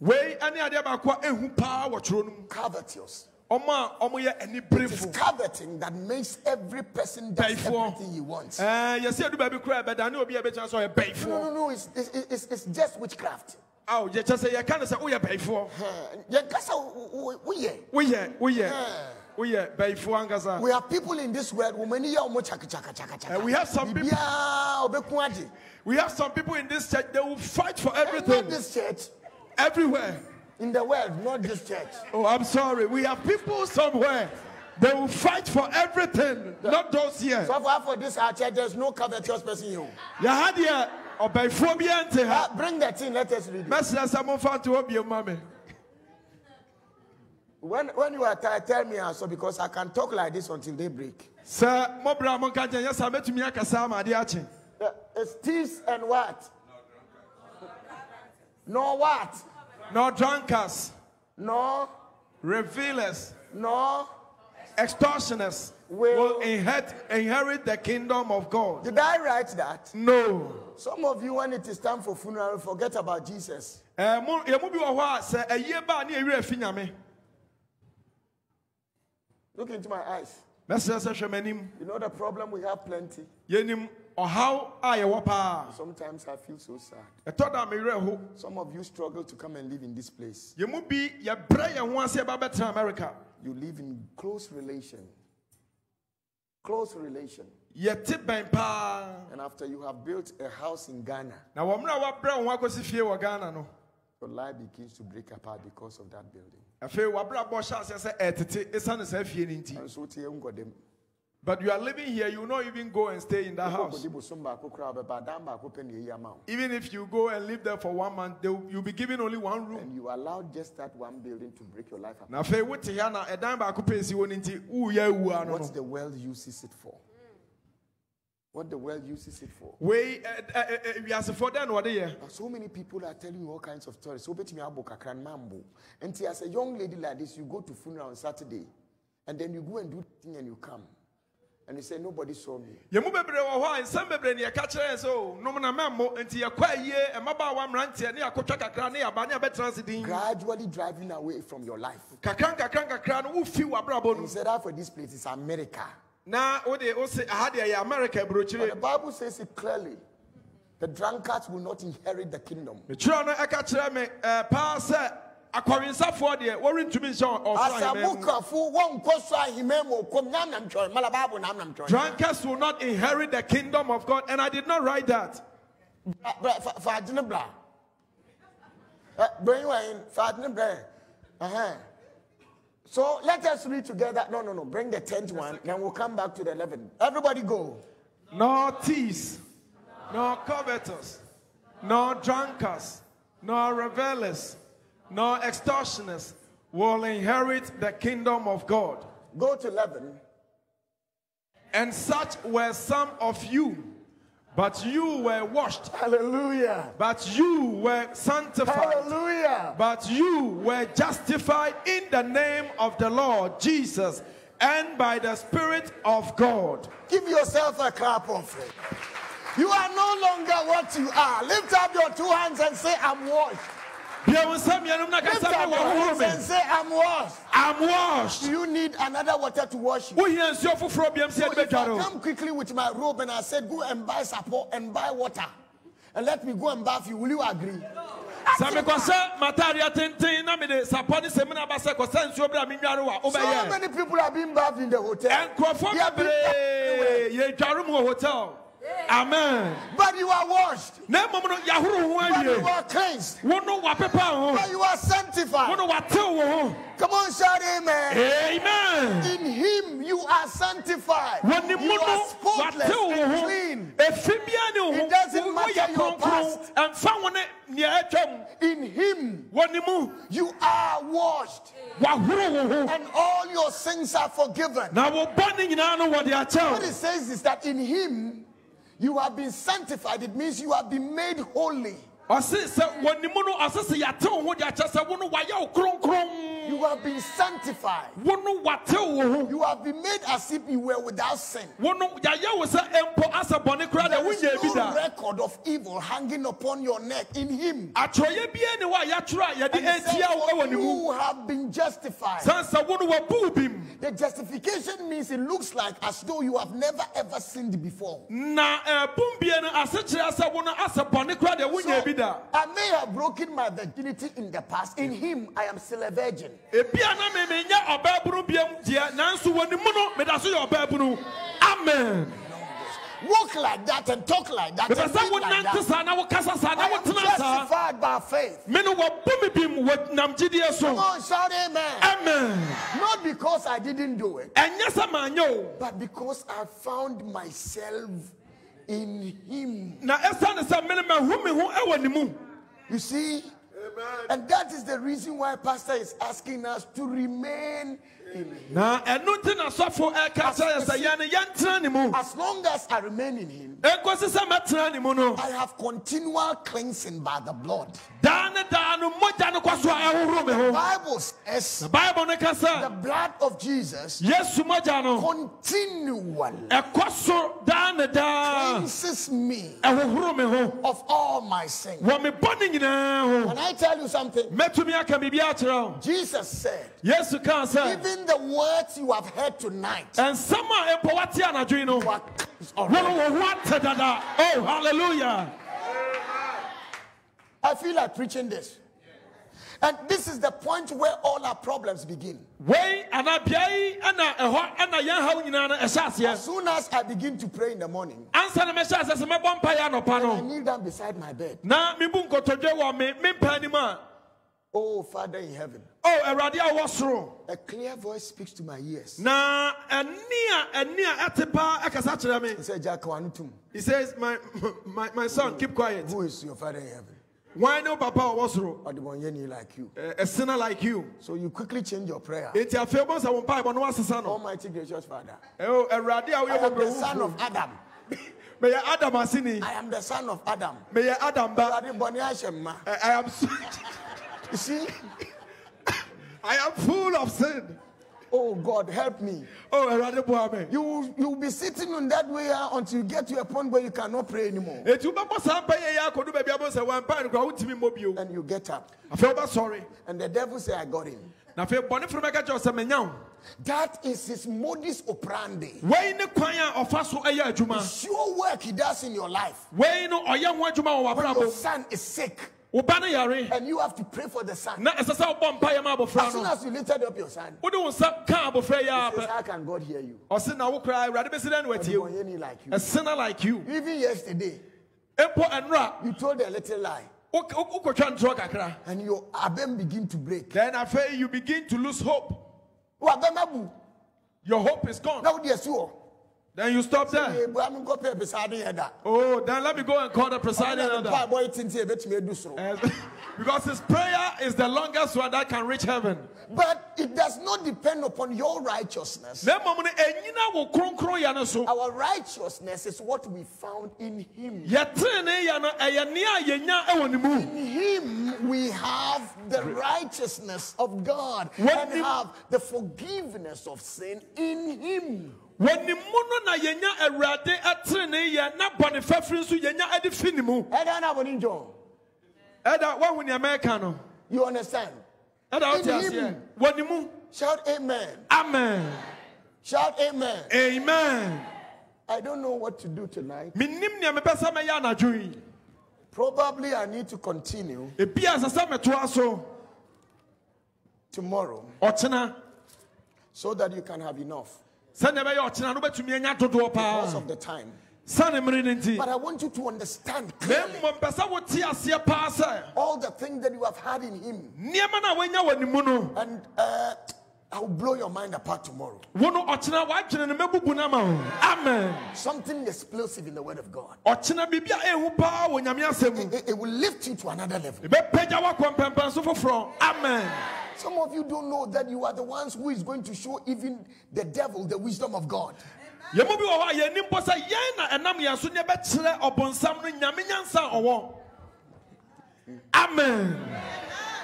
Wei ane adeɛ baako a ehu paa wɔ twerɛ no mu. Covetous. Ɔmo a ɔmo yɛ It's coveting that makes every person does everything he wants. Ɛɛ yɛsi edu baabi kura ɛbɛda ne obi a ɛbɛgyina so ɔyɛ No, bɛyifoɔ. no, no. It's, it's, it's, it's just witchcraft. Aw yɛkyɛ sɛ yɛka ne sɛ woyɛ bɛyifoɔ. Wo- wo- woyɛ. Woyɛ woyɛ woyɛ bɛyifoɔ ankasa. We have people in this world who many are chaka chaka chaka chaka. Uh, we have some people- Bibia obeku ade. We have some people in this church they will fight for And everything Not this church. everywhere. In the world, not this church. Oh, I'm sorry. We have people somewhere. They will fight for everything, not those here. So far for this our church, there's no covetous person here. Yɛha deɛ ɔbɛyifoɔ bi ɛnte ha. Ah, bring that in, let us read it. Mɛsrɛ sɛ momfa nto hɔ bio ma me. When, when you are tired, tell me also because I can talk like this until they break. Sɛ mobra a monka gyɛ nyɛ sɛ mɛtumi akasa ama. Uh, it's thieves and what? No what? No drunkards, No, revealers, no. extortioners Will- will inherit, inherit the kingdom of God. Did I write that? No. Some of you, when it is time for funeral, forget about Jesus. Eh, mo- yɛ mu bi wɔ hɔ a sɛ ɛyie ba a ne ɛwerɛ afi nyame. Look into my eyes. Mɛsrɛ sɛ hwɛ m'anim. You know the problem we have plenty. Yɛnim ɔhaw a yɛwɔ. Sometimes I feel so sad. Ɛtɔ da mewerɛ ho. Some of you struggle to come and live in this place. Yɛn mu bi yɛbrɛ yɛn ho ase ɛba bɛtena America. You live in close relation. Close relation. Yɛte bɛn paa. And after you have built a house in Ghana, Na wɔ mmerɛ a wɔabrɛ wɔn ho akɔsi fie wɔ Ghana no, your life begins to break apart because of that building. afei wabrabɔ hyɛ aseɛ sɛ ɛtete ɛsiane saa fie no And so but you are living here you will not even go and stay in that house Wokɔkɔdi bosom baako koraa wobɛba, adan baako pɛ na ɛyi ama wo. even if you go and live there for one month they will, you'll be given only one room And you allowed just that one building to break your life apart. na afei wote ha na ɛdan baako pɛ si hɔ no nti woyɛ What the world uses it for. What the world uses it for. ɛ- ɛ- ɛ- wiasefoɔ dɛn na wɔde yɛ Now, so many people are telling you all kinds of stories. So bet me abo kakra na mambo. And as a young lady like this, you go to funeral on Saturday, and then you go and do thing and you come. And you say, Nobody saw me. yɛn mu bebree wɔ hɔ a nsɛm bebree na yɛka kyerɛ yɛn sɛ o nom na mɛmmo nti yɛkɔ ayie mmabaawa mmeranteɛ ne yɛakɔtwa kakra ne yɛaba ne yɛbɛtena ase din Gradually driving away from your life. kakra nkakra nkakra no wofi w'abrabɔ And no he said, "Ah, for this place is America. Na wode wose aha deɛ yɛ america But the Bible says it clearly. The drunkards will not inherit the kingdom. metwerɛ no ɛka kyerɛ me ɛɛ paa sɛ akɔwensafoɔ deɛ wɔrentumi nhyɛ ɔsoro ahemman mu Asabukafo won koso ahimemo kom nyam nam mala Bible nam nam drunkards will not inherit the kingdom of god and i did not write that Bra fa adene bra. Eh bring wine fa adene bra. Uh-huh. So let us read together. No, no, no. Bring the tenth one, then we'll come back to the eleventh. Everybody go. nor thieves, nor covetous, nor drunkards, nor revelers, nor extortioners will inherit the kingdom of God. Go to eleven. And such were some of you, but you were washed, Hallelujah. but you were sanctified, Hallelujah. but you were justified in the name of the Lord Jesus and by the Spirit of God. Give yourself a clap offering. You are no longer what you are. Lift up your two hands and say, I'm washed. Bia wo nsa mmienu na Lift kasa up me your wɔ hands horo and say, I'm washed. I'm washed. Do you need another water to wash you? wohia nsuo foforɔ biam So if I come quickly with my robe and I said, go and buy support and buy water and let me go and bath you, will you agree? sɛ mekɔsɛ matareɛ tenten na mede sapɔ ne sɛmi no aba sɛ kɔsɛ nsuo berɛ a menware a So many people are being bathed in the hotel. They are being bebree yɛdware mu wɔ hotel amen But you are washed. na mmom no yɛahoro wo ho But you are cleansed. wo no wapepa wo But you are sanctified. no watew wo ho Come on, shout amen. amen In him you are sanctified. wɔ ne mu You are spotless and clean. ɛfi bia ne wo ho It doesn't matter your kronkron ɛmfa wo ne nea atwam In him wɔ ne mu you are washed. wahoro wo ho And all your sins are forgiven. na wo bɔne nyinaa no wɔde What it says is that in him you have been sanctified. It means you have been made holy. Ɔse sɛ wɔ ne mu no ɔse sɛ yɛatew wo ho de akyɛ sɛ wo no wayɛ wo kronkron You have been sanctified. wo no watew wo ho You have been made as if you were without sin. wo no yɛayɛ wo sɛ mpo asɛ bɔne koraa da There is no record of evil hanging upon your neck in him. atwerɛyɛ bia ne hɔ a yɛatwerɛ a yɛde And it says, atia wo "For wɔ ne mu you have been justified. san sɛ wo no wabu The justification means it looks like as though you have never ever sinned before. na ɛbom bie no ase kyerɛ sɛ wo no asɛ bɔne koraa da wonyɛ bi da I may have broken my virginity in the past. In him, I am still a virgin. Ebia na me menyɛ ɔbaabunu biam deɛ nanso wɔ mu no meda so yɛ ɔbaabunu amen Walk like that and talk like that. mepɛ And like that. saa na wokasa saa I am justified by faith. me no wɔbɔ me bim wɔ nam gyidie Come on, shout amen. amen Not because I didn't do it, ɛnyɛ sɛ manyɛ o but because I found myself in him. na ɛsiane sɛ mene mahu me ho ɛwɔ ne mu You see? And that is the reason why Pastor is asking us to remain. Na nti na sɔfo ɛka kyerɛ yɛ sɛ yɛne yɛntena ne mu As long as I remain in him, mɛtena ne mu no I have continual cleansing by the blood. daa ne daa no mogya no kɔ so a ɛhoro me ho Bible says na bible no ka the blood of Jesus yesu mogya no continually ɛkɔ so daa cleanses me ɛhohoro me ho of all my sins. wɔ bɔne nyinaa ho Can I tell you something? mɛtumi aka biribi akyerɛ wo Jesus said, yesu kaa sɛ even the words you have heard tonight, ɛnsɛm a mpo wate anadwo yi no you are cleansed wo already. no wo ho ate dada oh hallelujah I feel like preaching this. And this is the point where all our problems begin. wei anaa bea yi ɛna ɛhɔ ɛna yɛn haw nyinaa no ɛhyɛ As soon as I begin to pray in the morning, ansa na mɛhyɛ aseɛ sɛ mɛbɔ I kneel down beside my bed. Oh, Father in heaven, oh wɔwɔ soro a clear voice speaks to my ears. na a ɛni a ɛte paa ɛkasa kyerɛ me He said, Jack Wanutum, he says my my my son keep quiet who is your Father in heaven? why no papa a ɔwɔ soro the one yeni like you. A sinner like you So you quickly change your prayer. eti afei bɔ sɛ wɔn mpaebɔ no wasesa no Almighty gracious Father, eh, Oh, awurade a I am the son of Adam. meyɛ adam aseni I am the son of Adam. meyɛ adam ba Daddy Bonnie Ashema. I eh, I am so, You see? I am full of sin Oh God, help me. oh You you will be sitting on that way until you get to a point where you cannot pray anymore. eti wobɛbɔ saa mpa yɛ yɛ akɔdu baabi a bɔ sɛ wɔn mpa no kora wotumi mmɔ bio And you get up. I feel sorry. And the devil say, I got him. na afei bɔneforo bɛka kyerɛ wo sɛ menya wo That is his modus operandi. wei ne kwan a ɔfa so ɛyɛ adwuma Sure work he does in your life. wei no ɔyɛ ho adwuma wɔ When your son is sick wo ba no yare. And you have to pray for the son. na ɛsɛ sɛ wobɔ mpayɛ ma As soon as you lifted up your son, wode wo nsa ka abɔfra yi a he says, How can God hear you? ɔse na wo koraa awurade bɛsi dɛ ne watie wo? Everyone hear like you. a sinner like you. Even yesterday, you told a little lie. Wokɔtwa ntorɔ kakra. And your abem begin to break. then I afei you begin to lose hope. Your hope is gone. Now dear sure. Then you stop there bu amu nkɔ pɛ beside yɛ da. oh then let me go and call the presiding elder mpa abɔ etinti ebetumi edu soro. Yes. because his prayer is the longest one that can reach heaven But it does not depend upon your righteousness. na mmom no ɛnyina wo kronkron no so Our righteousness is what we found in Him. yɛtene yɛ no ɛyɛ nea a yɛnya ɛwɔ ne mu In Him we have the righteousness of God and have the forgiveness of sin in Him. Ne mu no na yɛnya awurade ɛtene yɛ na bɔne fɛfiri nso yɛnya ade fi ne mu. Ɛda na abɔni John, ɛda woahu nea mɛka no. You understand? ɛda wote aseɛ him. wɔ ne mu. Shout Amen. amen. Shout Amen. amen. I don't know what to do tonight. mennim nea mepɛ sɛ mɛyɛ anadwo yi Probably I need to continue ebia sɛ sɛ metoa so tomorrow so that you can have enough sɛnea ɛbɛyɛ ɔkyena no wobɛtumi anya dodoɔ because of the time. sane mmere no nti But I want you to understand clearly mmom pɛ sɛ wote aseɛ paa sɛ all the things that you have had in Him. nneɛma no a woanya wɔ ne mu no And uh, I will blow your mind apart tomorrow. wo no ɔkyena woadwene no mɛbubu no ama wo amen Something explosive in the Word of God. ɔkyena biribi a ɛhu paa wɔ nyame asɛm mu It, it will lift you to another level. amen Some of you don't know that you are the ones who is going to show even the devil the wisdom of God. yɛmu bi wɔ hɔ a yɛnim mpo sɛ yɛn na ɛnam yɛn so ne ɛbɛkyerɛ ɔbɔnsam no nyame nyansa a ɔwɔ amen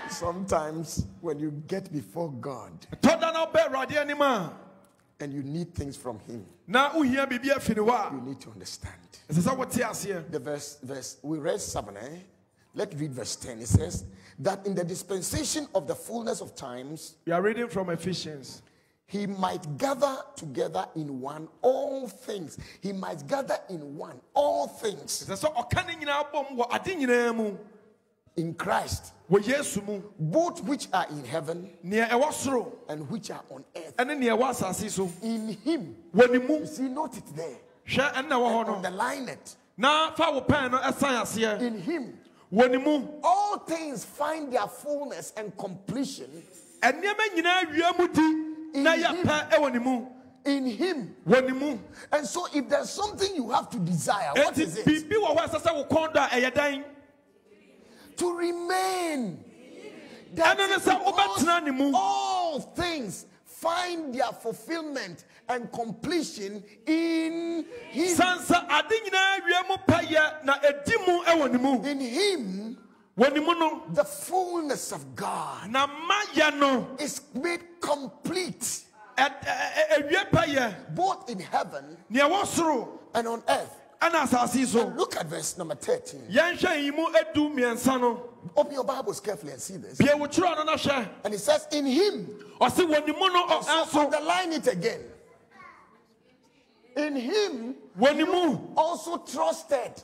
Sometimes when you get before God tɔda na wobɛ awurade anim a and you need things from Him, na wohia biribi afiri hɔ you need to understand. ɛsɛ sɛ wote aseɛ The verse, verse we read seven, eh? Let's read verse 10. It says that in the dispensation of the fullness of times, we are reading from ephesians. he might gather together in one all things. He might gather in one all things. Ɛsɛ sɛ ɔka ne nyinaa bom wɔ ade nyinaa mu in Christ, wɔ yesu mu. Both which are in heaven nea ɛwɔ soro and which are on earth. ɛne nea ɛwɔ asase so. In him, wɔ ne mu. You see, note it there. hwɛ ɛnna ɛwɔ hɔ no Underline it. na fa wo pɛn no In him, wɔ ne mu all things find their fullness and completion. ɛnneɛma nyinaa wia mu di na yɛ pɛ ɛwɔ ne mu In him. ne mu And so, if there's something you have to desire, what is it? biribi wɔ hɔ a ɛsɛ sɛ wo kɔn dɔ a ɛyɛ dan to remain. ɛno ne is sɛ because wobɛtena ne mu all things find their fulfillment and completion in Him. san sɛ ade nyinaa wia mu pɛyɛ na ɛdi mu ɛwɔ ne mu In Him, wɔ ne mu no the fullness of God na ma yɛ no is made complete, both in heaven nea ɛwɔ soro and on earth. ɛna asase yi so Look at verse number 13. yɛnhwɛ yi mu edu mmiɛnsa no Open your Bibles carefully and see this. bie wo twerɛ no na hwɛ And it says, In Him, ɔse wɔ ne mu no ɔ- so underline it again. In Him, ne mu also trusted.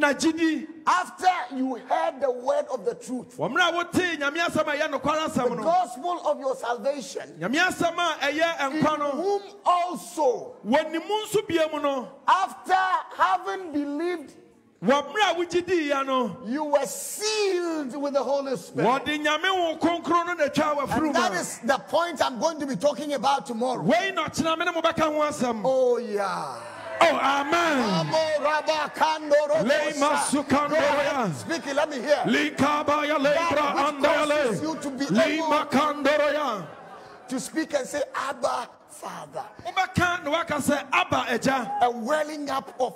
After you heard the word of the truth, wɔ mmerɛ a wotee nyame asɛm a ɛyɛ nokware the gospel of your salvation, nyame asɛm a ɛyɛ in whom also, wɔ ne mu nso bie after having believed wɔ mmerɛ a wogye you were sealed with the Holy Spirit. wɔde nyame wo kronkron no na atwa And that is the point I'm going to be talking about tomorrow. wei na ɔkyena me ne mo bɛka ho asɛm Oh, yeah. oh amen Amo raba kando Lema robosa. sukando Go ahead, ya. Speak let me hear. That which causes you to be able to speak and say, Abba, Father. wobɛka na waka sɛ aba agya A welling up of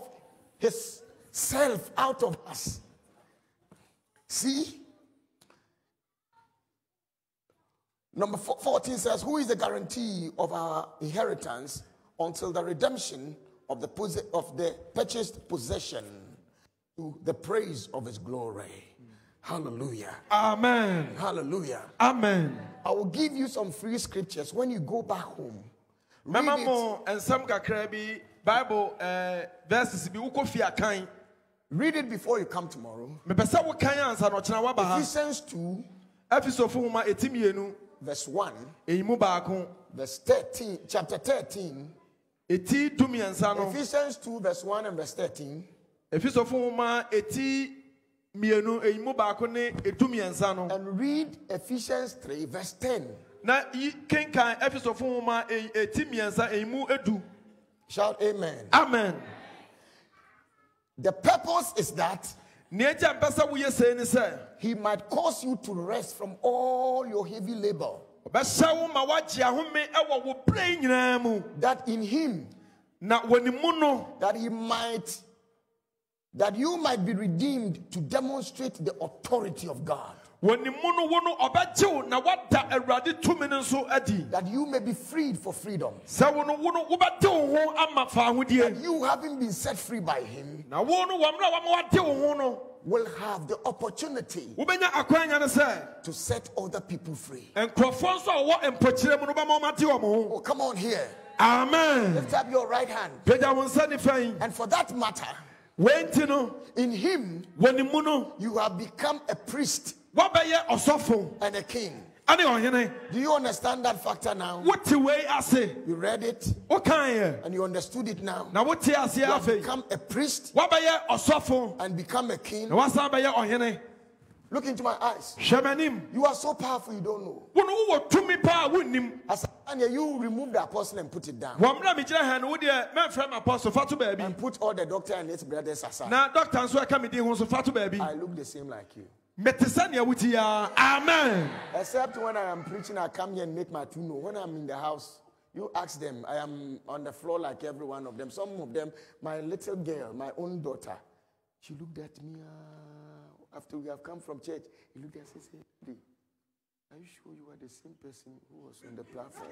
his self out of us. See? Number 14 says, Who is the guarantee of our inheritance until the redemption of the, of the purchased possession to the praise of his glory? Hallelujah. amen Hallelujah. amen I will give you some free scriptures when you go back home. Read mɛma it. mo nsɛm kakra bi bible eh, verses fie akan Read it before you come tomorrow. mepɛ sɛ wokan ansa na ɔkyena woaba ha Ephesians 2, efisofo nwoma ɛti mmienu verse 1, ɛyi mu baako verse 13, chapter 13. ɛti dumiɛnsa no Ephesians 2, verse 1 and verse 13. efisofo nwoma ɛti mmienu ɛyi mu baako ne ɛdumiɛnsa no And read Ephesians 3, verse 10. na yi kenkan efisofo nwoma ɛyi- ɛti mmiɛnsa ɛyi mu edu Shout amen. amen The purpose is that nea agya mpɛ sɛ woyɛ sei ne sɛ he might cause you to rest from all your heavy labor, ɔbɛhyɛ wo ma woagye ahome ɛwɔ wo berɛ nyinaa mu. That in him, na wɔ ne mu no that he might, that you might be redeemed to demonstrate the authority of God, wɔ ne mu no wo no ɔbɛgye wo na woada awurade tumi no nso adi that you may be freed for freedom. sɛ wo no wo no wobɛde wo ho ama fa ahodie You having been set free by him na wo no wɔ mmerɛ a wama wade wo ho no will have the opportunity wobɛnya akwanya no sɛ to set other people free. nkurɔfoɔ nso a wɔwɔ mpɔkyerɛ mu no wobɛma wɔmate wɔ mo ho Oh, come on here. amen Lift up your right hand. pagya wo nsa nifa yi And for that matter, wei nti no in him wɔ ne mu you have become a priest woabɛyɛ ɔsɔfo and a king. Do you understand that factor now? What the way I ase You read it wokaeɛ and you understood it now. wote aseɛ You have afei become a priest ɔsɔfo and become a king. na woasan bɛyɛ ɔhene Look into my eyes. You are so powerful, you don't know. wo no wowɔ tumi paa wonnim As you remove the apostle and put it down. wɔ mmerɛ a megyina ha no wodeɛ mɛmfrɛ m apɔso fa And put all the doctor and his brothers aside. na dɔkta nso ɛka me din ho so fa to baabi I look the same like you. Amen Except when I am preaching, I come here and make my two. When I'm in the house, you ask them. I am on the floor like every one of them. Some of them, my little girl, my own daughter, she looked at me ah, after we have come from church. He looked at me and said, "Hey, Are you sure you are the same person who was on the platform?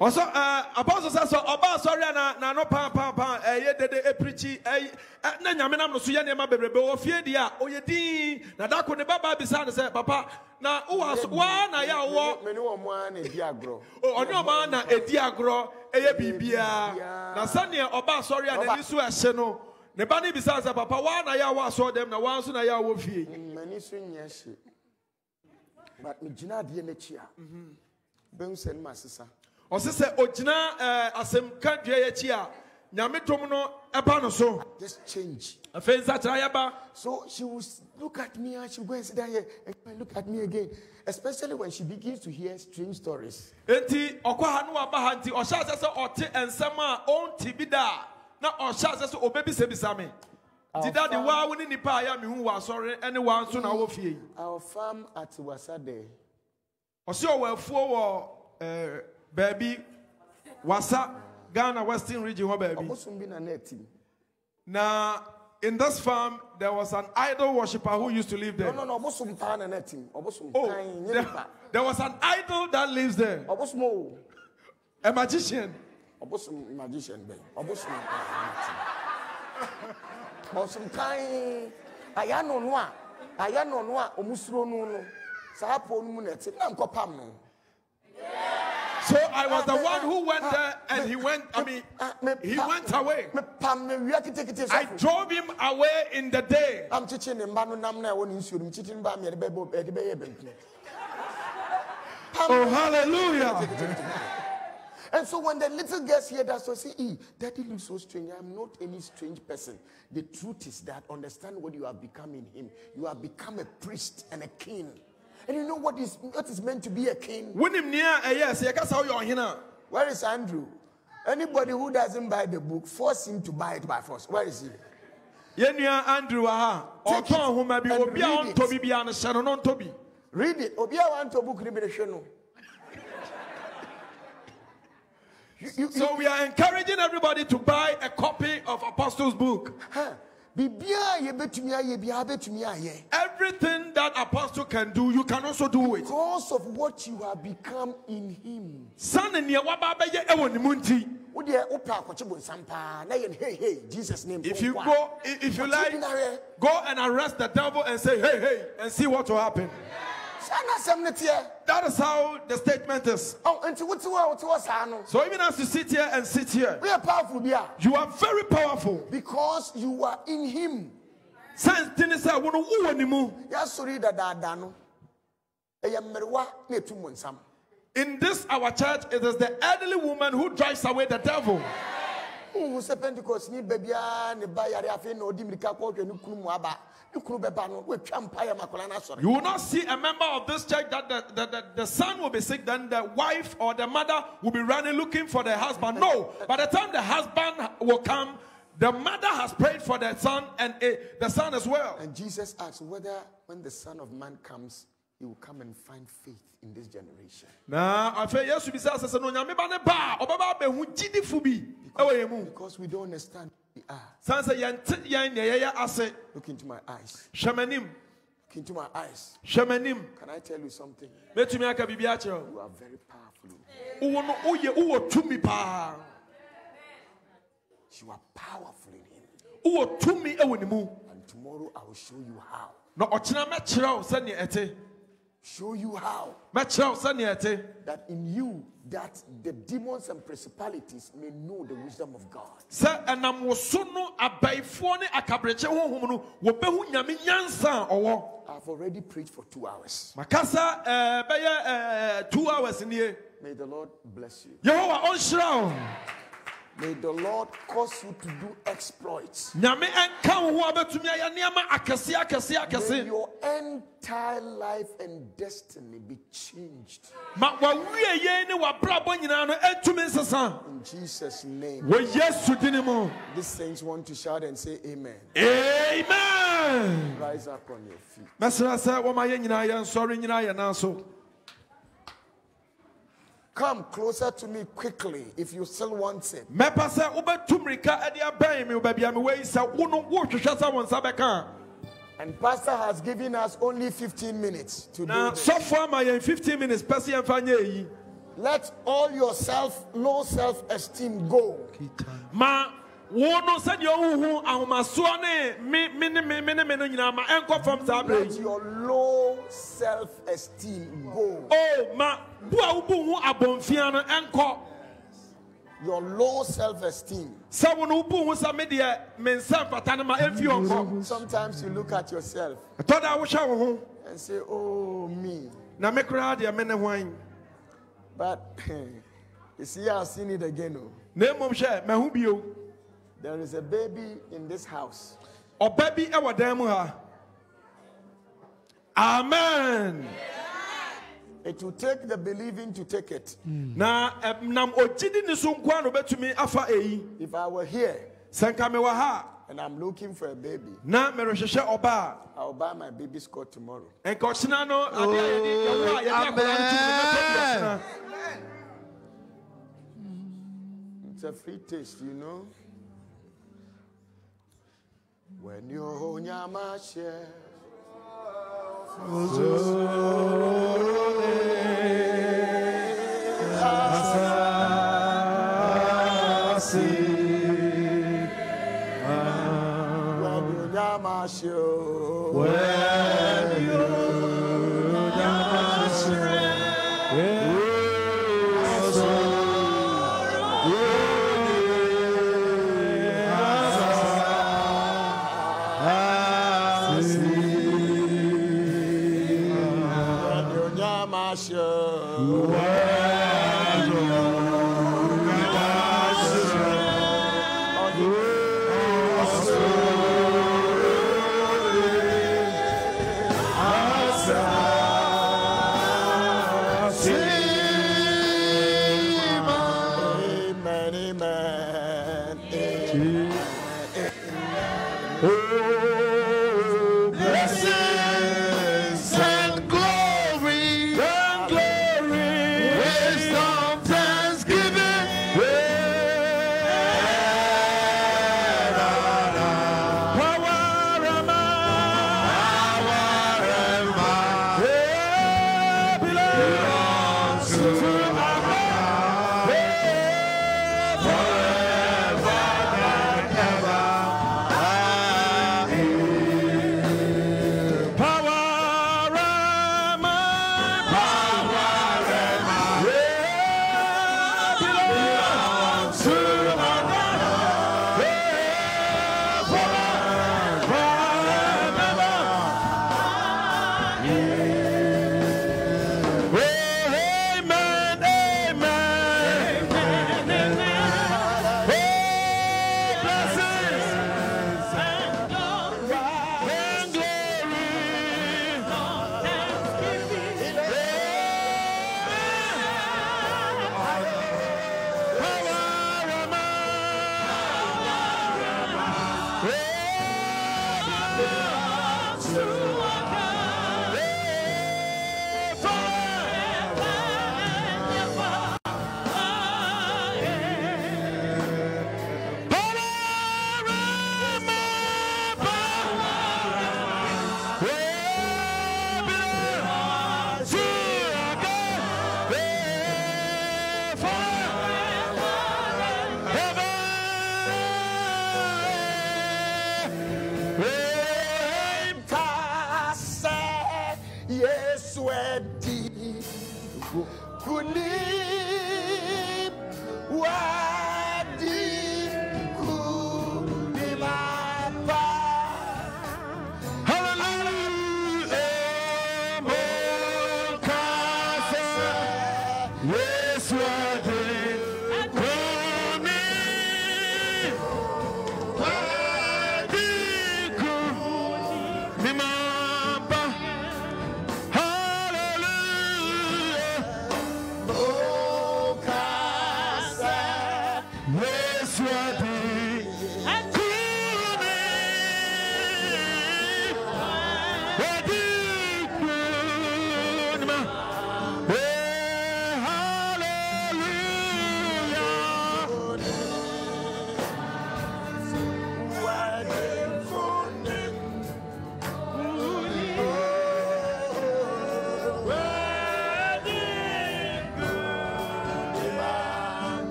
ɔsɔ ɛɛ apɔso sɛ sɛ ɔba asɔre a na n'ano paapaa ɛyɛ dede epirikyi ɛyi ɛ na nyame nam no so yɛ nneɛma bebrebe wɔ fie deɛ a ɔyɛ din na dako ne baba bisa ne sɛ papa na wowɔ aso waa na yɛ awɔ Many of them are diagro. ɔne ɔmaa na edi agorɔ ɛyɛ biribiara na sɛnea ɔba asɔre a n'ani so ɛhye no ne ba ne bisa sɛ papa waa na yɛ awɔ asɔre dɛm na waa nso na yɛ awɔ fie Many soon, yes. But me jina die ne chia. Ben sen masisa. ɔsi sɛ ogyina ɛɛ asɛm ka dua yɛ akyi a nyame dom no ɛba no so Just change. afei nsakyera yɛba So she will look at me and she'll go and sit down here and come and look at me again. Especially when she begins to hear strange stories. enti ɔkɔ ha ne waba ha nti ɔhyɛ asɛ sɛ ɔte nsɛm a ɔnti bi da a na ɔhyɛ asɛ sɛ ɔbɛbisabisa me da de waa wo ne nipa a yɛ mehu wɔ asɔre ne waa nso na wɔ fie yi Our farm at Wasade, ɔsi ɔwɔ afuo wɔ ɛɛ baabi wasa ghana western region hɔ baabi Obosum bi na net. na in this farm there was an idol worshipper who used to live there no, no. Obosum pa na net. Obosum oh kind. there, there was an idol that lives there o. a magician Obosum magician ben. Obosum pa na net. Obosum kind. Aya no no a. Aya no no a omusuro no no. Saa po no mu net. Na nkɔ pam no. So I was the one who went there and he went, I mean, he went away. Me pam me wia kitekite I so. drove him away in the day. am chichi ne mba no nam na ɛwɔ ne nsuo no mu chichi ne ba me de bɛbɔ ɛde bɛyɛ bɛntu Oh, hallelujah. And so when the little girls hear that, so say, "Eh, Daddy looks so strange. I'm not any strange person. The truth is that understand what you have become in Him. You have become a priest and a king. And you know what is what is meant to be a king? wonim nea ɛyɛ sɛ yɛka sɛ woyɛ ɔhene a Where is Andrew? Anybody who doesn't buy the book, force him to buy it by force. Where is he? yɛn andrew wɔ ha Take ɔtɔn nhoma bi obi a read it. ɔntɔ bi bia no hyɛ no no ntɔ bi Read it. Obi a want to book ni bi hwɛ no. You- you- so we are encouraging everybody to buy a copy of apostles book Huh. Bibia ye betumi aye bia betumi aye. everything that apostle can do you can also do it Because of what you have become in him. sane nea waba bɛyɛ ɛwɔ ne mu nti Wo de opa akɔkye bonsam paa na yɛ hey hey Jesus name. if you go if you like bi na hwɛ. go and arrest the devil and say hey hey and see what will happen Saa na asɛm ne teɛ. that is how the statement is Oh, nti wote hɔ a wote hɔ saa no. so even as you sit here and sit here Woyɛ powerful bi you are very powerful Because you are in him. science ti ne sɛ wo no wowɔ ne mu Yɛasɔre dadaada no. Ɛyɛ mmerewa na etu mu nsam. in this our church it is the elderly woman who drives away the devil wohu sɛ pentecost ni ba biara ne ba yare afei na ɔde mmirika kɔhwɛ ne kunu mu aba ne kunu bɛba no woatwa mpayɛ makɔla no asɔre You will not see a member of this church that the, the, the, the son will be sick, then the wife or the mother will be running looking for the husband. No, by the time the husband will come, the mother has prayed for the son and eh, the son as well. and jesus asked whether when the son of man comes he will come and find faith in this generation Na afei Yesu bisa sɛ sɛ no onyame ba ne ba ɔbɛba abɛhu gyidifo bi ɛwɔ yɛn mu. because we don't understand who we are San sɛ yɛnte yɛn nea yɛyɛ ase. look into my eyes Hwɛ m'anim, look into my eyes hwɛ m'anim. can i tell you something Mɛtumi aka biribi akyerɛ wo. you are very powerful Wo no woyɛ wowɔ tumi paa. you are powerful in him Wowɔ tumi ɛwɔ ne mu. and tomorrow i will show you how Na ɔkyena mɛkyerɛ wo sɛnea ɛte. Show you how mɛkyerɛ wo sɛnea that in you that the demons and principalities may know the wisdom of god. Sɛ ɛnam wo so no abayifoɔ ne akaberekyɛ honhom no wɔbɛhu nyame nyansa a ɔwɔ. I've already preached for two hours. Makasa ɛɛ, bɛyɛ eh, two hours nie. May the lord bless you. Yehowa ɔnhyira wo May the Lord cause you to do exploits. nyame ɛnka wo ho a bɛtumi ayɛ nneɛma akɛseɛ akɛseɛ May akɛse your entire life and destiny be changed. ma wawie yei ne wabrabɔ nyinaa no ɛntumi nsesa In Jesus' name. wɔ yesu dini mu These saints want to shout and say amen. amen Rise up on your feet. mɛsrɛ sɛ wɔma yɛ nyinaa yɛnsɔre nyinaa yɛ nan so Come closer to me quickly if you still want it. mɛpɛ sɛ wobɛtu mmirika de abɛn me wo baabi a mewɔ yi sɛ wo no wohwehwɛ sɛ wo nsa bɛka a And Pastor has given us only 15 minutes to na do this. sɔfoɔ ama yɛn 15 minutes pɛ sɛ yɛmfa Let all your self, low self-esteem go. ma wo no sɛdeɛ wohu ahomasoɔ ne me me ne me me ne me no nyinaa ma ɛnkɔ fam saa berɛ Let your low self-esteem go. o ma bo a wobu ho abɔmfia no ɛnkɔ Your low self-esteem. sɛ wo no wobu ho sɛ me deɛ me nsa mfata no ma ɛmfi ɔnkɔ Sometimes you look at yourself ɛtɔ da wo ho and say, Oh, me. na me koraa deɛ me ne hwan But you see, I've seen it again. Oh. na mmom hwɛ mahu bio There is a baby in this house. ɔba bi ɛwɔ dan mu ha amen It will take the believing to take it. na nam ogyidi ne so nkoa na obɛtumi afa eyi If I were here sɛ nka mewɔ ha and I'm looking for a baby, a na merehwehwɛ ɔba a I'll buy my baby's coat tomorrow. nka ɔkyena no adeɛ a yɛde yɛwo a yɛde akɔla no tumi no mɛtɔ bi ɔkyena It's a free taste, you know. When you're nyama share. Oh, when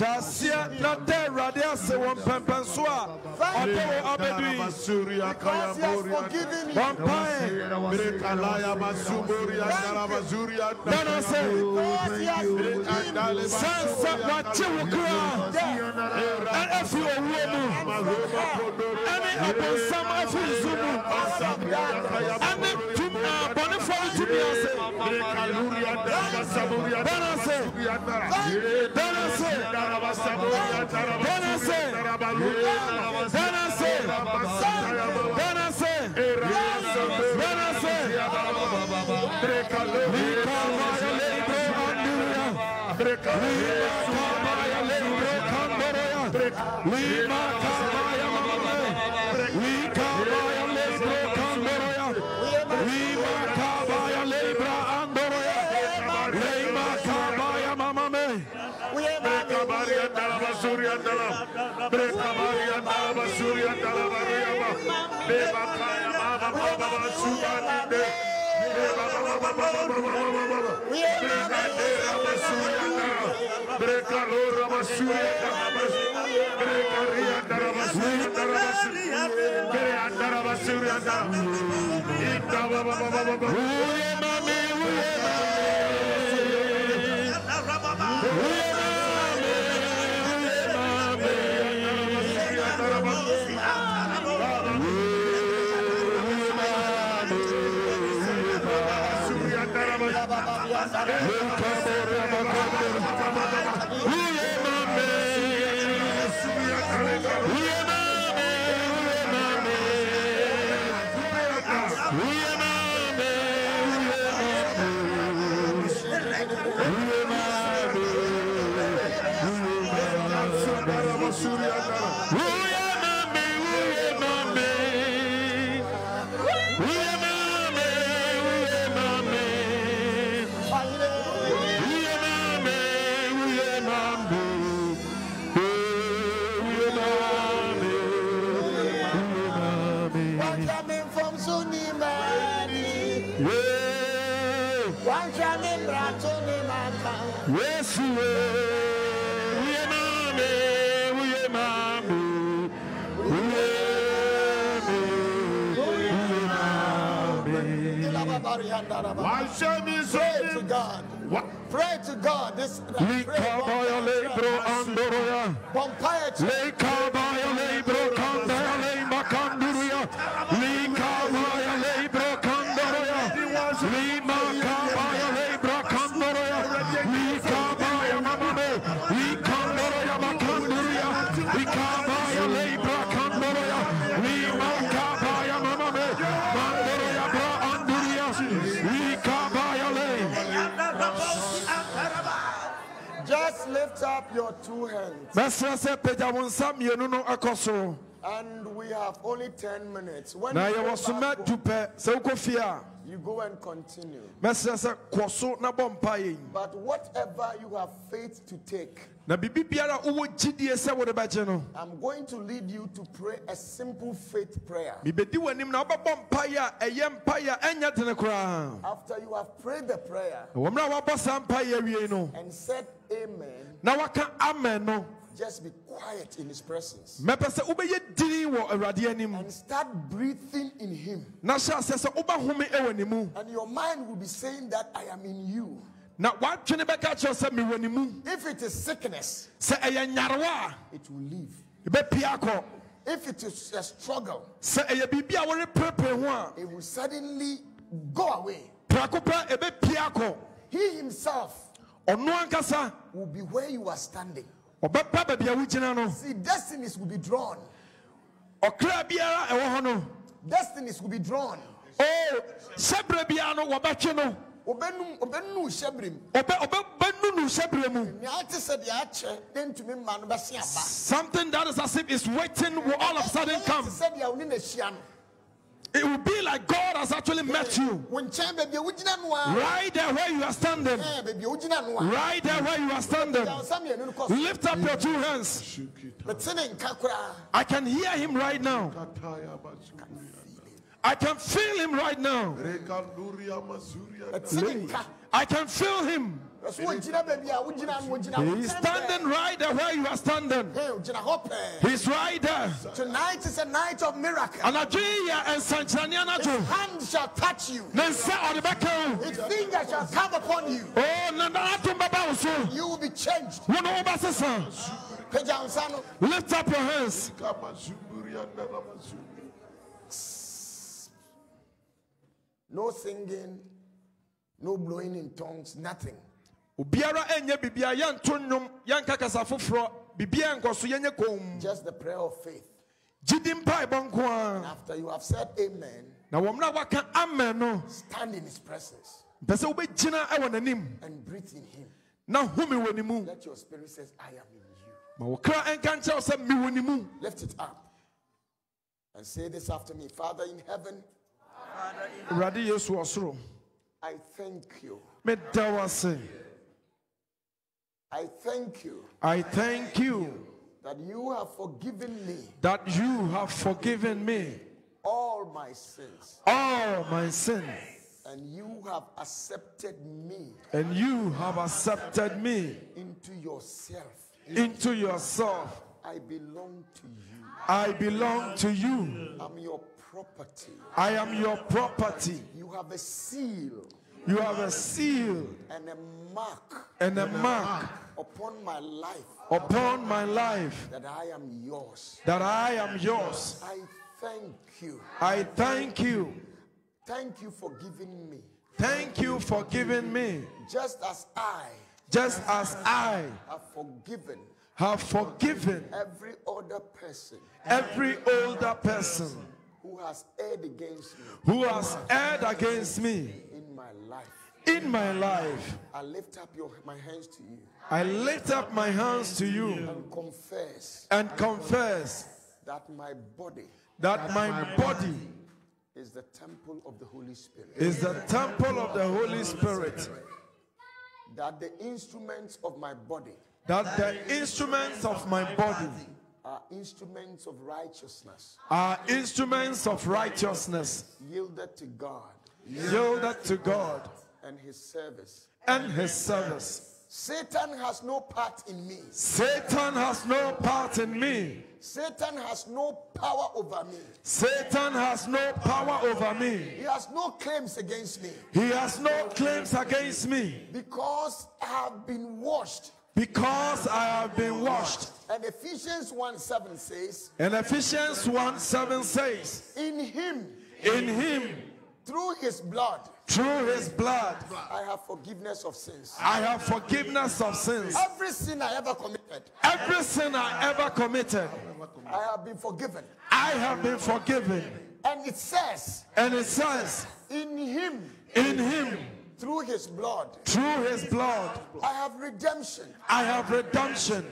hyɛ aseɛ na da awurade ase wɔ mpɛmpɛn so a ɔde wo abɛdu yi wɔmpae dana sɛ sɛ sɛ wakye wo kora ɛfiri abosama fi nsumu ɛne tum abɔne fɔli tumi ase bɛnase bɛnase bɛnase bɛnase bɛnase bɛnase. Ooh, yeah, mommy. Pray to God. Pray to God. This pray your two hands. Mɛsrɛ sɛ pagya wo nsa mmienu no ɛkɔ so And we have only 10 minutes. When na you yɛwɔ go so back home, du pɛ sɛ wokɔ fie a you go and continue. mɛsrɛ sɛ kɔ so na bɔ mpaeɛ yi But whatever you have faith to take, na biribi biara a wowɔ gyidie sɛ wode bɛgye no I'm going to lead you to pray a simple faith prayer. mebɛdi w'anim na wobɛbɔ mpaeɛ a ɛyɛ mpaeɛ a ɛnyɛ dene koraa After you have prayed the prayer na wɔ mmerɛ a woabɔ saa mpaeɛ awie no and said amen, amen no just be quiet in his presence mɛpɛ sɛ wobɛyɛ dini wɔ awurade anim and start breathing in him. na hyɛ aseɛ sɛ wobɛhome ɛwɔ mu And your mind will be saying that I am in you. na woadwene bɛka kyerɛ sɛ mewɔ ne mu If it is sickness, ɛyɛ nyarewa it will leave. a If it is a struggle, sɛ ɛyɛ biribi a worepirepire ho a it will suddenly go away. prako pɛ ɛbɛpia akɔ He himself ɔno ankasa will be where you are standing. ɔbɛba baabi a wogyina no See, destinies will be drawn. ɔkra biara ɛwɔ hɔ no Destinies will be drawn. o hyɛberɛ biara no wɔbɛtwe no Obenum obenu hyɛbrem. ɔbɛ ɔbɛbɛnu no hyɛberɛ mu Nea ate sɛ deɛ akyɛ de ntumi mma no bɛse aba. something that is as if it's waiting will all of a sudden come sɛ deɛ wo ne n'ahyia no. It will be like God has actually met you Wo nkyɛn baabi a wogyina no a. right there where you are standing ɛn, Baabi a wogyina no a. right there where you are standing Deɛ wo nsa mmienu no kɔ so. lift up your two hands Mete ne nka koraa. I can hear him right now I can feel him right now Mete ne nka. I can feel him Ɛso wogyina baabi a wogyina no wogyina wo he's standing right there where you are standing he's right there Tonight is a night of miracle. anadwo yi yɛ nsɛnkyerɛnneɛ Hand shall touch you. ne nsa ɔde bɛka wo His finger shall come upon you. Oh, o na nanatom bɛba wo so You will be changed. wo ne wobɛsesa Pagya wo nsa no. lift up your hands No singing, no blowing in tongues, nothing. Obiara ɛnyɛ biribia yɛnto nnwom yɛnka kasa foforɔ biribia nkɔ so yɛnyɛ Just the prayer of faith. gyidi mpaebɔ nko a After you have said amen, na wɔ mmerɛ a woaka amen no stand in his presence mpɛ sɛ wobɛgyina ɛwɔ n'anim and breathe in him. na home wɔ ne mu Let your spirit says, I am in you. ma wo kra ɛnka nkyerɛ sɛ mewɔ ne mu Lift it up and say this after me. Father in heaven, awurade yesu ɔsoro I thank you. meda wo ase I thank you i thank you that you have forgiven me that you have forgiven me all my sins all my sins And you have accepted me and you have accepted me into yourself. into yourself. I belong to you. I belong to you. I'm your property. I am your property. You have a seal You have a seal and a mark and a mark upon my life upon my life that I am yours. that I am yours. I thank you. I thank you. Thank you for giving me. Thank you for giving me, Just as I just as I have forgiven have forgiven every other person every older person who has erred against me who has erred against me my life. in my life. I lift up your, my hands to you. I lift up my hands to you. And confess. And confess that my body that my body is the temple of the Holy Spirit. is the temple of the Holy Spirit, That the instruments of my body that the instruments of my body are instruments of righteousness. are instruments of righteousness. Yielded to God yielded to God and His service. and His service. Satan has no part in me. Satan has no part in me. Satan has no power over me. Satan has no power over me. He has no claims against me He has no claims against me because I have been washed. because I have been washed. And Ephesians 1 7 says, And Ephesians 1 7 says, In Him, In Him, through His blood, through His blood, I have forgiveness of sins. I have forgiveness of sins. Every sin I ever committed, Every sin I ever committed, I have been forgiven. I have been forgiven. And it says, And it says, In Him, In Him, through His blood, through His blood, I have redemption. I have redemption.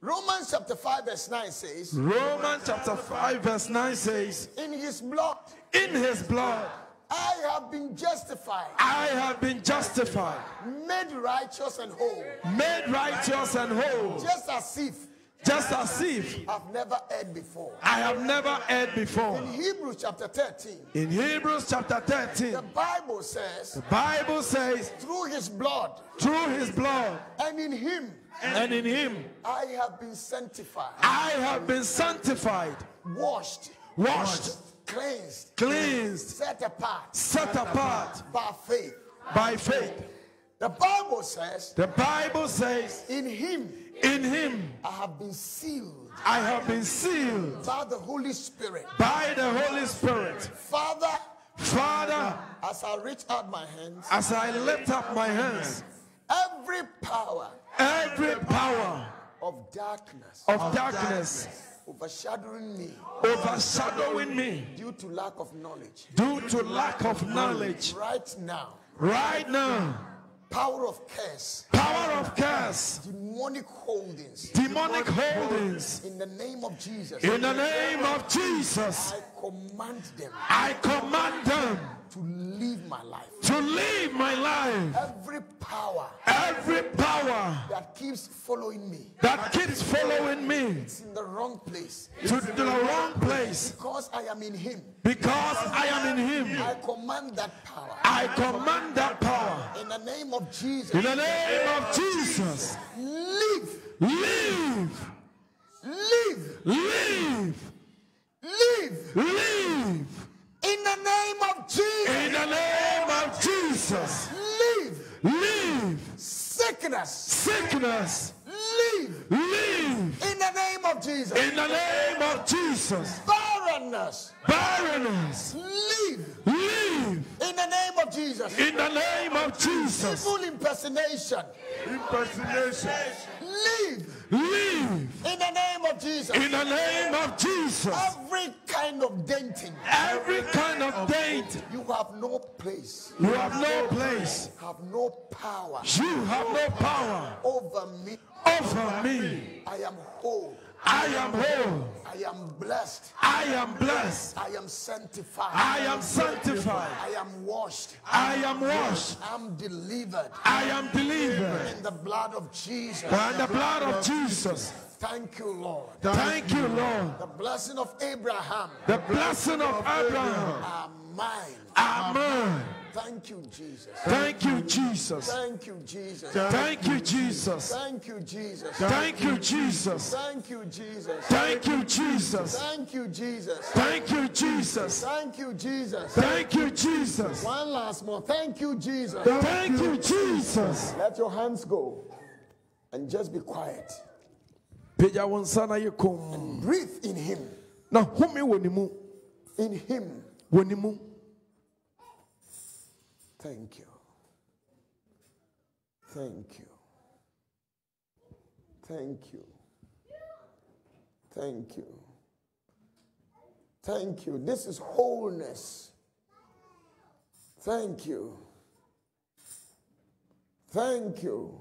Romans chapter 5, verse 9 says, Romans chapter 5, verse 9 says, In His blood, In His blood, I have been justified, I have been justified, made righteous and whole, made righteous and whole, just as if just as if I've never heard before. I have never heard before. In Hebrews chapter 13, In Hebrews chapter 13, the Bible says, the Bible says, through his blood through his blood and in him, and in him, I have been sanctified, I have been sanctified, washed, washed, cleansed, cleansed, set apart set apart by faith. by faith. The Bible says, The Bible says, in him, In him I have been sealed I have been sealed by the Holy Spirit. by the Holy Spirit. Father, Father, as I reach out my hands, as I lift up my hands, every power every power of darkness of darkness overshadowing me overshadowing me due to lack of knowledge, due to lack of knowledge. Right now, right now, power of curse, power of curse, demonic holdings, demonic holdings, in the name of Jesus, in the name of Jesus, I command them I command them to live my life. to live my life. Every power Every power that keeps following me that keeps following me is in the wrong place to the wrong place because I am in Him. because I am in Him. I command that power I command that power in the name of Jesus. in the name of Jesus. Live. Live. Live. Live. Live. leave in the name of Jesus. in the name of Jesus. Leave Leave sickness. sickness, Leave leave in the name of Jesus. in the name of Jesus. Barrenness. Barrenness, Leave leave in the name of Jesus. in the name of Jesus. Evil impersonation. Impersonation, Leave leave in the name of Jesus. in the name of Jesus. Every kind of denting. Every kind of date, You have no place. you have no place. Have no power You have no power over me. over me. I am whole. I am whole. I am blessed. I am blessed. I am sanctified. I am sanctified. I am washed. I am washed. I'm delivered I am delivered in the blood of Jesus. In the blood of Jesus. Thank you, Lord. Thank you, Lord. The blessing of Abraham The blessing of Abraham. are mine. Amen. Thank you, Jesus. Thank you, Jesus. Thank you, Jesus. Thank you, Jesus. Thank you, Jesus. Thank you, Jesus. Thank you, Jesus. Thank you, Jesus. Thank you, Jesus. Thank you, Jesus. Thank you, Jesus. Thank you, Jesus. One last more. Thank you, Jesus. Thank you, Jesus. Let your hands go and just be quiet. Pagya wo nsa na yɛ komm. Breathe in Him. Na home wɔ ne mu. In Him. Thank you. Thank you. Thank you. Thank you. Thank you. This is wholeness. Thank you. Thank you.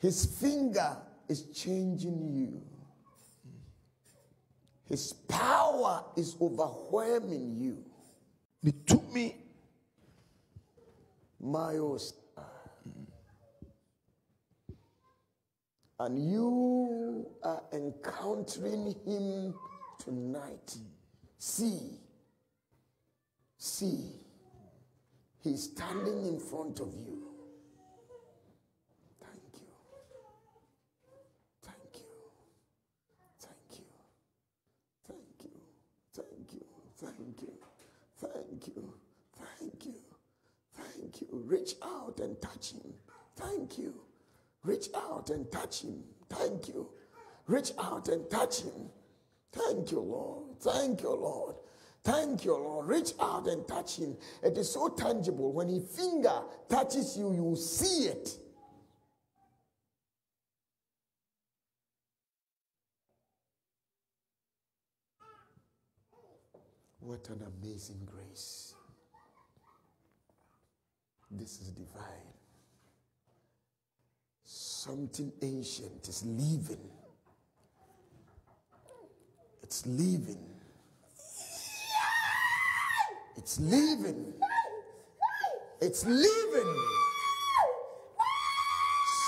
His finger is changing you. His power is overwhelming you. Ne tumi Miles. And you are encountering him tonight. See, see, he's standing in front of you. You. Reach out and touch him. Thank you. Reach out and touch him. Thank you. Reach out and touch him. Thank you, Lord. Thank you, Lord. Thank you, Lord. Reach out and touch him. It is so tangible. When his finger touches you, you see it. What an amazing grace. This is divine. Something ancient is leaving. It's leaving. It's leaving. It's leaving.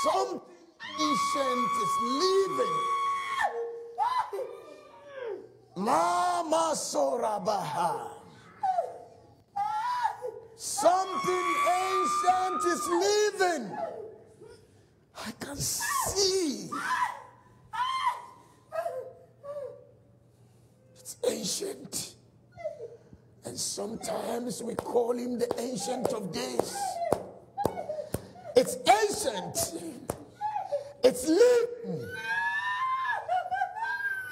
Something ancient is leaving. Mama Sorabaha. Something ancient is leaving. I can see. It's ancient. And sometimes we call him the ancient of days. It's ancient. It's living.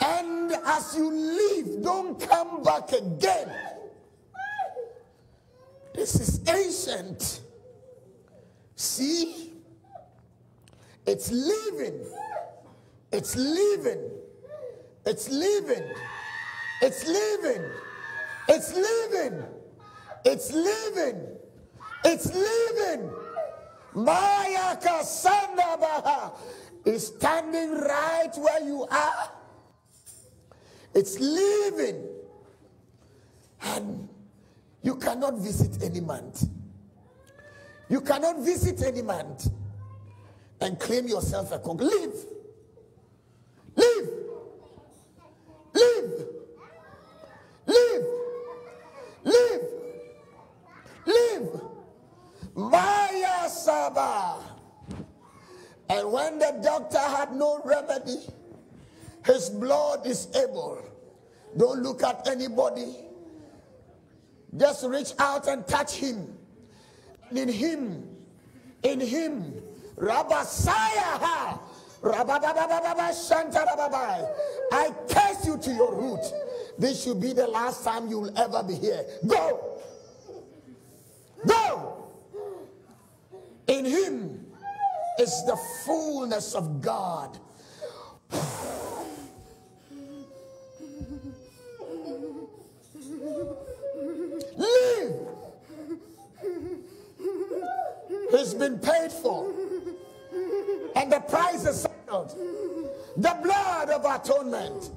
And as you leave, don't come back again. This is ancient. See? It's living. It's living. It's living. It's living. It's living. It's living. It's living. Maya Kasandabaha is standing right where you are. It's living. And you cannot visit any month. You cannot visit any month and claim yourself a conqueror. Live. Live. Live. Live. Live. Live. Maya Saba. And when the doctor had no remedy, his blood is able. Don't look at anybody. Just reach out and touch him. In him, in him, Rabasaya. I curse you to your root. This should be the last time you will ever be here. Go. Go. In him is the fullness of God. It's been paid for. And the price is settled. The blood of atonement